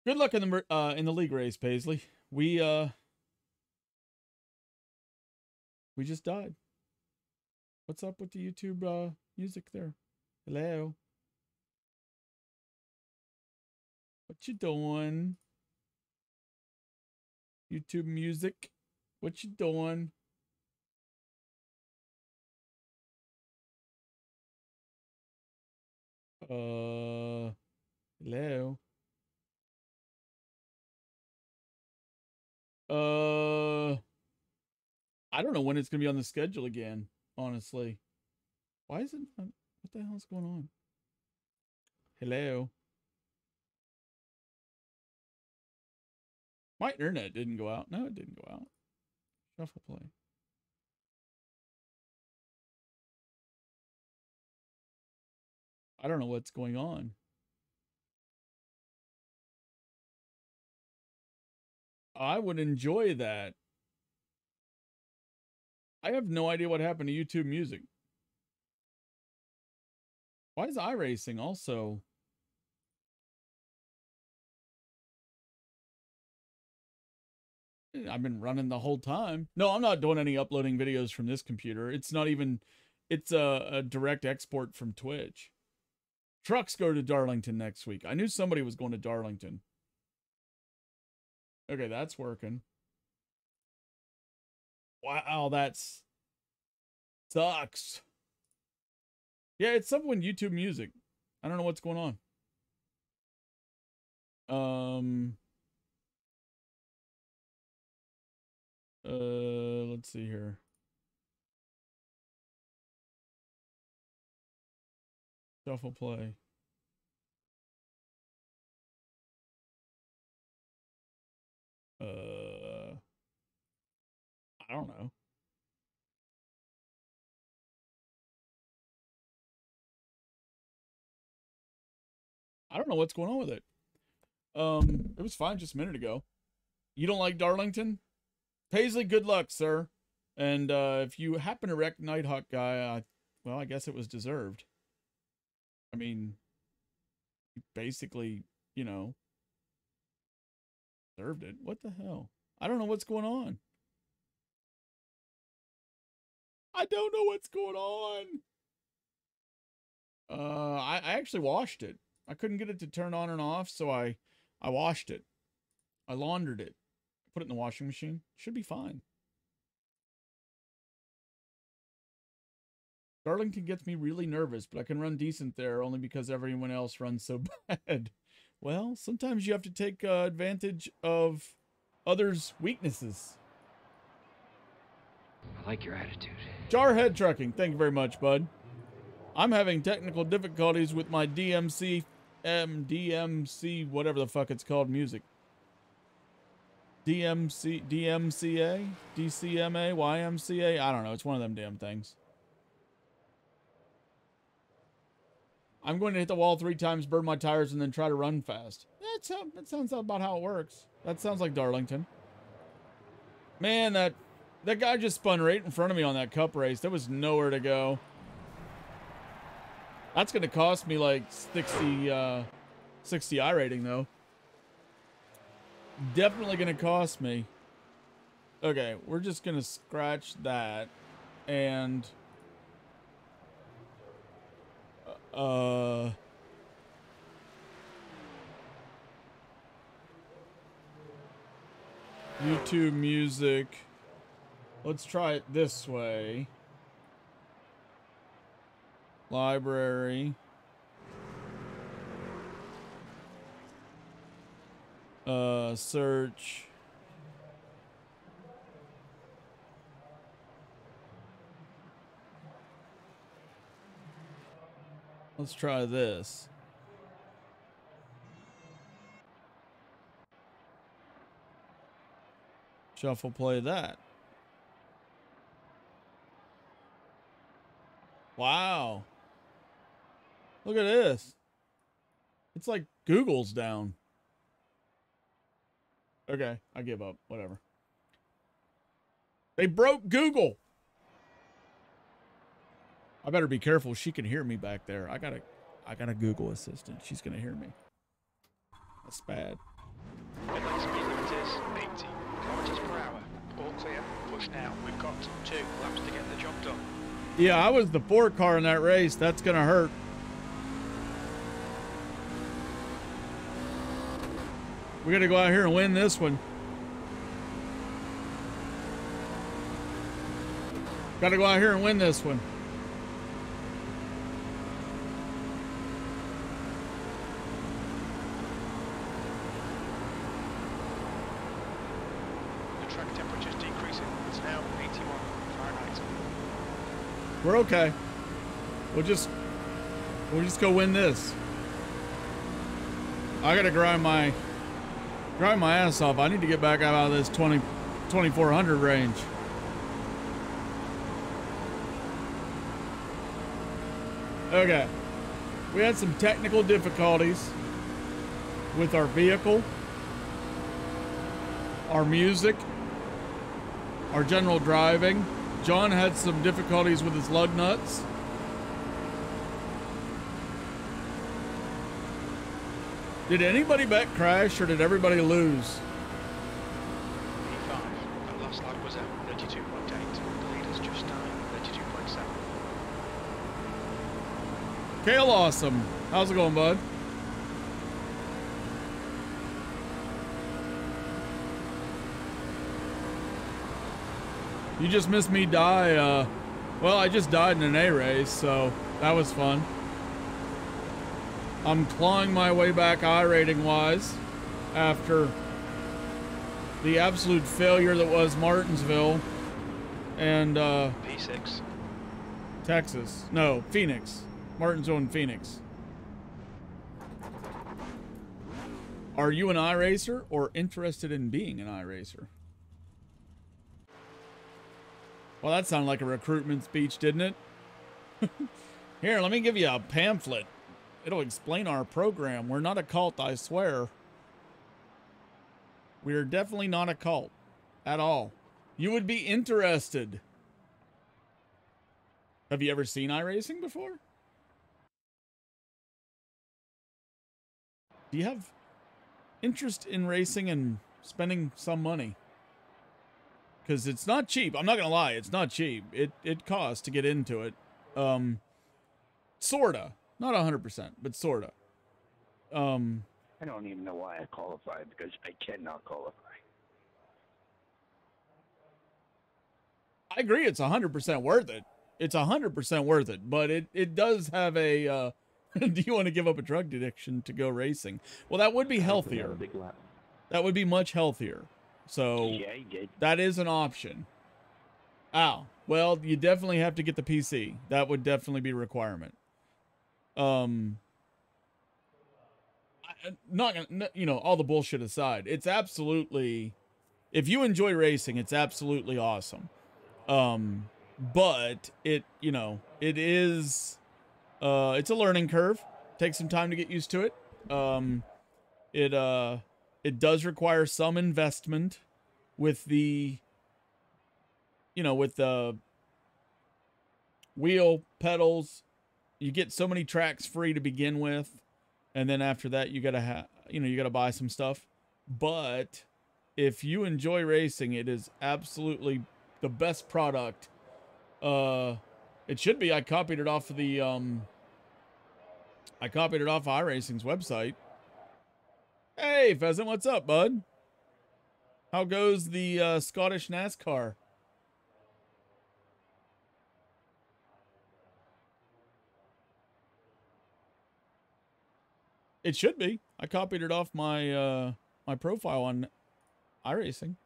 [SPEAKER 1] Good luck in the uh in the league race, Paisley. We uh we just died. What's up with the YouTube uh music there? Hello. What you doing? YouTube music. What you doing? Uh, hello. Uh, I don't know when it's gonna be on the schedule again. Honestly, why is it? Not, what the hell's going on? Hello. My internet didn't go out. No, it didn't go out. Shuffle play. I don't know what's going on. I would enjoy that. I have no idea what happened to YouTube Music. Why is iRacing also? I've been running the whole time. No, I'm not doing any uploading videos from this computer. It's not even, it's a, a direct export from Twitch. Trucks go to Darlington next week. I knew somebody was going to Darlington. Okay, that's working. Wow, that's sucks. Yeah, it's someone YouTube music. I don't know what's going on. Um Uh, let's see here. Shuffle play. Uh, I don't know. I don't know what's going on with it. Um, it was fine just a minute ago. You don't like Darlington? Paisley, good luck, sir. And uh, if you happen to wreck Nighthawk guy, well, I guess it was deserved. I mean, basically, you know, deserved it. What the hell? I don't know what's going on. I don't know what's going on. Uh, I, I actually washed it. I couldn't get it to turn on and off, so I, I washed it. I laundered it. Put it in the washing machine. Should be fine. Darlington gets me really nervous, but I can run decent there only because everyone else runs so bad. Well, sometimes you have to take uh, advantage of others' weaknesses.
[SPEAKER 10] I like your attitude.
[SPEAKER 1] Jarhead Trucking, thank you very much, bud. I'm having technical difficulties with my DMC, MDMC, whatever the fuck it's called, music. DMC. I don't know. It's one of them damn things. I'm going to hit the wall three times, burn my tires, and then try to run fast. That's how, that sounds about how it works. That sounds like Darlington. Man, that that guy just spun right in front of me on that cup race. There was nowhere to go. That's going to cost me like 60, uh, 60 iRating, though. Definitely going to cost me. Okay, we're just going to scratch that. And... Uh... YouTube music. Let's try it this way. Library. Uh, search. Let's try this. Shuffle play that. Wow. Look at this. It's like Google's down. Okay, I give up. Whatever. They broke Google. I better be careful. She can hear me back there. I got a I got a Google assistant. She's going to hear me. That's bad.
[SPEAKER 2] Midnight speed limit is 80 kilometers per hour. All clear. Push now. We've got two laps to get the job done.
[SPEAKER 1] Yeah, I was the four car in that race. That's going to hurt. We got to go out here and win this one. Got to go out here and win this one.
[SPEAKER 2] The track temperature is decreasing. It's now 81 Fahrenheit.
[SPEAKER 1] We're okay. We'll just we'll just go win this. I gotta grind my grind my ass off. I need to get back out of this 20 2400 range. Okay. We had some technical difficulties with our vehicle, our music, our general driving. John had some difficulties with his lug nuts. Did anybody bet crash or did everybody lose?
[SPEAKER 2] P5. Last lap was at 32.8. The leader's just died. 32.7.
[SPEAKER 1] Kale Awesome. How's it going, bud? You just missed me die. Uh, well, I just died in an A race, so that was fun. I'm clawing my way back iRating wise after the absolute failure that was Martinsville and uh,
[SPEAKER 2] P6.
[SPEAKER 1] Texas. No, Phoenix. Martinsville and Phoenix. Are you an iRacer or interested in being an iRacer? Well, that sounded like a recruitment speech, didn't it? Here, let me give you a pamphlet. It'll explain our program. We're not a cult, I swear. We are definitely not a cult at all. You would be interested. Have you ever seen iRacing before? Do you have interest in racing and spending some money? Because it's not cheap. I'm not gonna lie, it's not cheap. It it costs to get into it. Um, sorta, not hundred percent, but sorta. Um,
[SPEAKER 5] I don't even know why I qualified because I cannot qualify.
[SPEAKER 1] I agree. It's hundred percent worth it. It's hundred percent worth it. But it it does have a. Uh, do you want to give up a drug addiction to go racing? Well, that would be healthier. That would be much healthier. So
[SPEAKER 5] Yeah,
[SPEAKER 1] that is an option. Ow. Well, you definitely have to get the PC. That would definitely be a requirement. Um, I- not gonna, you know, all the bullshit aside, it's absolutely if you enjoy racing, it's absolutely awesome. Um, but it, you know, it is, uh, it's a learning curve. Takes some time to get used to it. Um, it, uh, it does require some investment with the, you know, with the wheel pedals. You get so many tracks free to begin with, and then after that, you gotta have, you know, you gotta buy some stuff. But if you enjoy racing, it is absolutely the best product. Uh, it should be. I copied it off of the um. I copied it off iRacing's website. Hey, pheasant, what's up, bud? How goes the uh, Scottish NASCAR? It should be. I copied it off my uh, my profile on iRacing.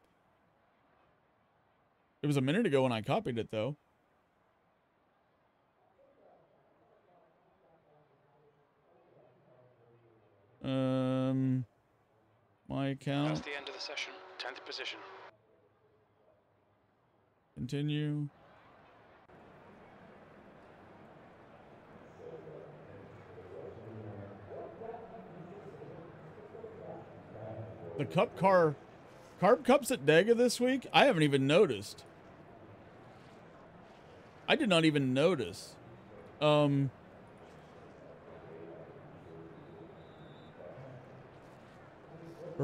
[SPEAKER 1] It was a minute ago when I copied it, though. Um, my account.
[SPEAKER 2] That's the end of the session. 10th position.
[SPEAKER 1] Continue. The cup car, carb cups at Dega this week. I haven't even noticed. I did not even notice. Um.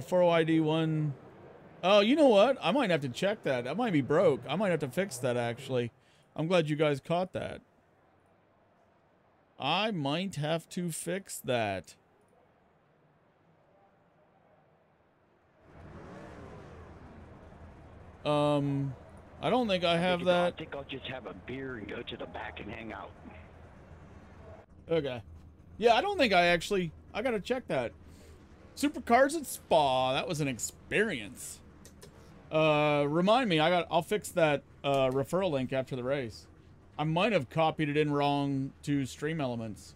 [SPEAKER 1] 40 ID one. Oh, you know what? I might have to check that. I might be broke. I might have to fix that actually. I'm glad you guys caught that. I might have to fix that. Um, I don't think I have
[SPEAKER 5] I
[SPEAKER 1] that.
[SPEAKER 5] I think I'll just have a beer and go to the back and hang out.
[SPEAKER 1] Okay. Yeah, I don't think I actually. I gotta check that. Supercars at Spa. That was an experience. Uh, remind me. I got. I'll fix that uh, referral link after the race. I might have copied it in wrong to Stream Elements.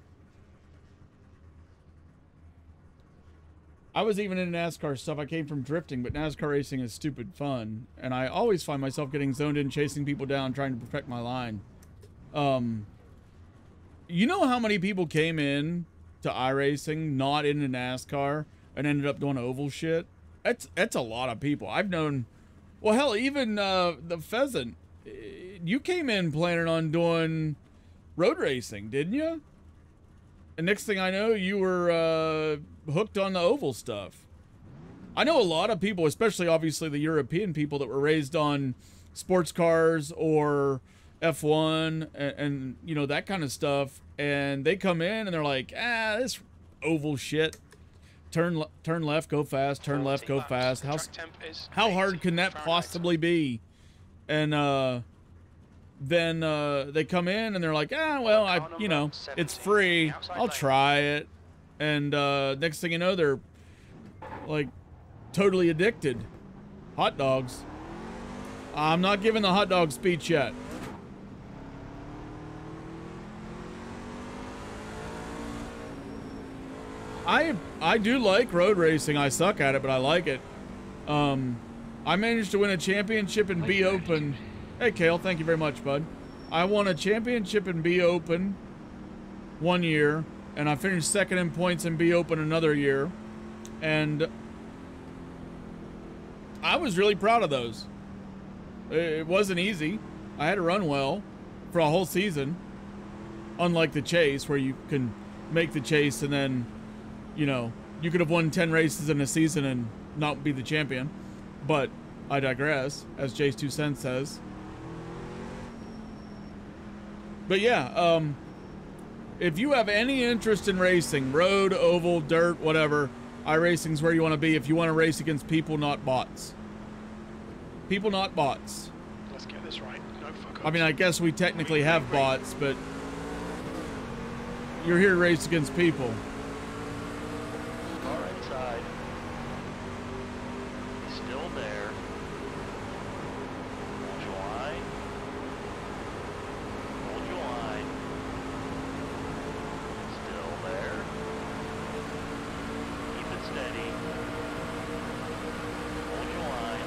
[SPEAKER 1] I was even in NASCAR stuff. I came from drifting, but NASCAR racing is stupid fun, and I always find myself getting zoned in, chasing people down, trying to perfect my line. Um, you know how many people came in to iRacing not into NASCAR and ended up doing oval shit? That's that's a lot of people. I've known. Well, hell, even uh, the pheasant. eh, You came in planning on doing road racing, didn't you? And next thing I know, you were uh, hooked on the oval stuff. I know a lot of people, especially obviously the European people that were raised on sports cars or F1 and, and you know that kind of stuff, and they come in and they're like, ah, this oval shit. Turn turn left, go fast. Turn left, go fast. How how hard can that possibly be? And uh, then uh, they come in and they're like, ah, well, I, you know, it's free. I'll try it. And uh, next thing you know, they're like totally addicted. Hot dogs. I'm not giving the hot dog speech yet. I I do like road racing. I suck at it, but I like it. Um, I managed to win a championship in B Open. Hey, Kale, thank you very much, bud. I won a championship in B Open one year, and I finished second in points in B Open another year, and I was really proud of those. It wasn't easy. I had to run well for a whole season, unlike the chase where you can make the chase and then you know, you could have won 10 races in a season and not be the champion. But I digress, as JayzTwoCents says. But yeah, um, if you have any interest in racing, road, oval, dirt, whatever, iRacing's where you want to be if you want to race against people, not bots. People, not bots.
[SPEAKER 2] Let's get this right. No fuck
[SPEAKER 1] I mean, I guess we technically have bots, but you're here to race against people.
[SPEAKER 3] Far inside. Still there. Hold your line. Hold your line. Still there. Keep it steady. Hold your line.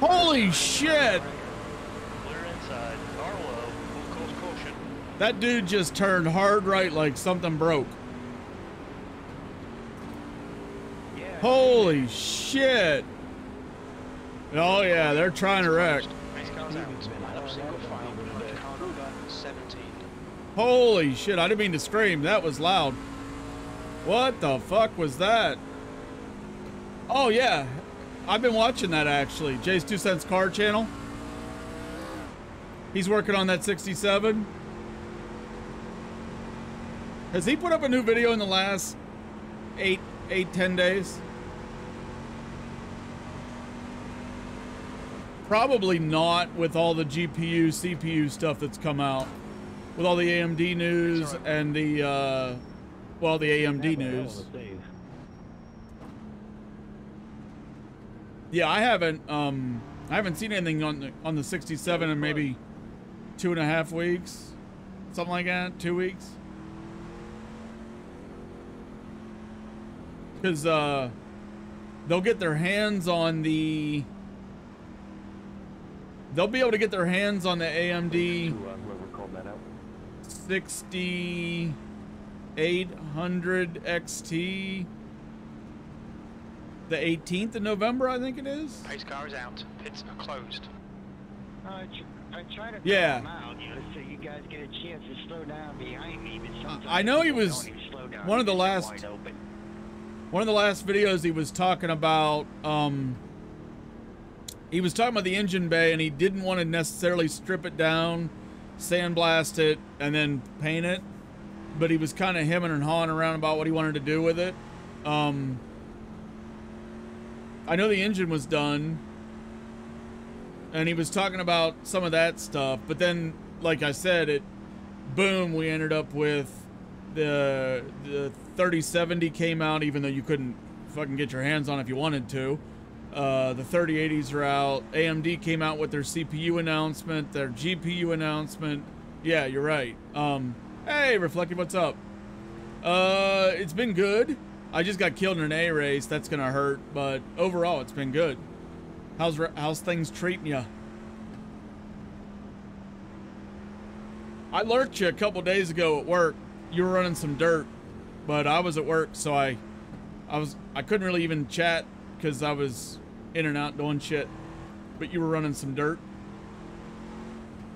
[SPEAKER 1] Holy shit!
[SPEAKER 3] Clear inside. Car low. Full course caution.
[SPEAKER 1] That dude just turned hard right like something broke. Holy shit! Oh yeah, they're trying to wreck.
[SPEAKER 2] Race cars out. Up single file. Car number 17.
[SPEAKER 1] Holy shit, I didn't mean to scream. That was loud. What the fuck was that? Oh yeah, I've been watching that actually. JayzTwoCents Car Channel. He's working on that 67. Has he put up a new video in the last eight, eight, ten days? Probably not with all the GPU, CPU stuff that's come out. With all the AMD news and the, uh, well, the AMD news. Yeah, I haven't, um, I haven't seen anything on the, on the 67 in maybe two and a half weeks. Something like that, two weeks. Because, uh, they'll get their hands on the, they'll be able to get their hands on the AMD 6800 XT the 18th of November, I think it is.
[SPEAKER 2] Pace car is out. Pits are closed.
[SPEAKER 5] I, tr- I try to
[SPEAKER 1] Yeah.
[SPEAKER 5] out, you know, so you guys get a chance to slow down behind me, but sometimes
[SPEAKER 1] I know he was
[SPEAKER 5] don't even slow down.
[SPEAKER 1] one of the last
[SPEAKER 5] open.
[SPEAKER 1] One of the last videos he was talking about um he was talking about the engine bay and he didn't want to necessarily strip it down, sandblast it, and then paint it. But he was kind of hemming and hawing around about what he wanted to do with it. Um I know the engine was done. And he was talking about some of that stuff, but then like I said, it boom, we ended up with the the 3070 came out even though you couldn't fucking get your hands on if you wanted to. Uh, the 3080s are out. AMD came out with their CPU announcement, their GPU announcement. Yeah, you're right. Um, hey, Reflective, what's up? Uh, it's been good. I just got killed in an A race. That's gonna hurt, but overall, it's been good. How's how's things treating you? I lurked you a couple days ago at work. You were running some dirt, but I was at work, so I, I was I couldn't really even chat because I was in and out doing shit. But you were running some dirt.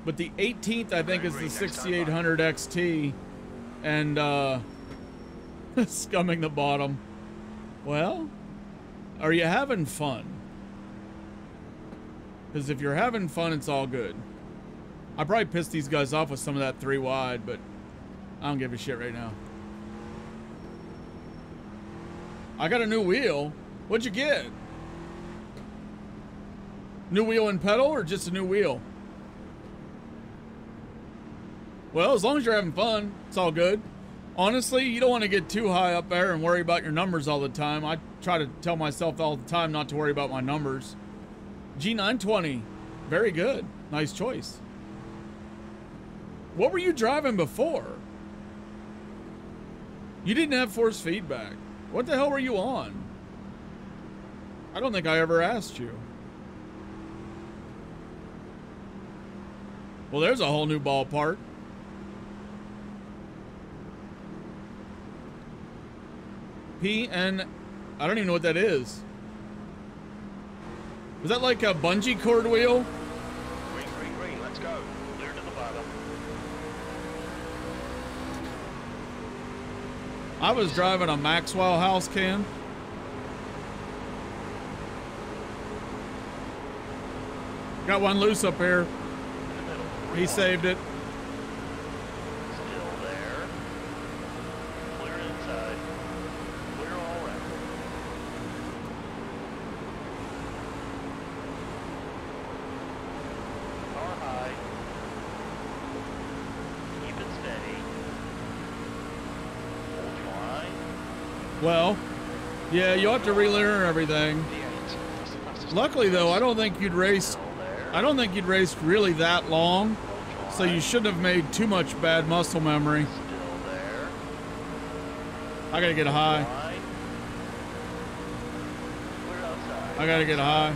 [SPEAKER 1] But the 18th, I think, is the 6800 XT, and uh, scumming the bottom. Well, are you having fun? Because if you're having fun, it's all good. I probably pissed these guys off with some of that three wide, but I don't give a shit right now. I got a new wheel. What'd you get? New wheel and pedal or just a new wheel? Well, as long as you're having fun, it's all good. Honestly, you don't want to get too high up there and worry about your numbers all the time. I try to tell myself all the time not to worry about my numbers. G920, very good. Nice choice. What were you driving before? You didn't have force feedback. What the hell were you on? I don't think I ever asked you. Well, there's a whole new ballpark. PN, I don't even know what that is. Is that like a bungee cord wheel?
[SPEAKER 2] Green, green, green. Let's go. Clear to the bottom.
[SPEAKER 1] I was driving a Maxwell house can. Got one loose up here. He saved it.
[SPEAKER 3] Still there. Clear inside. Clear all around. Car high. Keep it steady. Hold your line.
[SPEAKER 1] Well, yeah, you have to relearn everything. Luckily, though, I don't think you'd raced. I don't think you'd raced really that long, so you shouldn't have made too much bad muscle memory. I gotta get
[SPEAKER 3] a high.
[SPEAKER 1] I gotta get high.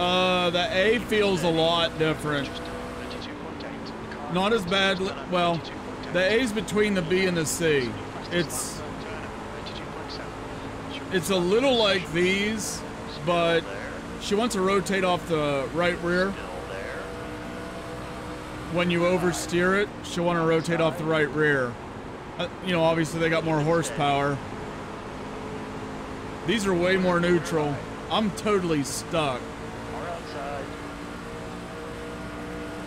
[SPEAKER 1] Uh, the A feels a lot different. Not as bad. Well, the A's between the B and the C. It's it's a little like these, but she wants to rotate off the right rear. When you oversteer it, she'll want to rotate off the right rear. Uh, you know, obviously they got more horsepower. These are way more neutral. I'm totally stuck.
[SPEAKER 3] Car outside.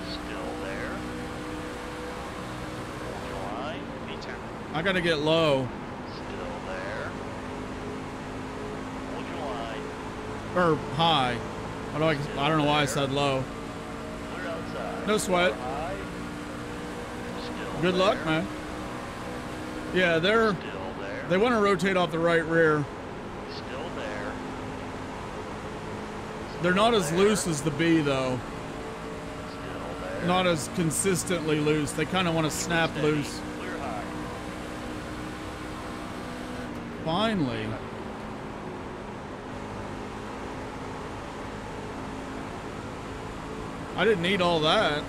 [SPEAKER 3] Still there. Hold your line.
[SPEAKER 1] I gotta get low.
[SPEAKER 3] Still there. Hold your line.
[SPEAKER 1] Or high. What do I, I don't know why I said low.
[SPEAKER 3] Clear outside.
[SPEAKER 1] No sweat.
[SPEAKER 3] Still
[SPEAKER 1] Good luck, man. Yeah, they're
[SPEAKER 3] Still there.
[SPEAKER 1] they want to rotate off the right rear.
[SPEAKER 3] Still there.
[SPEAKER 1] They're not as loose as the B though.
[SPEAKER 3] Still there.
[SPEAKER 1] Not as consistently loose. They kind of want to snap
[SPEAKER 3] Steady.
[SPEAKER 1] loose.
[SPEAKER 3] Clear high.
[SPEAKER 1] Finally. I didn't need all that.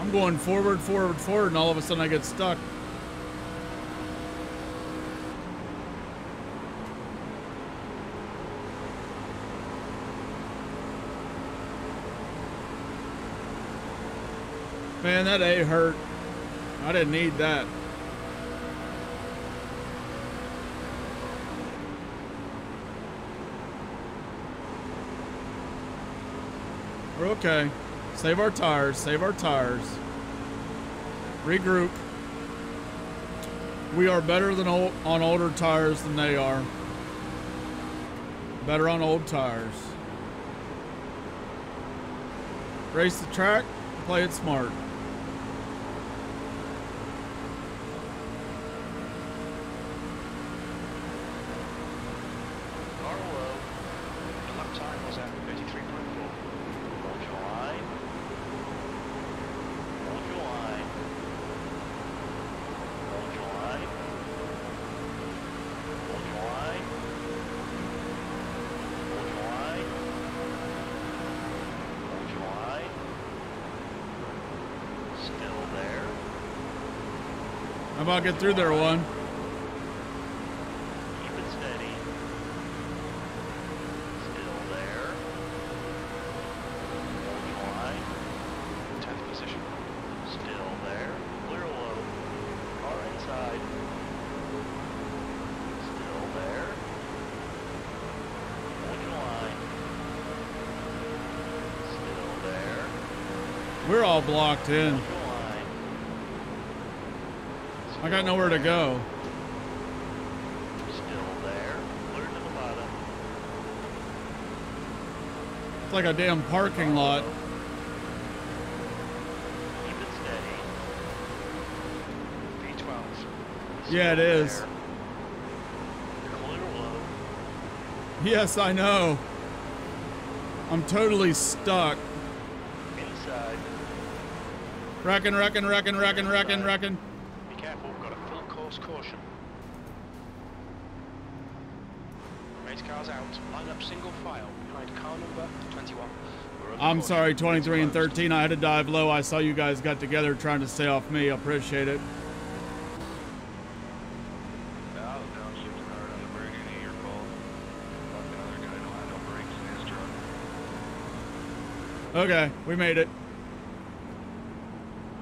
[SPEAKER 1] I'm going forward, forward, forward, and all of a sudden I get stuck. Man, that A hurt. I didn't need that. We're okay. Save our tires. Save our tires. Regroup. We are better than old, on older tires than they are. Better on old tires. Race the track. Play it smart.
[SPEAKER 3] Car low.
[SPEAKER 2] The lap time was at 33.4.
[SPEAKER 3] Hold your line. Hold your line. Hold your line. Hold your line. Hold your line. Hold your line. Still there.
[SPEAKER 1] How about get through there one?
[SPEAKER 3] Keep it steady. Still there. Hold line.
[SPEAKER 2] 10th position.
[SPEAKER 3] Still there. Clear low. Car inside. Still there. Hold line. Still there.
[SPEAKER 1] We're all blocked in.
[SPEAKER 3] Hold your line.
[SPEAKER 1] I got nowhere to go.
[SPEAKER 3] Still there. Clear to the bottom.
[SPEAKER 1] It's like a damn parking lot.
[SPEAKER 3] Keep it steady.
[SPEAKER 2] V12.
[SPEAKER 1] Yeah, it is.
[SPEAKER 3] There. Clear low.
[SPEAKER 1] Yes, I know. I'm totally stuck.
[SPEAKER 3] Inside.
[SPEAKER 1] Wrecking, wrecking, wrecking, wrecking, wrecking, wrecking.
[SPEAKER 2] Be careful, we've got a full course caution. Race cars out. Line up single file behind car number 21.
[SPEAKER 1] I'm sorry, 23 and 13. I had to dive low. I saw you guys got together trying to stay off me. I appreciate it.
[SPEAKER 8] I was downshifting hard on the brake, ain't your fault. Fucking other guy don't have no brakes in his truck.
[SPEAKER 1] Okay, we made it.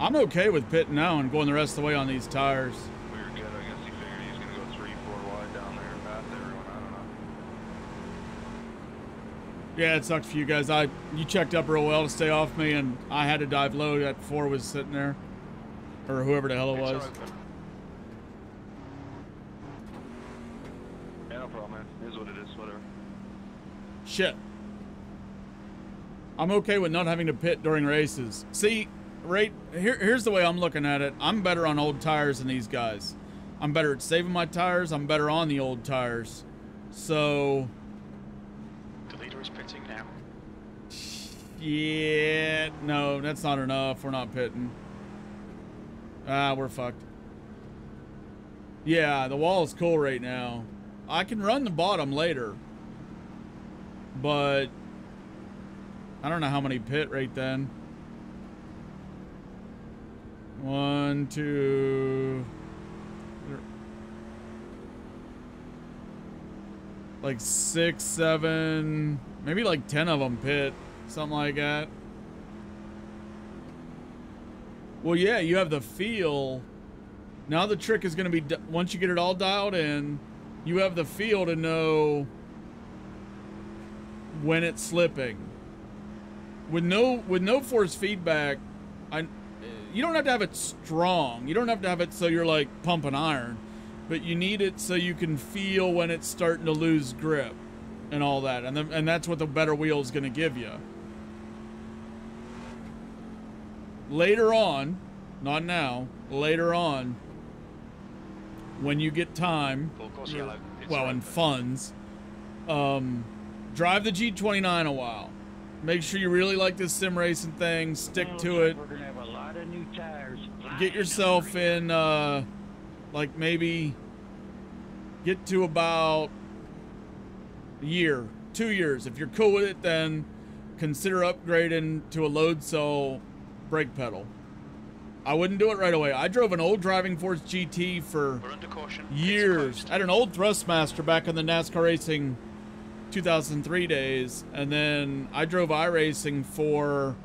[SPEAKER 1] I'm okay with pitting now and going the rest of the way on these tires.
[SPEAKER 8] We were good. I guess he figured he was gonna go three, four wide down there and pass everyone. I don't know.
[SPEAKER 1] Yeah, it sucked for you guys. I you checked up real well to stay off me, and I had to dive low. That four was sitting there, or whoever the hell it was.
[SPEAKER 8] Yeah, no problem, man. It is what it is. Whatever.
[SPEAKER 1] Shit. I'm okay with not having to pit during races. See, right here, here's the way I'm looking at it. I'm better on old tires than these guys. I'm better at saving my tires. I'm better on the old tires. So,
[SPEAKER 2] The leader is pitting now.
[SPEAKER 1] Yeah, no, that's not enough. We're not pitting. Ah, we're fucked. Yeah, the wall is cool right now. I can run the bottom later. but I don't know how many pit right then. One, two, like six, seven, maybe like 10 of them pit, something like that. Well, yeah, you have the feel. Now the trick is going to be, once you get it all dialed in, you have the feel to know when it's slipping. With no with no force feedback, I you don't have to have it strong. You don't have to have it so you're like pumping iron, but you need it so you can feel when it's starting to lose grip and all that. And the, and that's what the better wheel is going to give you. Later on, not now, later on when you get time,
[SPEAKER 2] Full course yellow. It's
[SPEAKER 1] well, and funds, um, drive the G29 a while. Make sure you really like this sim racing thing. Stick to it.
[SPEAKER 5] We're gonna have a lot of new tires.
[SPEAKER 1] Get yourself in, uh, like maybe get to about a year, two years. If you're cool with it, then consider upgrading to a load cell brake pedal. I wouldn't do it right away. I drove an old Driving Force GT for
[SPEAKER 2] We're under caution.
[SPEAKER 1] years. I had an old Thrustmaster back in the NASCAR racing 2003 days, and then I drove iRacing for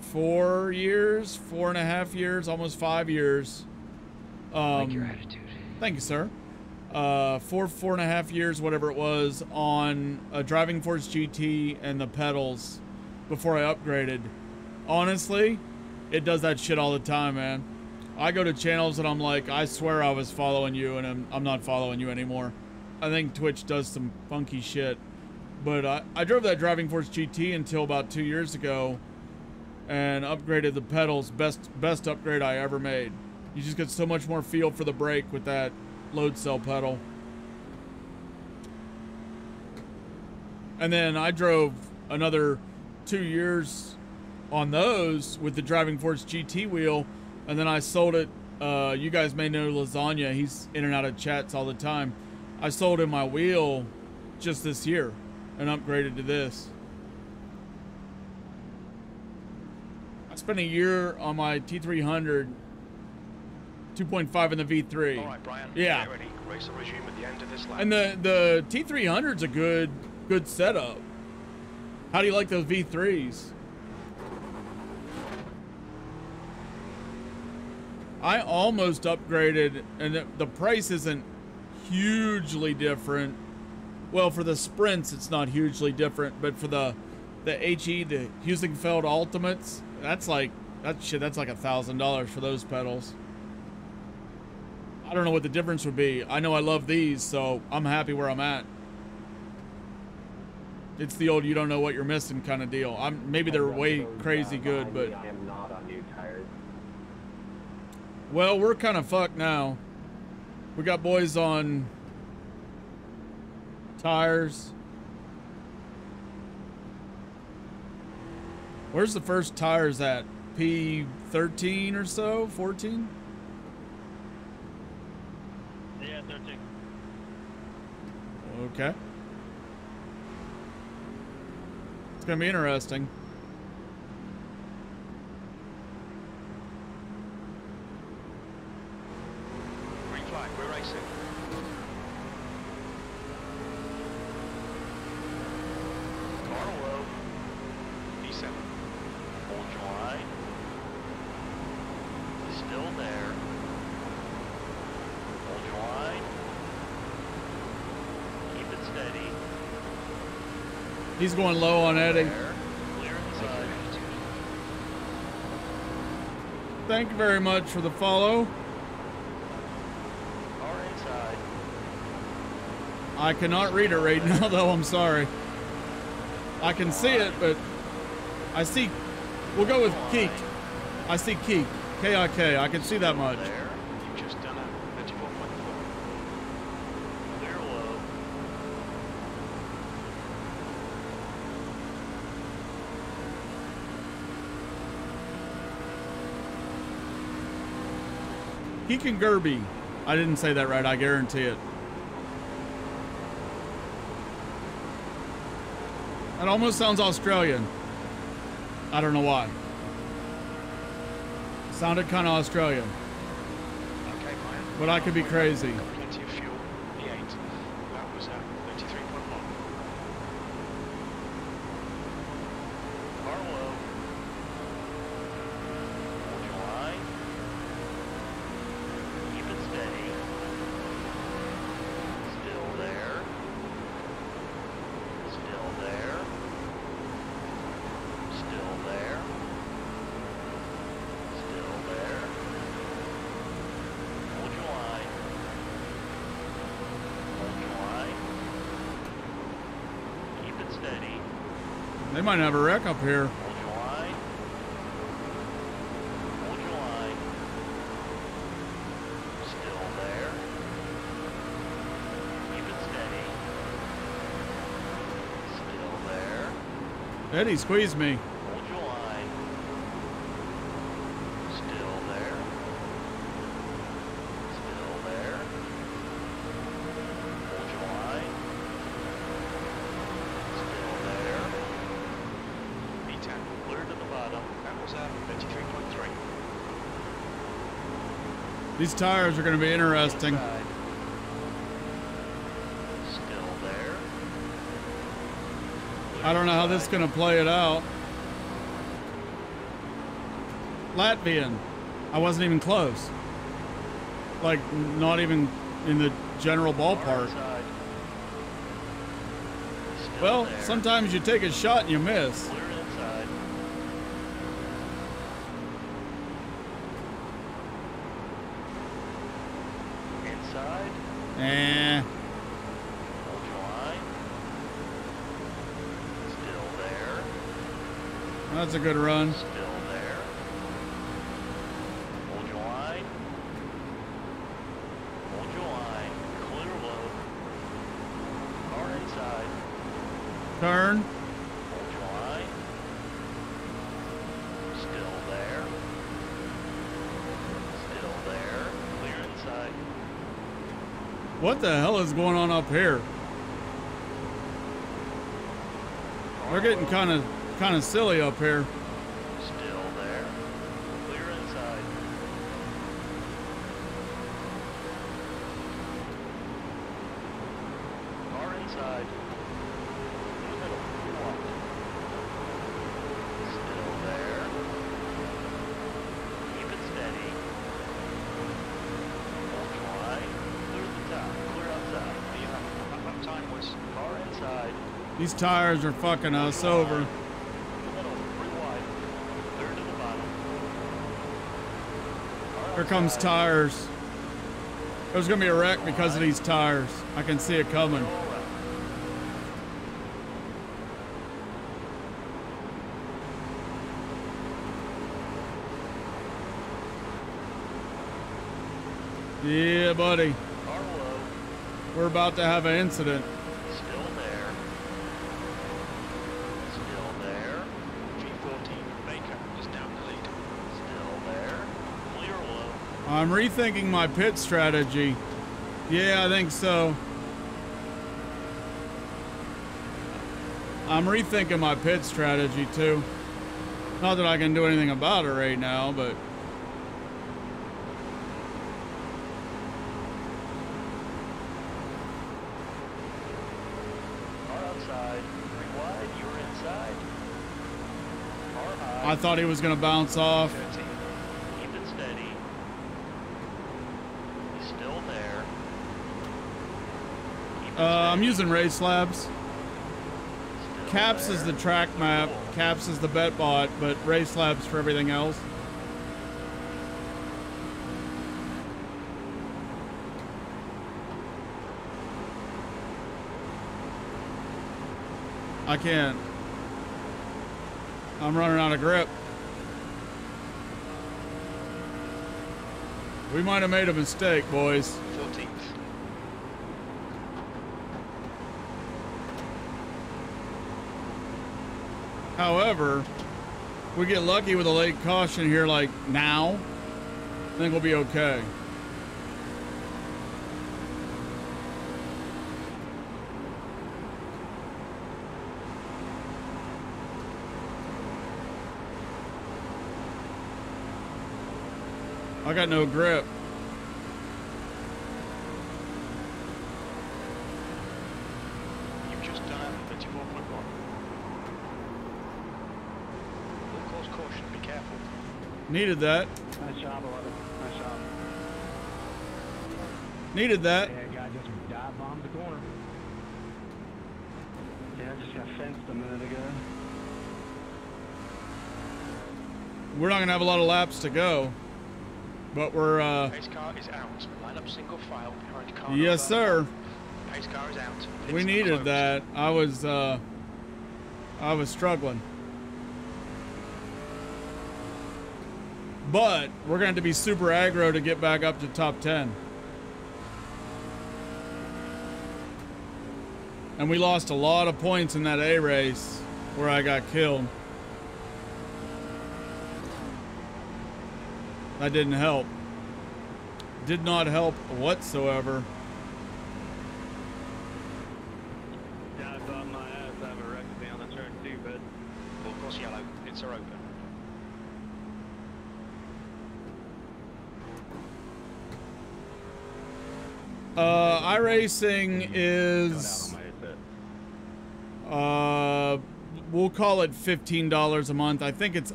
[SPEAKER 1] four years, four and a half years, almost five years. Um,
[SPEAKER 10] like your attitude.
[SPEAKER 1] Thank you, sir. Uh, four, four and a half years, whatever it was, on a Driving Force GT and the pedals before I upgraded. Honestly, it does that shit all the time, man. I go to channels and I'm like, I swear I was following you, and I'm, I'm not following you anymore. I think Twitch does some funky shit. But I, I drove that Driving Force GT until about two years ago and upgraded the pedals. Best best upgrade I ever made. You just get so much more feel for the brake with that load cell pedal. And then I drove another two years on those with the Driving Force GT wheel, and then I sold it. Uh, you guys may know Lasagna. He's in and out of chats all the time. I sold him my wheel just this year and upgraded to this. I spent a year on my T300 2.5 in the V3.
[SPEAKER 2] All right, Brian.
[SPEAKER 1] Yeah.
[SPEAKER 2] Race will at the end of this lap.
[SPEAKER 1] And the the T300's a good good setup. How do you like those V3s? I almost upgraded, and the, the price isn't hugely different. Well, for the sprints, it's not hugely different, but for the the HE, the Heusinkveld Ultimates, that's like that shit. That's like a thousand dollars for those pedals. I don't know what the difference would be. I know I love these, so I'm happy where I'm at. It's the old you don't know what you're missing kind of deal. I'm maybe they're way crazy good, but
[SPEAKER 6] I am not on new tires.
[SPEAKER 1] Well, we're kind of fucked now. We got boys on tires. Where's the first tires at? P13 or so? 14?
[SPEAKER 3] Yeah, 13.
[SPEAKER 1] Okay. It's gonna be interesting.
[SPEAKER 2] Green flag. We're racing.
[SPEAKER 3] Car low.
[SPEAKER 2] P7.
[SPEAKER 3] Hold your line. Still there. Hold your line. Keep it steady.
[SPEAKER 1] He's going low on Eddie. Thank you very much for the follow. I cannot read it right now, though. I'm sorry. I can see it, but I see. We'll go with Keek. I see Keek. K I K. I can see that much.
[SPEAKER 3] There.
[SPEAKER 2] You've just done a 34.4.
[SPEAKER 3] Clear low.
[SPEAKER 1] Keek and Gerby. I didn't say that right. I guarantee it. That almost sounds Australian. I don't know why. Sounded kind of Australian.
[SPEAKER 2] Okay.
[SPEAKER 1] But I could be crazy.
[SPEAKER 2] Got plenty of fuel. E8. That was at 33.1.
[SPEAKER 3] Harlow. Hold your line. Keep it steady. Still there. Still there. Still there. Still there. Hold your line. Hold your line. Keep it steady.
[SPEAKER 1] They might have a wreck up here.
[SPEAKER 3] Hold your line. Hold your line. Still there. Keep it steady. Still there.
[SPEAKER 1] Eddie squeezed me.
[SPEAKER 3] Hold your line. Still there. Still there. Hold your line. Still there.
[SPEAKER 2] E10.
[SPEAKER 3] Clear to the bottom.
[SPEAKER 2] That was at 33.3.
[SPEAKER 1] These tires are going to be interesting.
[SPEAKER 3] Still there.
[SPEAKER 1] I don't know how this is going to play it out. Latvian. I wasn't even close. Like, not even in the general ballpark. Well, sometimes you take a shot and you miss.
[SPEAKER 3] Clear inside. Inside.
[SPEAKER 1] Eh.
[SPEAKER 3] Hold your line. Still there.
[SPEAKER 1] That's a good run.
[SPEAKER 3] Still there. Hold your line. Hold your line. Clear low. Car inside.
[SPEAKER 1] Turn.
[SPEAKER 3] Hold your line. Still there. Still there. Clear inside.
[SPEAKER 1] What the hell is going on up here? They're getting kind of kind of silly up here.
[SPEAKER 3] Still there. Clear inside. Car inside. In the middle. Still there. Keep it steady. Hold your. Clear the top. Clear outside.
[SPEAKER 2] The time was
[SPEAKER 3] Car inside.
[SPEAKER 1] These tires are fucking us over.
[SPEAKER 3] In the middle. Three wide. Clear to the bottom. Car
[SPEAKER 1] Here comes tires. There's gonna be a wreck because of these tires. I can see it coming. Yeah, buddy. We're about to have an incident.
[SPEAKER 3] Still there. Still there.
[SPEAKER 2] G14 Baker is down the lead.
[SPEAKER 3] Still there. Clear low.
[SPEAKER 1] I'm rethinking my pit strategy. Yeah, I think so. I'm rethinking my pit strategy too. Not that I can do anything about it right now, but
[SPEAKER 3] Car outside. Three wide. You're inside. Car high.
[SPEAKER 1] I thought he was gonna bounce off.
[SPEAKER 2] 13.
[SPEAKER 3] Keep it steady. He's still there. Keep it
[SPEAKER 1] Uh, I'm using
[SPEAKER 3] RaceLabs.
[SPEAKER 1] Caps is the track map. Caps is the bet bot, but RaceLabs for everything else. I can't. I'm running out of grip. We might have made a mistake, boys.
[SPEAKER 2] 14th.
[SPEAKER 1] However, we get lucky with a late caution here like now, I think we'll be okay. I got no grip. Needed that.
[SPEAKER 9] Nice job, 11. Nice job.
[SPEAKER 1] Needed that.
[SPEAKER 9] Yeah, guy just dive bombed the corner. Yeah, I just got fenced a minute ago.
[SPEAKER 1] We're not gonna have a lot of laps to go, but we're. uh
[SPEAKER 2] Pace car is out. Line up single file behind car
[SPEAKER 1] Yes,
[SPEAKER 2] number-
[SPEAKER 1] sir.
[SPEAKER 2] Pace car is out.
[SPEAKER 1] We
[SPEAKER 2] Pits are
[SPEAKER 1] needed
[SPEAKER 2] closed.
[SPEAKER 1] that. I was. uh I was struggling. But we're going to be super aggro to get back up to top 10. And we lost a lot of points in that A race where I got killed. That didn't help. Did not help whatsoever.
[SPEAKER 6] Yeah, I thought my ass have a wreck to be on the track too, but
[SPEAKER 2] Full course yellow. Pits are open.
[SPEAKER 1] IRacing is. Uh, we'll call it fifteen dollars a month. I think it's.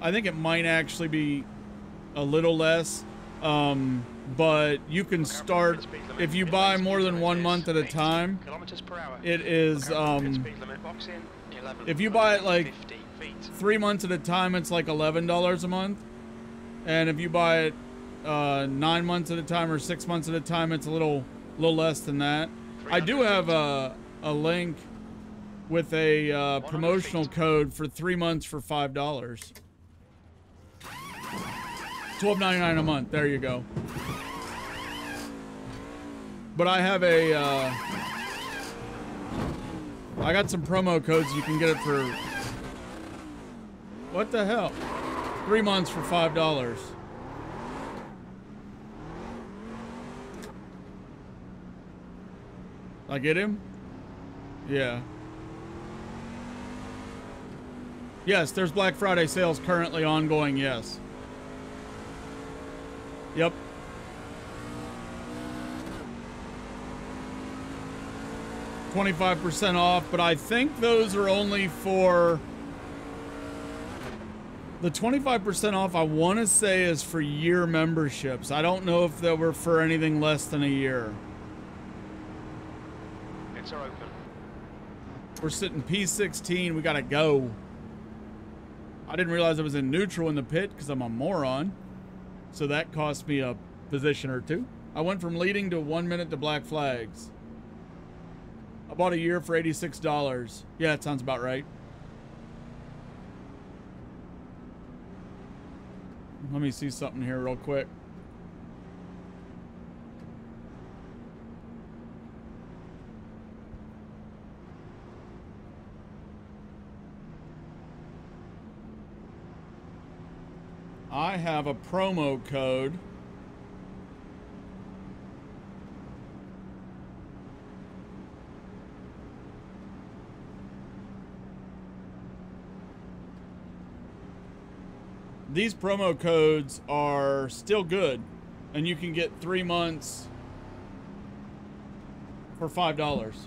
[SPEAKER 1] I think it might actually be a little less. Um, but you can start if you buy more than one month at a time. It is um.
[SPEAKER 2] 11.
[SPEAKER 1] If you buy it like three months at a time, it's like eleven dollars a month. And if you buy it uh, nine months at a time or six months at a time, it's a little little less than that. I do have a a link with a uh, promotional code for three months for five dollars. Twelve ninety nine a month. There you go. But I have a. Uh, I got some promo codes. You can get it for. What the hell? Three months for five dollars. I get him? Yeah. Yes, there's Black Friday sales currently ongoing, yes. Yep. Twenty-five percent off, but I think those are only for the 25% off I want to say is for year memberships. I don't know if they were for anything less than a year.
[SPEAKER 2] Are open.
[SPEAKER 1] We're sitting P16. We got to go. I didn't realize I was in neutral in the pit because I'm a moron. So that cost me a position or two. I went from leading to one minute to black flags. I bought a year for $86. Yeah, that sounds about right. Let me see something here real quick. I have a promo code. These promo codes are still good, and you can get three months for five dollars.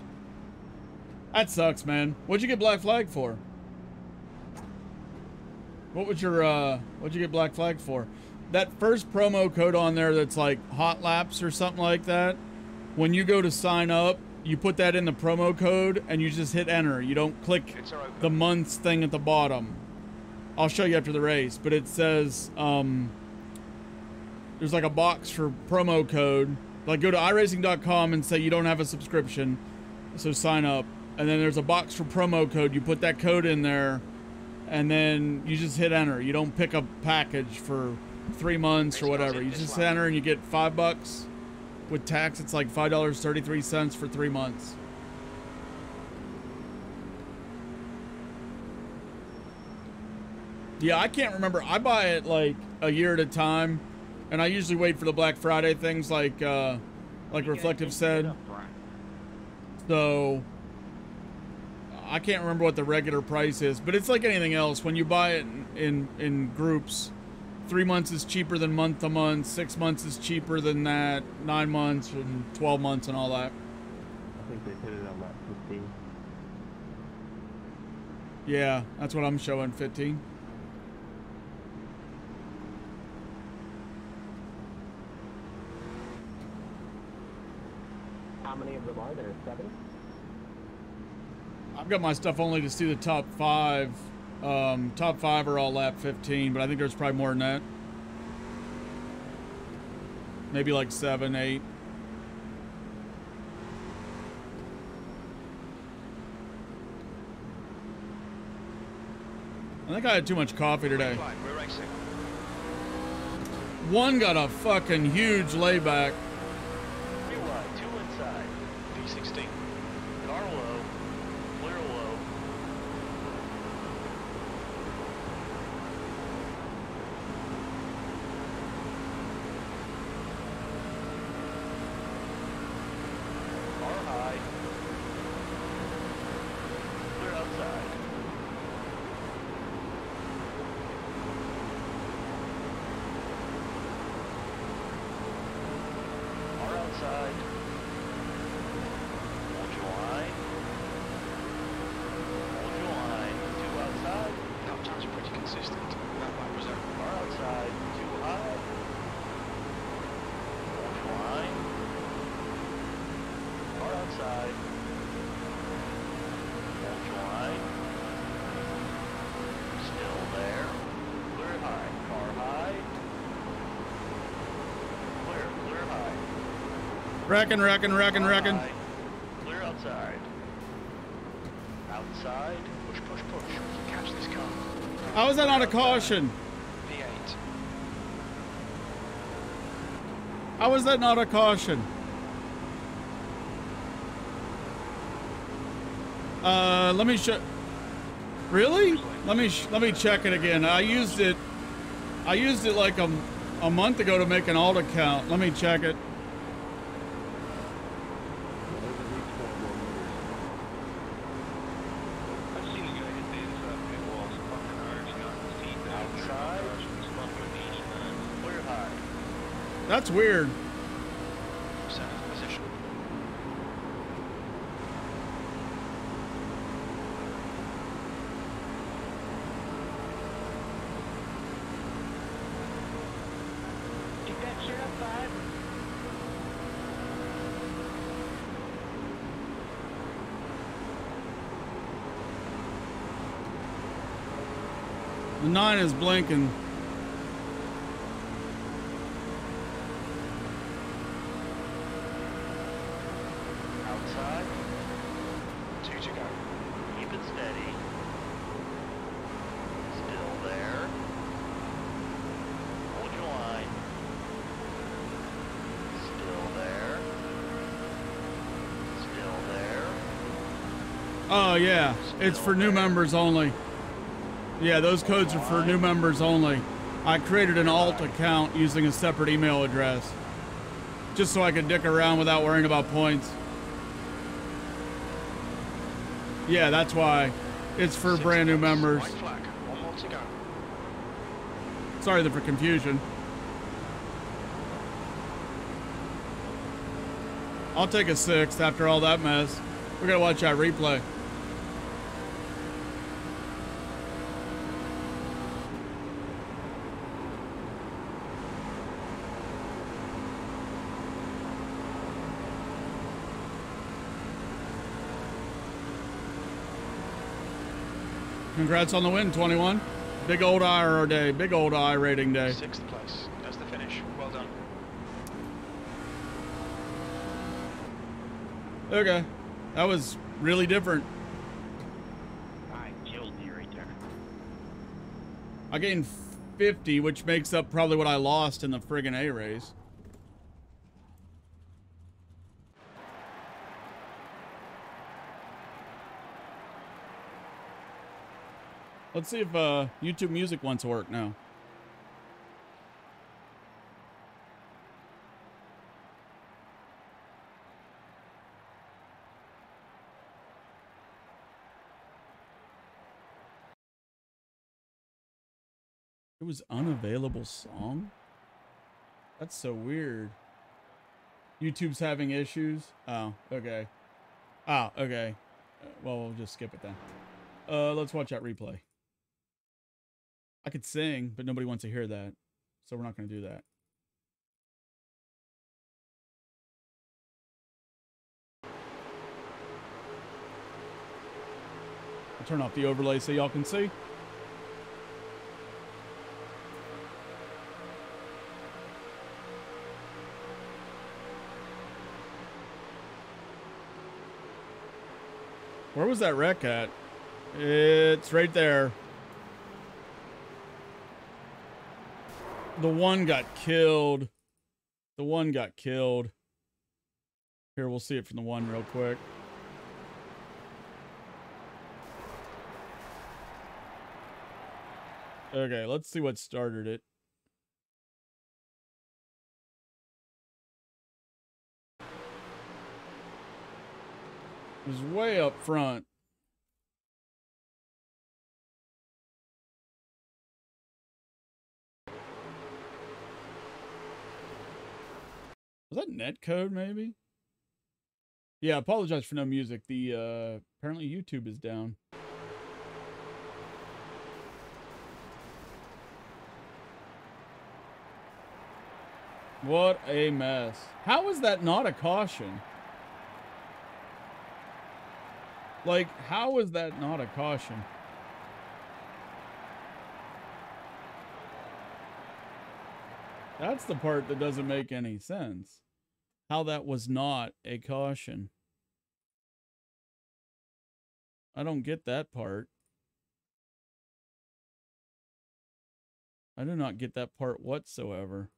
[SPEAKER 1] That sucks, man. What'd you get Black Flag for? What was your uh what'd you get Black Flag for? That first promo code on there that's like hot laps or something like that. When you go to sign up, you put that in the promo code and you just hit enter. You don't click the months thing at the bottom. I'll show you after the race, but it says um there's like a box for promo code. Like go to iRacing.com and say you don't have a subscription, so sign up. And then there's a box for promo code. You put that code in there, and then you just hit enter. You don't pick a package for three months or whatever. You just hit enter and you get five bucks. With tax, it's like five dollars thirty three cents for three months. Yeah, I can't remember. I buy it like a year at a time, and I usually wait for the Black Friday things, like uh, like Reflective said. So I can't remember what the regular price is, but it's like anything else. When you buy it in in, groups, three months is cheaper than month to month. Six months is cheaper than that. Nine months and 12 months and all that.
[SPEAKER 6] I think they put it on that 15.
[SPEAKER 1] Yeah, that's what I'm showing. 15.
[SPEAKER 4] How many of them are there? Seven?
[SPEAKER 1] I've got my stuff only to see the top five. Um, top five are all lap 15, but I think there's probably more than that. Maybe like seven, eight. I think I had too much coffee today.
[SPEAKER 2] Fine, we're racing.
[SPEAKER 1] One got a fucking huge layback.
[SPEAKER 3] Two inside.
[SPEAKER 2] V16.
[SPEAKER 3] Car low. Clear low. Car high. Clear outside. Car outside. Hold your line. Hold your line. Two outside.
[SPEAKER 2] Lap times are pretty consistent. That lap was over.
[SPEAKER 3] Car outside. Two high. Hold your line. Car outside. Hold your line. Still there. Clear high. Car high. Clear. Clear high.
[SPEAKER 1] Wrecking, wrecking, wrecking, wrecking.
[SPEAKER 3] High. Clear outside. Outside.
[SPEAKER 2] Push, push, push. Catch this car.
[SPEAKER 1] How is that not a caution?
[SPEAKER 2] V8.
[SPEAKER 1] How is that not a caution? Uh, let me show. Really? Let me sh- let me check it again. I used it. I used it like a, a month ago to make an alt account. Let me check it.
[SPEAKER 2] I've seen a guy hit the inside of the walls fucking hard. He got his teeth out.
[SPEAKER 3] Outside.
[SPEAKER 2] He's fucking with 89.
[SPEAKER 3] Clear high.
[SPEAKER 1] That's weird.
[SPEAKER 2] Seventh position.
[SPEAKER 5] Keep that shit up, five.
[SPEAKER 1] The nine is blinking.
[SPEAKER 3] Outside.
[SPEAKER 2] Two to go.
[SPEAKER 3] Keep it steady. Still there. Hold your line. Still there. Still there.
[SPEAKER 1] Oh yeah, it's for new members only. Yeah, those codes are for new members only. I created an alt account using a separate email address. Just so I could dick around without worrying about points. Yeah, that's why. It's for brand new members.
[SPEAKER 2] White flag. One more to go.
[SPEAKER 1] Sorry for confusion. I'll take a sixth after all that mess. We're gonna watch that replay. Congrats on the win, 21. Big old IR day, big old I rating day.
[SPEAKER 2] Sixth place. That's the finish. Well done.
[SPEAKER 1] Okay. That was really different.
[SPEAKER 5] I killed you right there.
[SPEAKER 1] I gained 50, which makes up probably what I lost in the friggin' A race. Let's see if uh, YouTube Music wants to work now. It was unavailable song? That's so weird. YouTube's having issues? Oh, okay. Ah, okay. Uh, Well, we'll just skip it then. Uh, let's watch that replay. I could sing, but nobody wants to hear that. So we're not going to do that. I'll turn off the overlay so y'all can see. Where was that wreck at? It's right there. The one got killed. The one got killed. Here, we'll see it from the one real quick. Okay, let's see what started it. It was way up front. Was that netcode maybe? Yeah, apologize for no music. The uh apparently YouTube is down. What a mess. How is that not a caution? Like, how is that not a caution? That's the part that doesn't make any sense. How that was not a caution. I don't get that part. I do not get that part whatsoever.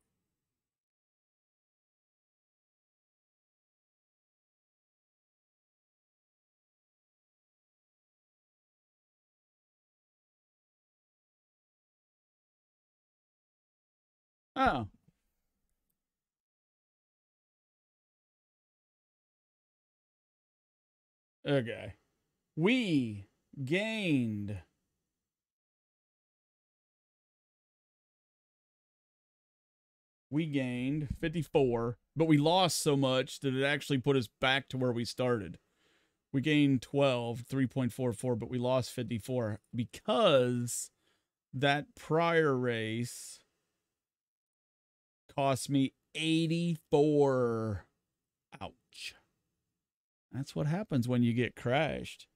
[SPEAKER 1] Oh. Okay. We gained we gained 54, but we lost so much that it actually put us back to where we started. We gained 12, 3.44, but we lost 54 because that prior race cost me 84. Ouch. That's what happens when you get crashed.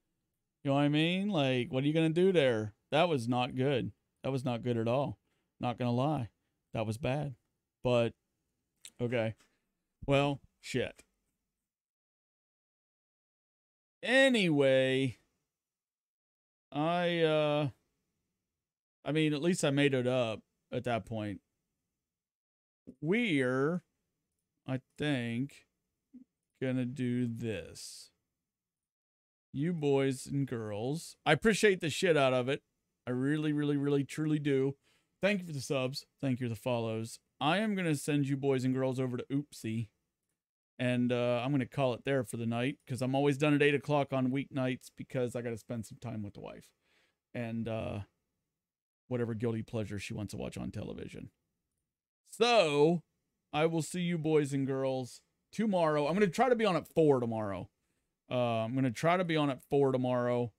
[SPEAKER 1] You know what I mean? Like, what are you going to do there? That was not good. That was not good at all. Not going to lie. That was bad. But, okay. Well, shit. Anyway, I, uh, I mean, at least I made it up at that point. We're, I think, gonna do this. You boys and girls, I appreciate the shit out of it. I really, really, really, truly do. Thank you for the subs. Thank you for the follows. I am gonna send you boys and girls over to Oopsie, and uh, I'm gonna call it there for the night because I'm always done at eight o'clock on weeknights because I gotta spend some time with the wife, and uh, whatever guilty pleasure she wants to watch on television. So I will see you boys and girls tomorrow. I'm going to try to be on at four tomorrow. Uh, I'm going to try to be on at four tomorrow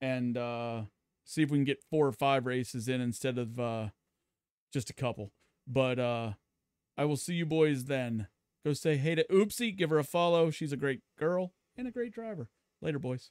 [SPEAKER 1] and uh, see if we can get four or five races in instead of uh, just a couple. But uh, I will see you boys then. Go say hey to Oopsie. Give her a follow. She's a great girl and a great driver. Later, boys.